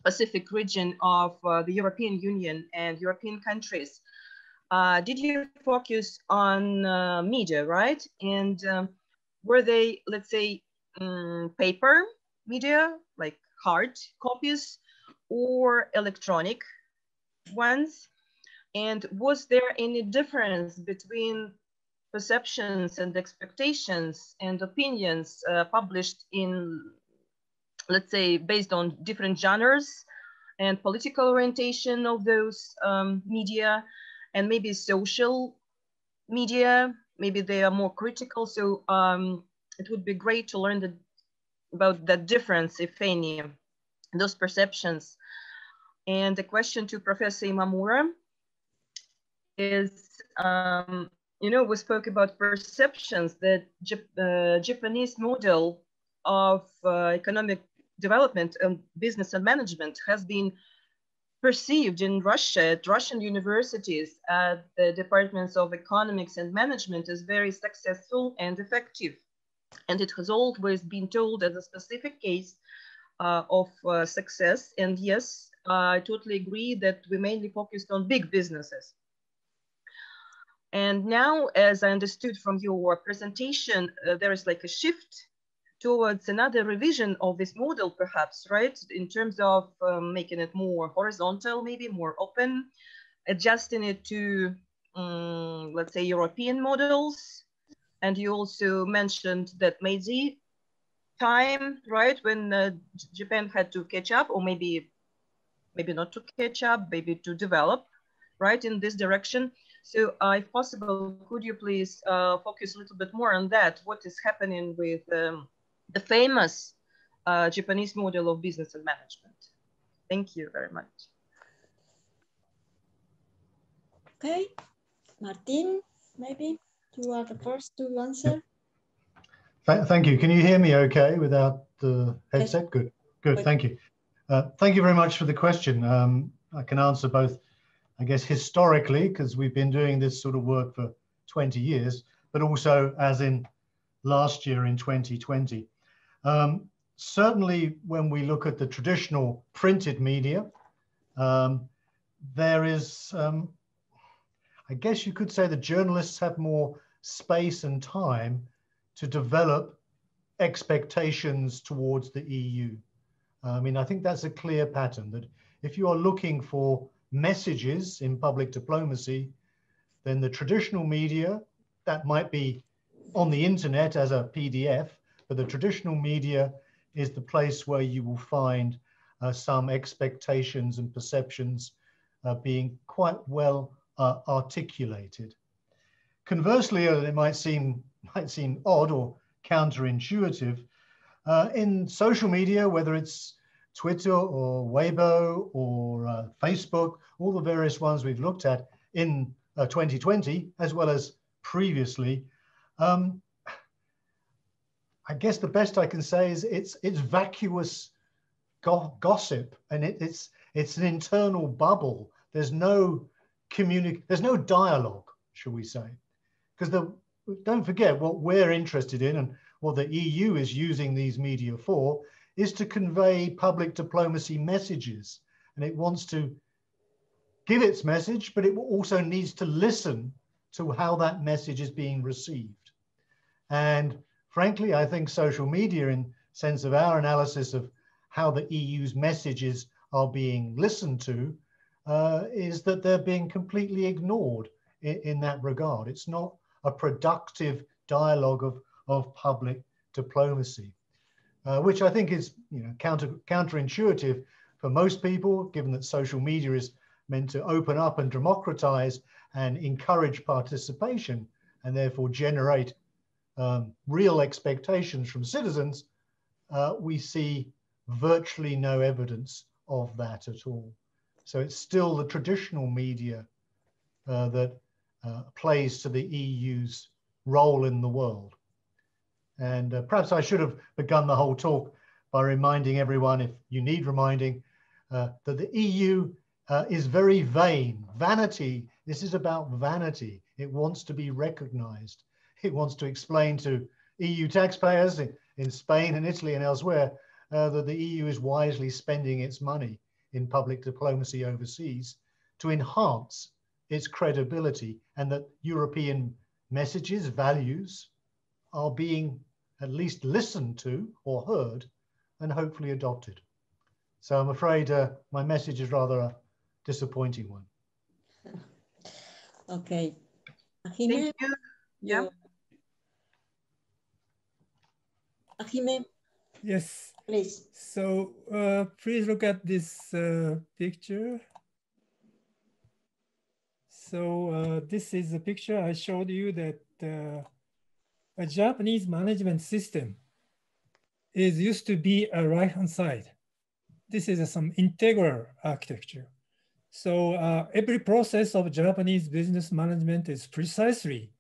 Pacific region of uh, the European Union and European countries. Uh, did you focus on uh, media, right? And um, were they, let's say, um, paper media, like hard copies, or electronic ones? And was there any difference between perceptions and expectations and opinions uh, published in let's say, based on different genres and political orientation of those um, media and maybe social media, maybe they are more critical. So um, it would be great to learn the, about that difference, if any, those perceptions. And the question to Professor Imamura is, um, you know, we spoke about perceptions that the uh, Japanese model of uh, economic development and business and management has been perceived in Russia at Russian universities at the departments of economics and management as very successful and effective. And it has always been told as a specific case uh, of uh, success. And yes, I totally agree that we mainly focused on big businesses. And now, as I understood from your presentation, uh, there is like a shift towards another revision of this model, perhaps, right? In terms of um, making it more horizontal, maybe more open, adjusting it to, um, let's say, European models. And you also mentioned that Meiji time, right, when uh, Japan had to catch up, or maybe, maybe not to catch up, maybe to develop, right, in this direction. So uh, if possible, could you please uh, focus a little bit more on that? What is happening with um, the famous uh, Japanese model of business and management. Thank you very much. Okay, Martin, maybe you are the first to answer. Thank you. Can you hear me okay without the headset? Good, good, thank you. Uh, thank you very much for the question. Um, I can answer both, I guess, historically, because we've been doing this sort of work for 20 years, but also as in last year in 2020. Um, certainly, when we look at the traditional printed media, um, there is, um, I guess you could say the journalists have more space and time to develop expectations towards the EU. I mean, I think that's a clear pattern that if you are looking for messages in public diplomacy, then the traditional media, that might be on the internet as a PDF, but the traditional media is the place where you will find uh, some expectations and perceptions uh, being quite well uh, articulated. Conversely, uh, it might seem, might seem odd or counterintuitive, uh, in social media, whether it's Twitter or Weibo or uh, Facebook, all the various ones we've looked at in uh, 2020, as well as previously, um, I guess the best I can say is it's it's vacuous go gossip and it, it's it's an internal bubble. There's no communic there's no dialogue, shall we say? Because the don't forget what we're interested in and what the EU is using these media for is to convey public diplomacy messages. And it wants to give its message, but it also needs to listen to how that message is being received. And frankly, I think social media, in sense of our analysis of how the EU's messages are being listened to, uh, is that they're being completely ignored in, in that regard. It's not a productive dialogue of, of public diplomacy, uh, which I think is you know counter counterintuitive for most people, given that social media is meant to open up and democratize and encourage participation and therefore generate um, real expectations from citizens, uh, we see virtually no evidence of that at all. So it's still the traditional media uh, that uh, plays to the EU's role in the world. And uh, perhaps I should have begun the whole talk by reminding everyone, if you need reminding, uh, that the EU uh, is very vain. Vanity, this is about vanity. It wants to be recognized. It wants to explain to EU taxpayers in, in Spain and Italy and elsewhere uh, that the EU is wisely spending its money in public diplomacy overseas to enhance its credibility and that European messages, values are being at least listened to or heard and hopefully adopted. So I'm afraid uh, my message is rather a disappointing one. Okay. Thank you. Yeah. Hajime. Yes. Please. So uh, please look at this uh, picture. So uh, this is a picture I showed you that uh, a Japanese management system is used to be a right-hand side. This is a, some integral architecture. So uh, every process of Japanese business management is precisely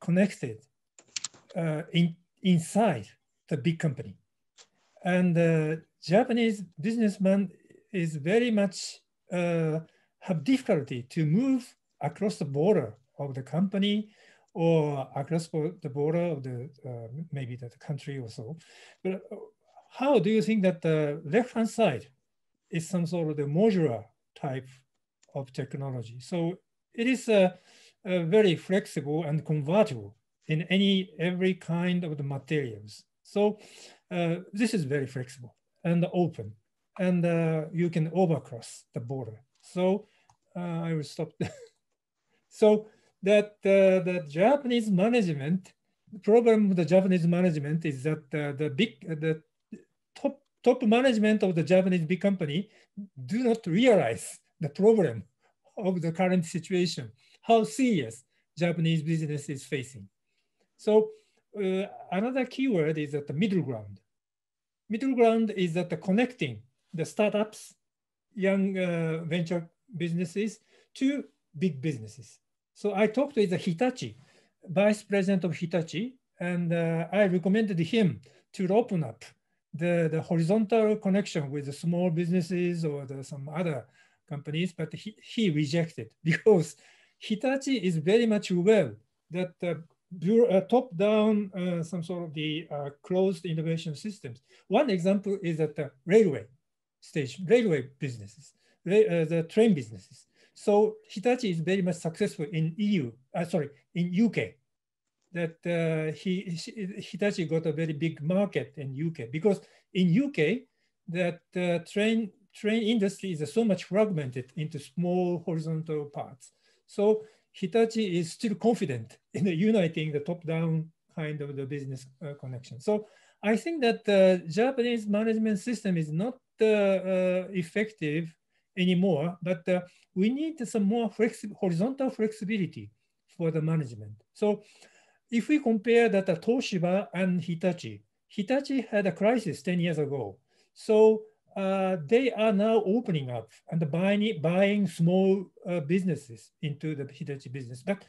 connected uh, in, inside the big company. And uh, Japanese businessman is very much uh, have difficulty to move across the border of the company or across the border of the uh, maybe the country or so. But uh, how do you think that the left-hand side is some sort of the modular type of technology? So it is a, a very flexible and convertible in any every kind of the materials. So uh, this is very flexible and open, and uh, you can overcross the border. So uh, I will stop. So that uh, the Japanese management, the problem the Japanese management is that uh, the big, uh, the top, top management of the Japanese big company do not realize the problem of the current situation, how serious Japanese business is facing. So uh, another keyword is that the middle ground. Middle ground is that the connecting the startups, young uh, venture businesses to big businesses. So I talked with the Hitachi, vice president of Hitachi, and uh, I recommended him to open up the, the horizontal connection with the small businesses or the, some other companies, but he, he rejected because Hitachi is very much aware that uh, uh, top-down, uh, some sort of the uh, closed innovation systems. One example is that the railway station, railway businesses, uh, the train businesses. So Hitachi is very much successful in EU, uh, sorry, in UK. That uh, he, Hitachi got a very big market in UK because in UK that uh, train train industry is so much fragmented into small horizontal parts. So Hitachi is still confident in uniting the top-down kind of the business uh, connection. So I think that the Japanese management system is not uh, uh, effective anymore, but uh, we need some more flexi horizontal flexibility for the management. So if we compare that Toshiba and Hitachi, Hitachi had a crisis 10 years ago. So uh, they are now opening up and buying, buying small uh, businesses into the Hitachi business. But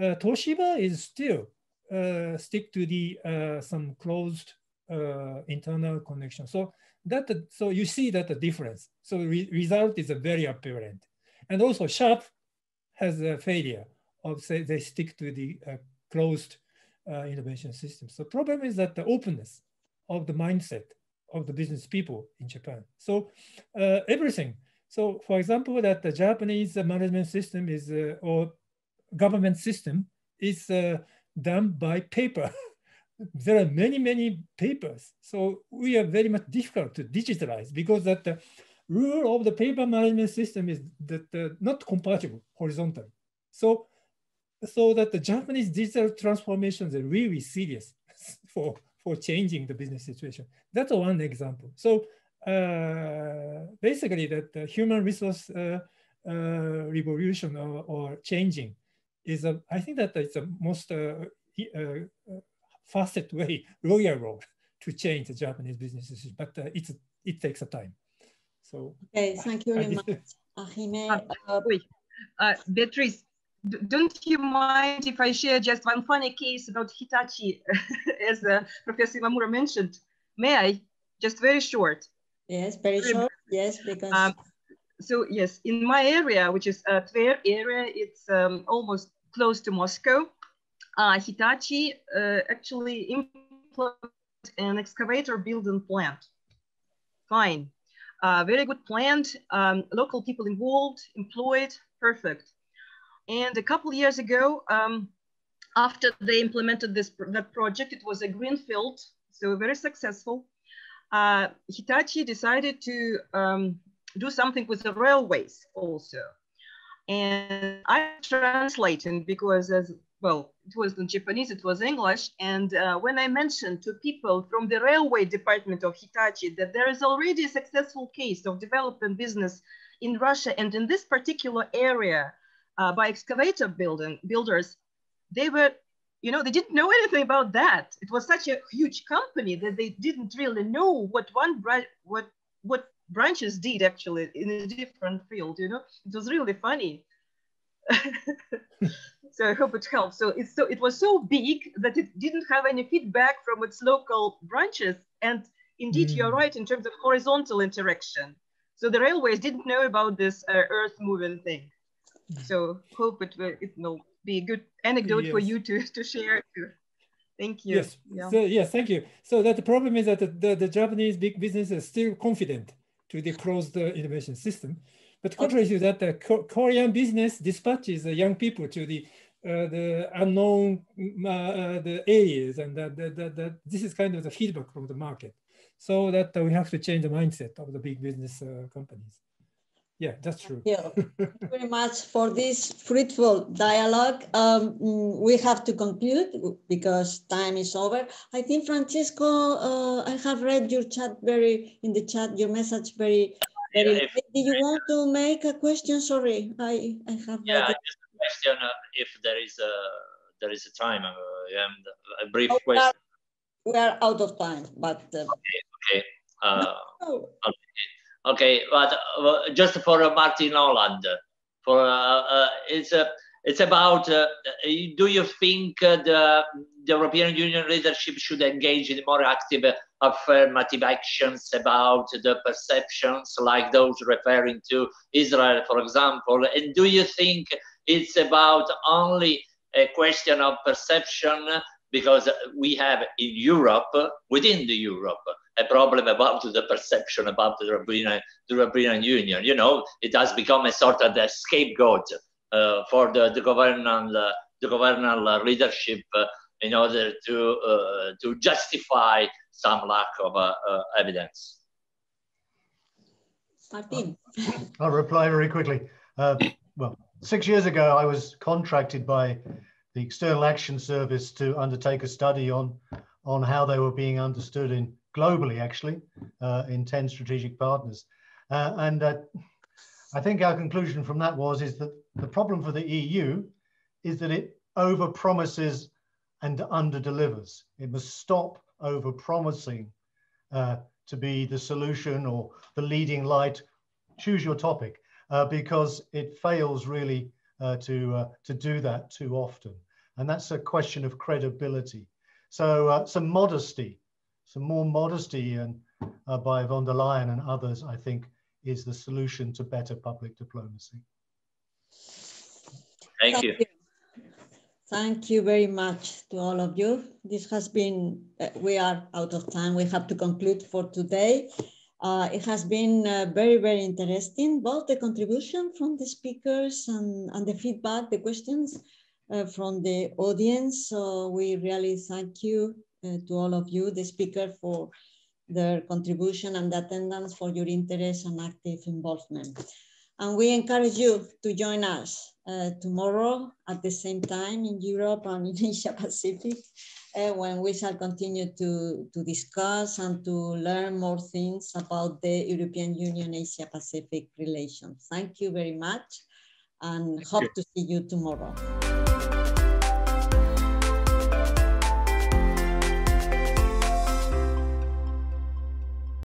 uh, Toshiba is still uh, stick to the uh, some closed uh, internal connection. So that so you see that the difference. So re result is very apparent. And also Sharp has a failure of say they stick to the closed innovation system. So problem is that the openness of the mindset of the business people in Japan. So uh, everything. So for example, that the Japanese management system is, uh, or government system is uh, done by paper. there are many, many papers. So we are very much difficult to digitalize because that the rule of the paper management system is that uh, not compatible horizontally. So, so that the Japanese digital transformations are really serious for for changing the business situation. That's one example. So uh, basically that the human resource uh, uh, revolution or, or, changing is, a, I think that it's the most uh, uh, fastest way, royal road to change the Japanese businesses, but uh, it's, it takes a time. So. Okay, thank you very much, Hajime. Uh, Beatrice, don't you mind if I share just one funny case about Hitachi, as uh, Professor Imamura mentioned? May I? Just very short. Yes, very short. Yes, because. Um, so yes, in my area, which is a uh, Tver area, it's um, almost close to Moscow. Uh, Hitachi uh, actually implemented an excavator building plant. Fine. Uh, very good plant, um, local people involved, employed, perfect. And a couple years ago, um, after they implemented this that project, it was a greenfield, so very successful. Uh, Hitachi decided to um, do something with the railways also. And I translated because as well, it was in Japanese, it was English. And uh, when I mentioned to people from the railway department of Hitachi that there is already a successful case of development business in Russia and in this particular area, uh, by excavator building, builders, they were, you know, they didn't know anything about that. It was such a huge company that they didn't really know what one what what branches did actually in a different field. You know, it was really funny. so I hope it helps. So it's so it was so big that it didn't have any feedback from its local branches. And indeed, mm. you're right in terms of horizontal interaction. So the railways didn't know about this uh, earth moving thing. So hope it will, it will be a good anecdote yes. for you to, to share too. Thank you. Yes. Yeah. So yes, thank you. So that the problem is that the, the, the Japanese big business is still confident to the closed innovation system. But contrary okay. to that, the Korean business dispatches the young people to the uh, the unknown uh, the areas, and that, that, that, that, this is kind of the feedback from the market. So that uh, we have to change the mindset of the big business uh, companies. Yeah, that's true. Thank you very much for this fruitful dialogue. Um, we have to conclude because time is over. I think Francesco, uh, I have read your chat very in the chat, your message very, very. Yeah, if, Did you want to make a question? Sorry, I I have. Yeah, just a question. Uh, if there is a there is a time, uh, a brief oh, question. We are out of time, but. Uh, okay. Okay. Uh, no. Okay, but uh, just for uh, Martin Holland, for uh, it's it's about do you think the, the European Union leadership should engage in more active affirmative actions about the perceptions like those referring to Israel, for example? And do you think it's about only a question of perception because we have in Europe, within the Europe, a problem about the perception about the European, the European Union. You know, it has become a sort of the scapegoat uh, for the, the governmental, uh, the governmental leadership uh, in order to, uh, to justify some lack of uh, uh, evidence. Martin. I'll reply very quickly. well, six years ago, I was contracted by the External Action Service to undertake a study on, on how they were being understood in globally, actually, uh, in 10 strategic partners. Uh, and uh, I think our conclusion from that was is that the problem for the EU is that it over promises and under delivers. It must stop over promising uh, to be the solution or the leading light. Choose your topic uh, because it fails really uh, to, uh, to do that too often. And that's a question of credibility. So uh, some modesty, some more modesty and uh, by von der Leyen and others, I think, is the solution to better public diplomacy. Thank, Thank you. you. Thank you very much to all of you. This has been, uh, we are out of time. We have to conclude for today. Uh, it has been uh, very, very interesting, both the contribution from the speakers and, and the feedback, the questions uh, from the audience. So we really thank you uh, to all of you, the speaker, for their contribution and the attendance for your interest and active involvement. And we encourage you to join us uh, tomorrow at the same time in Europe and in Asia Pacific uh, when we shall continue to, to discuss and to learn more things about the European Union Asia Pacific relations. Thank you very much and Thank hope you. to see you tomorrow.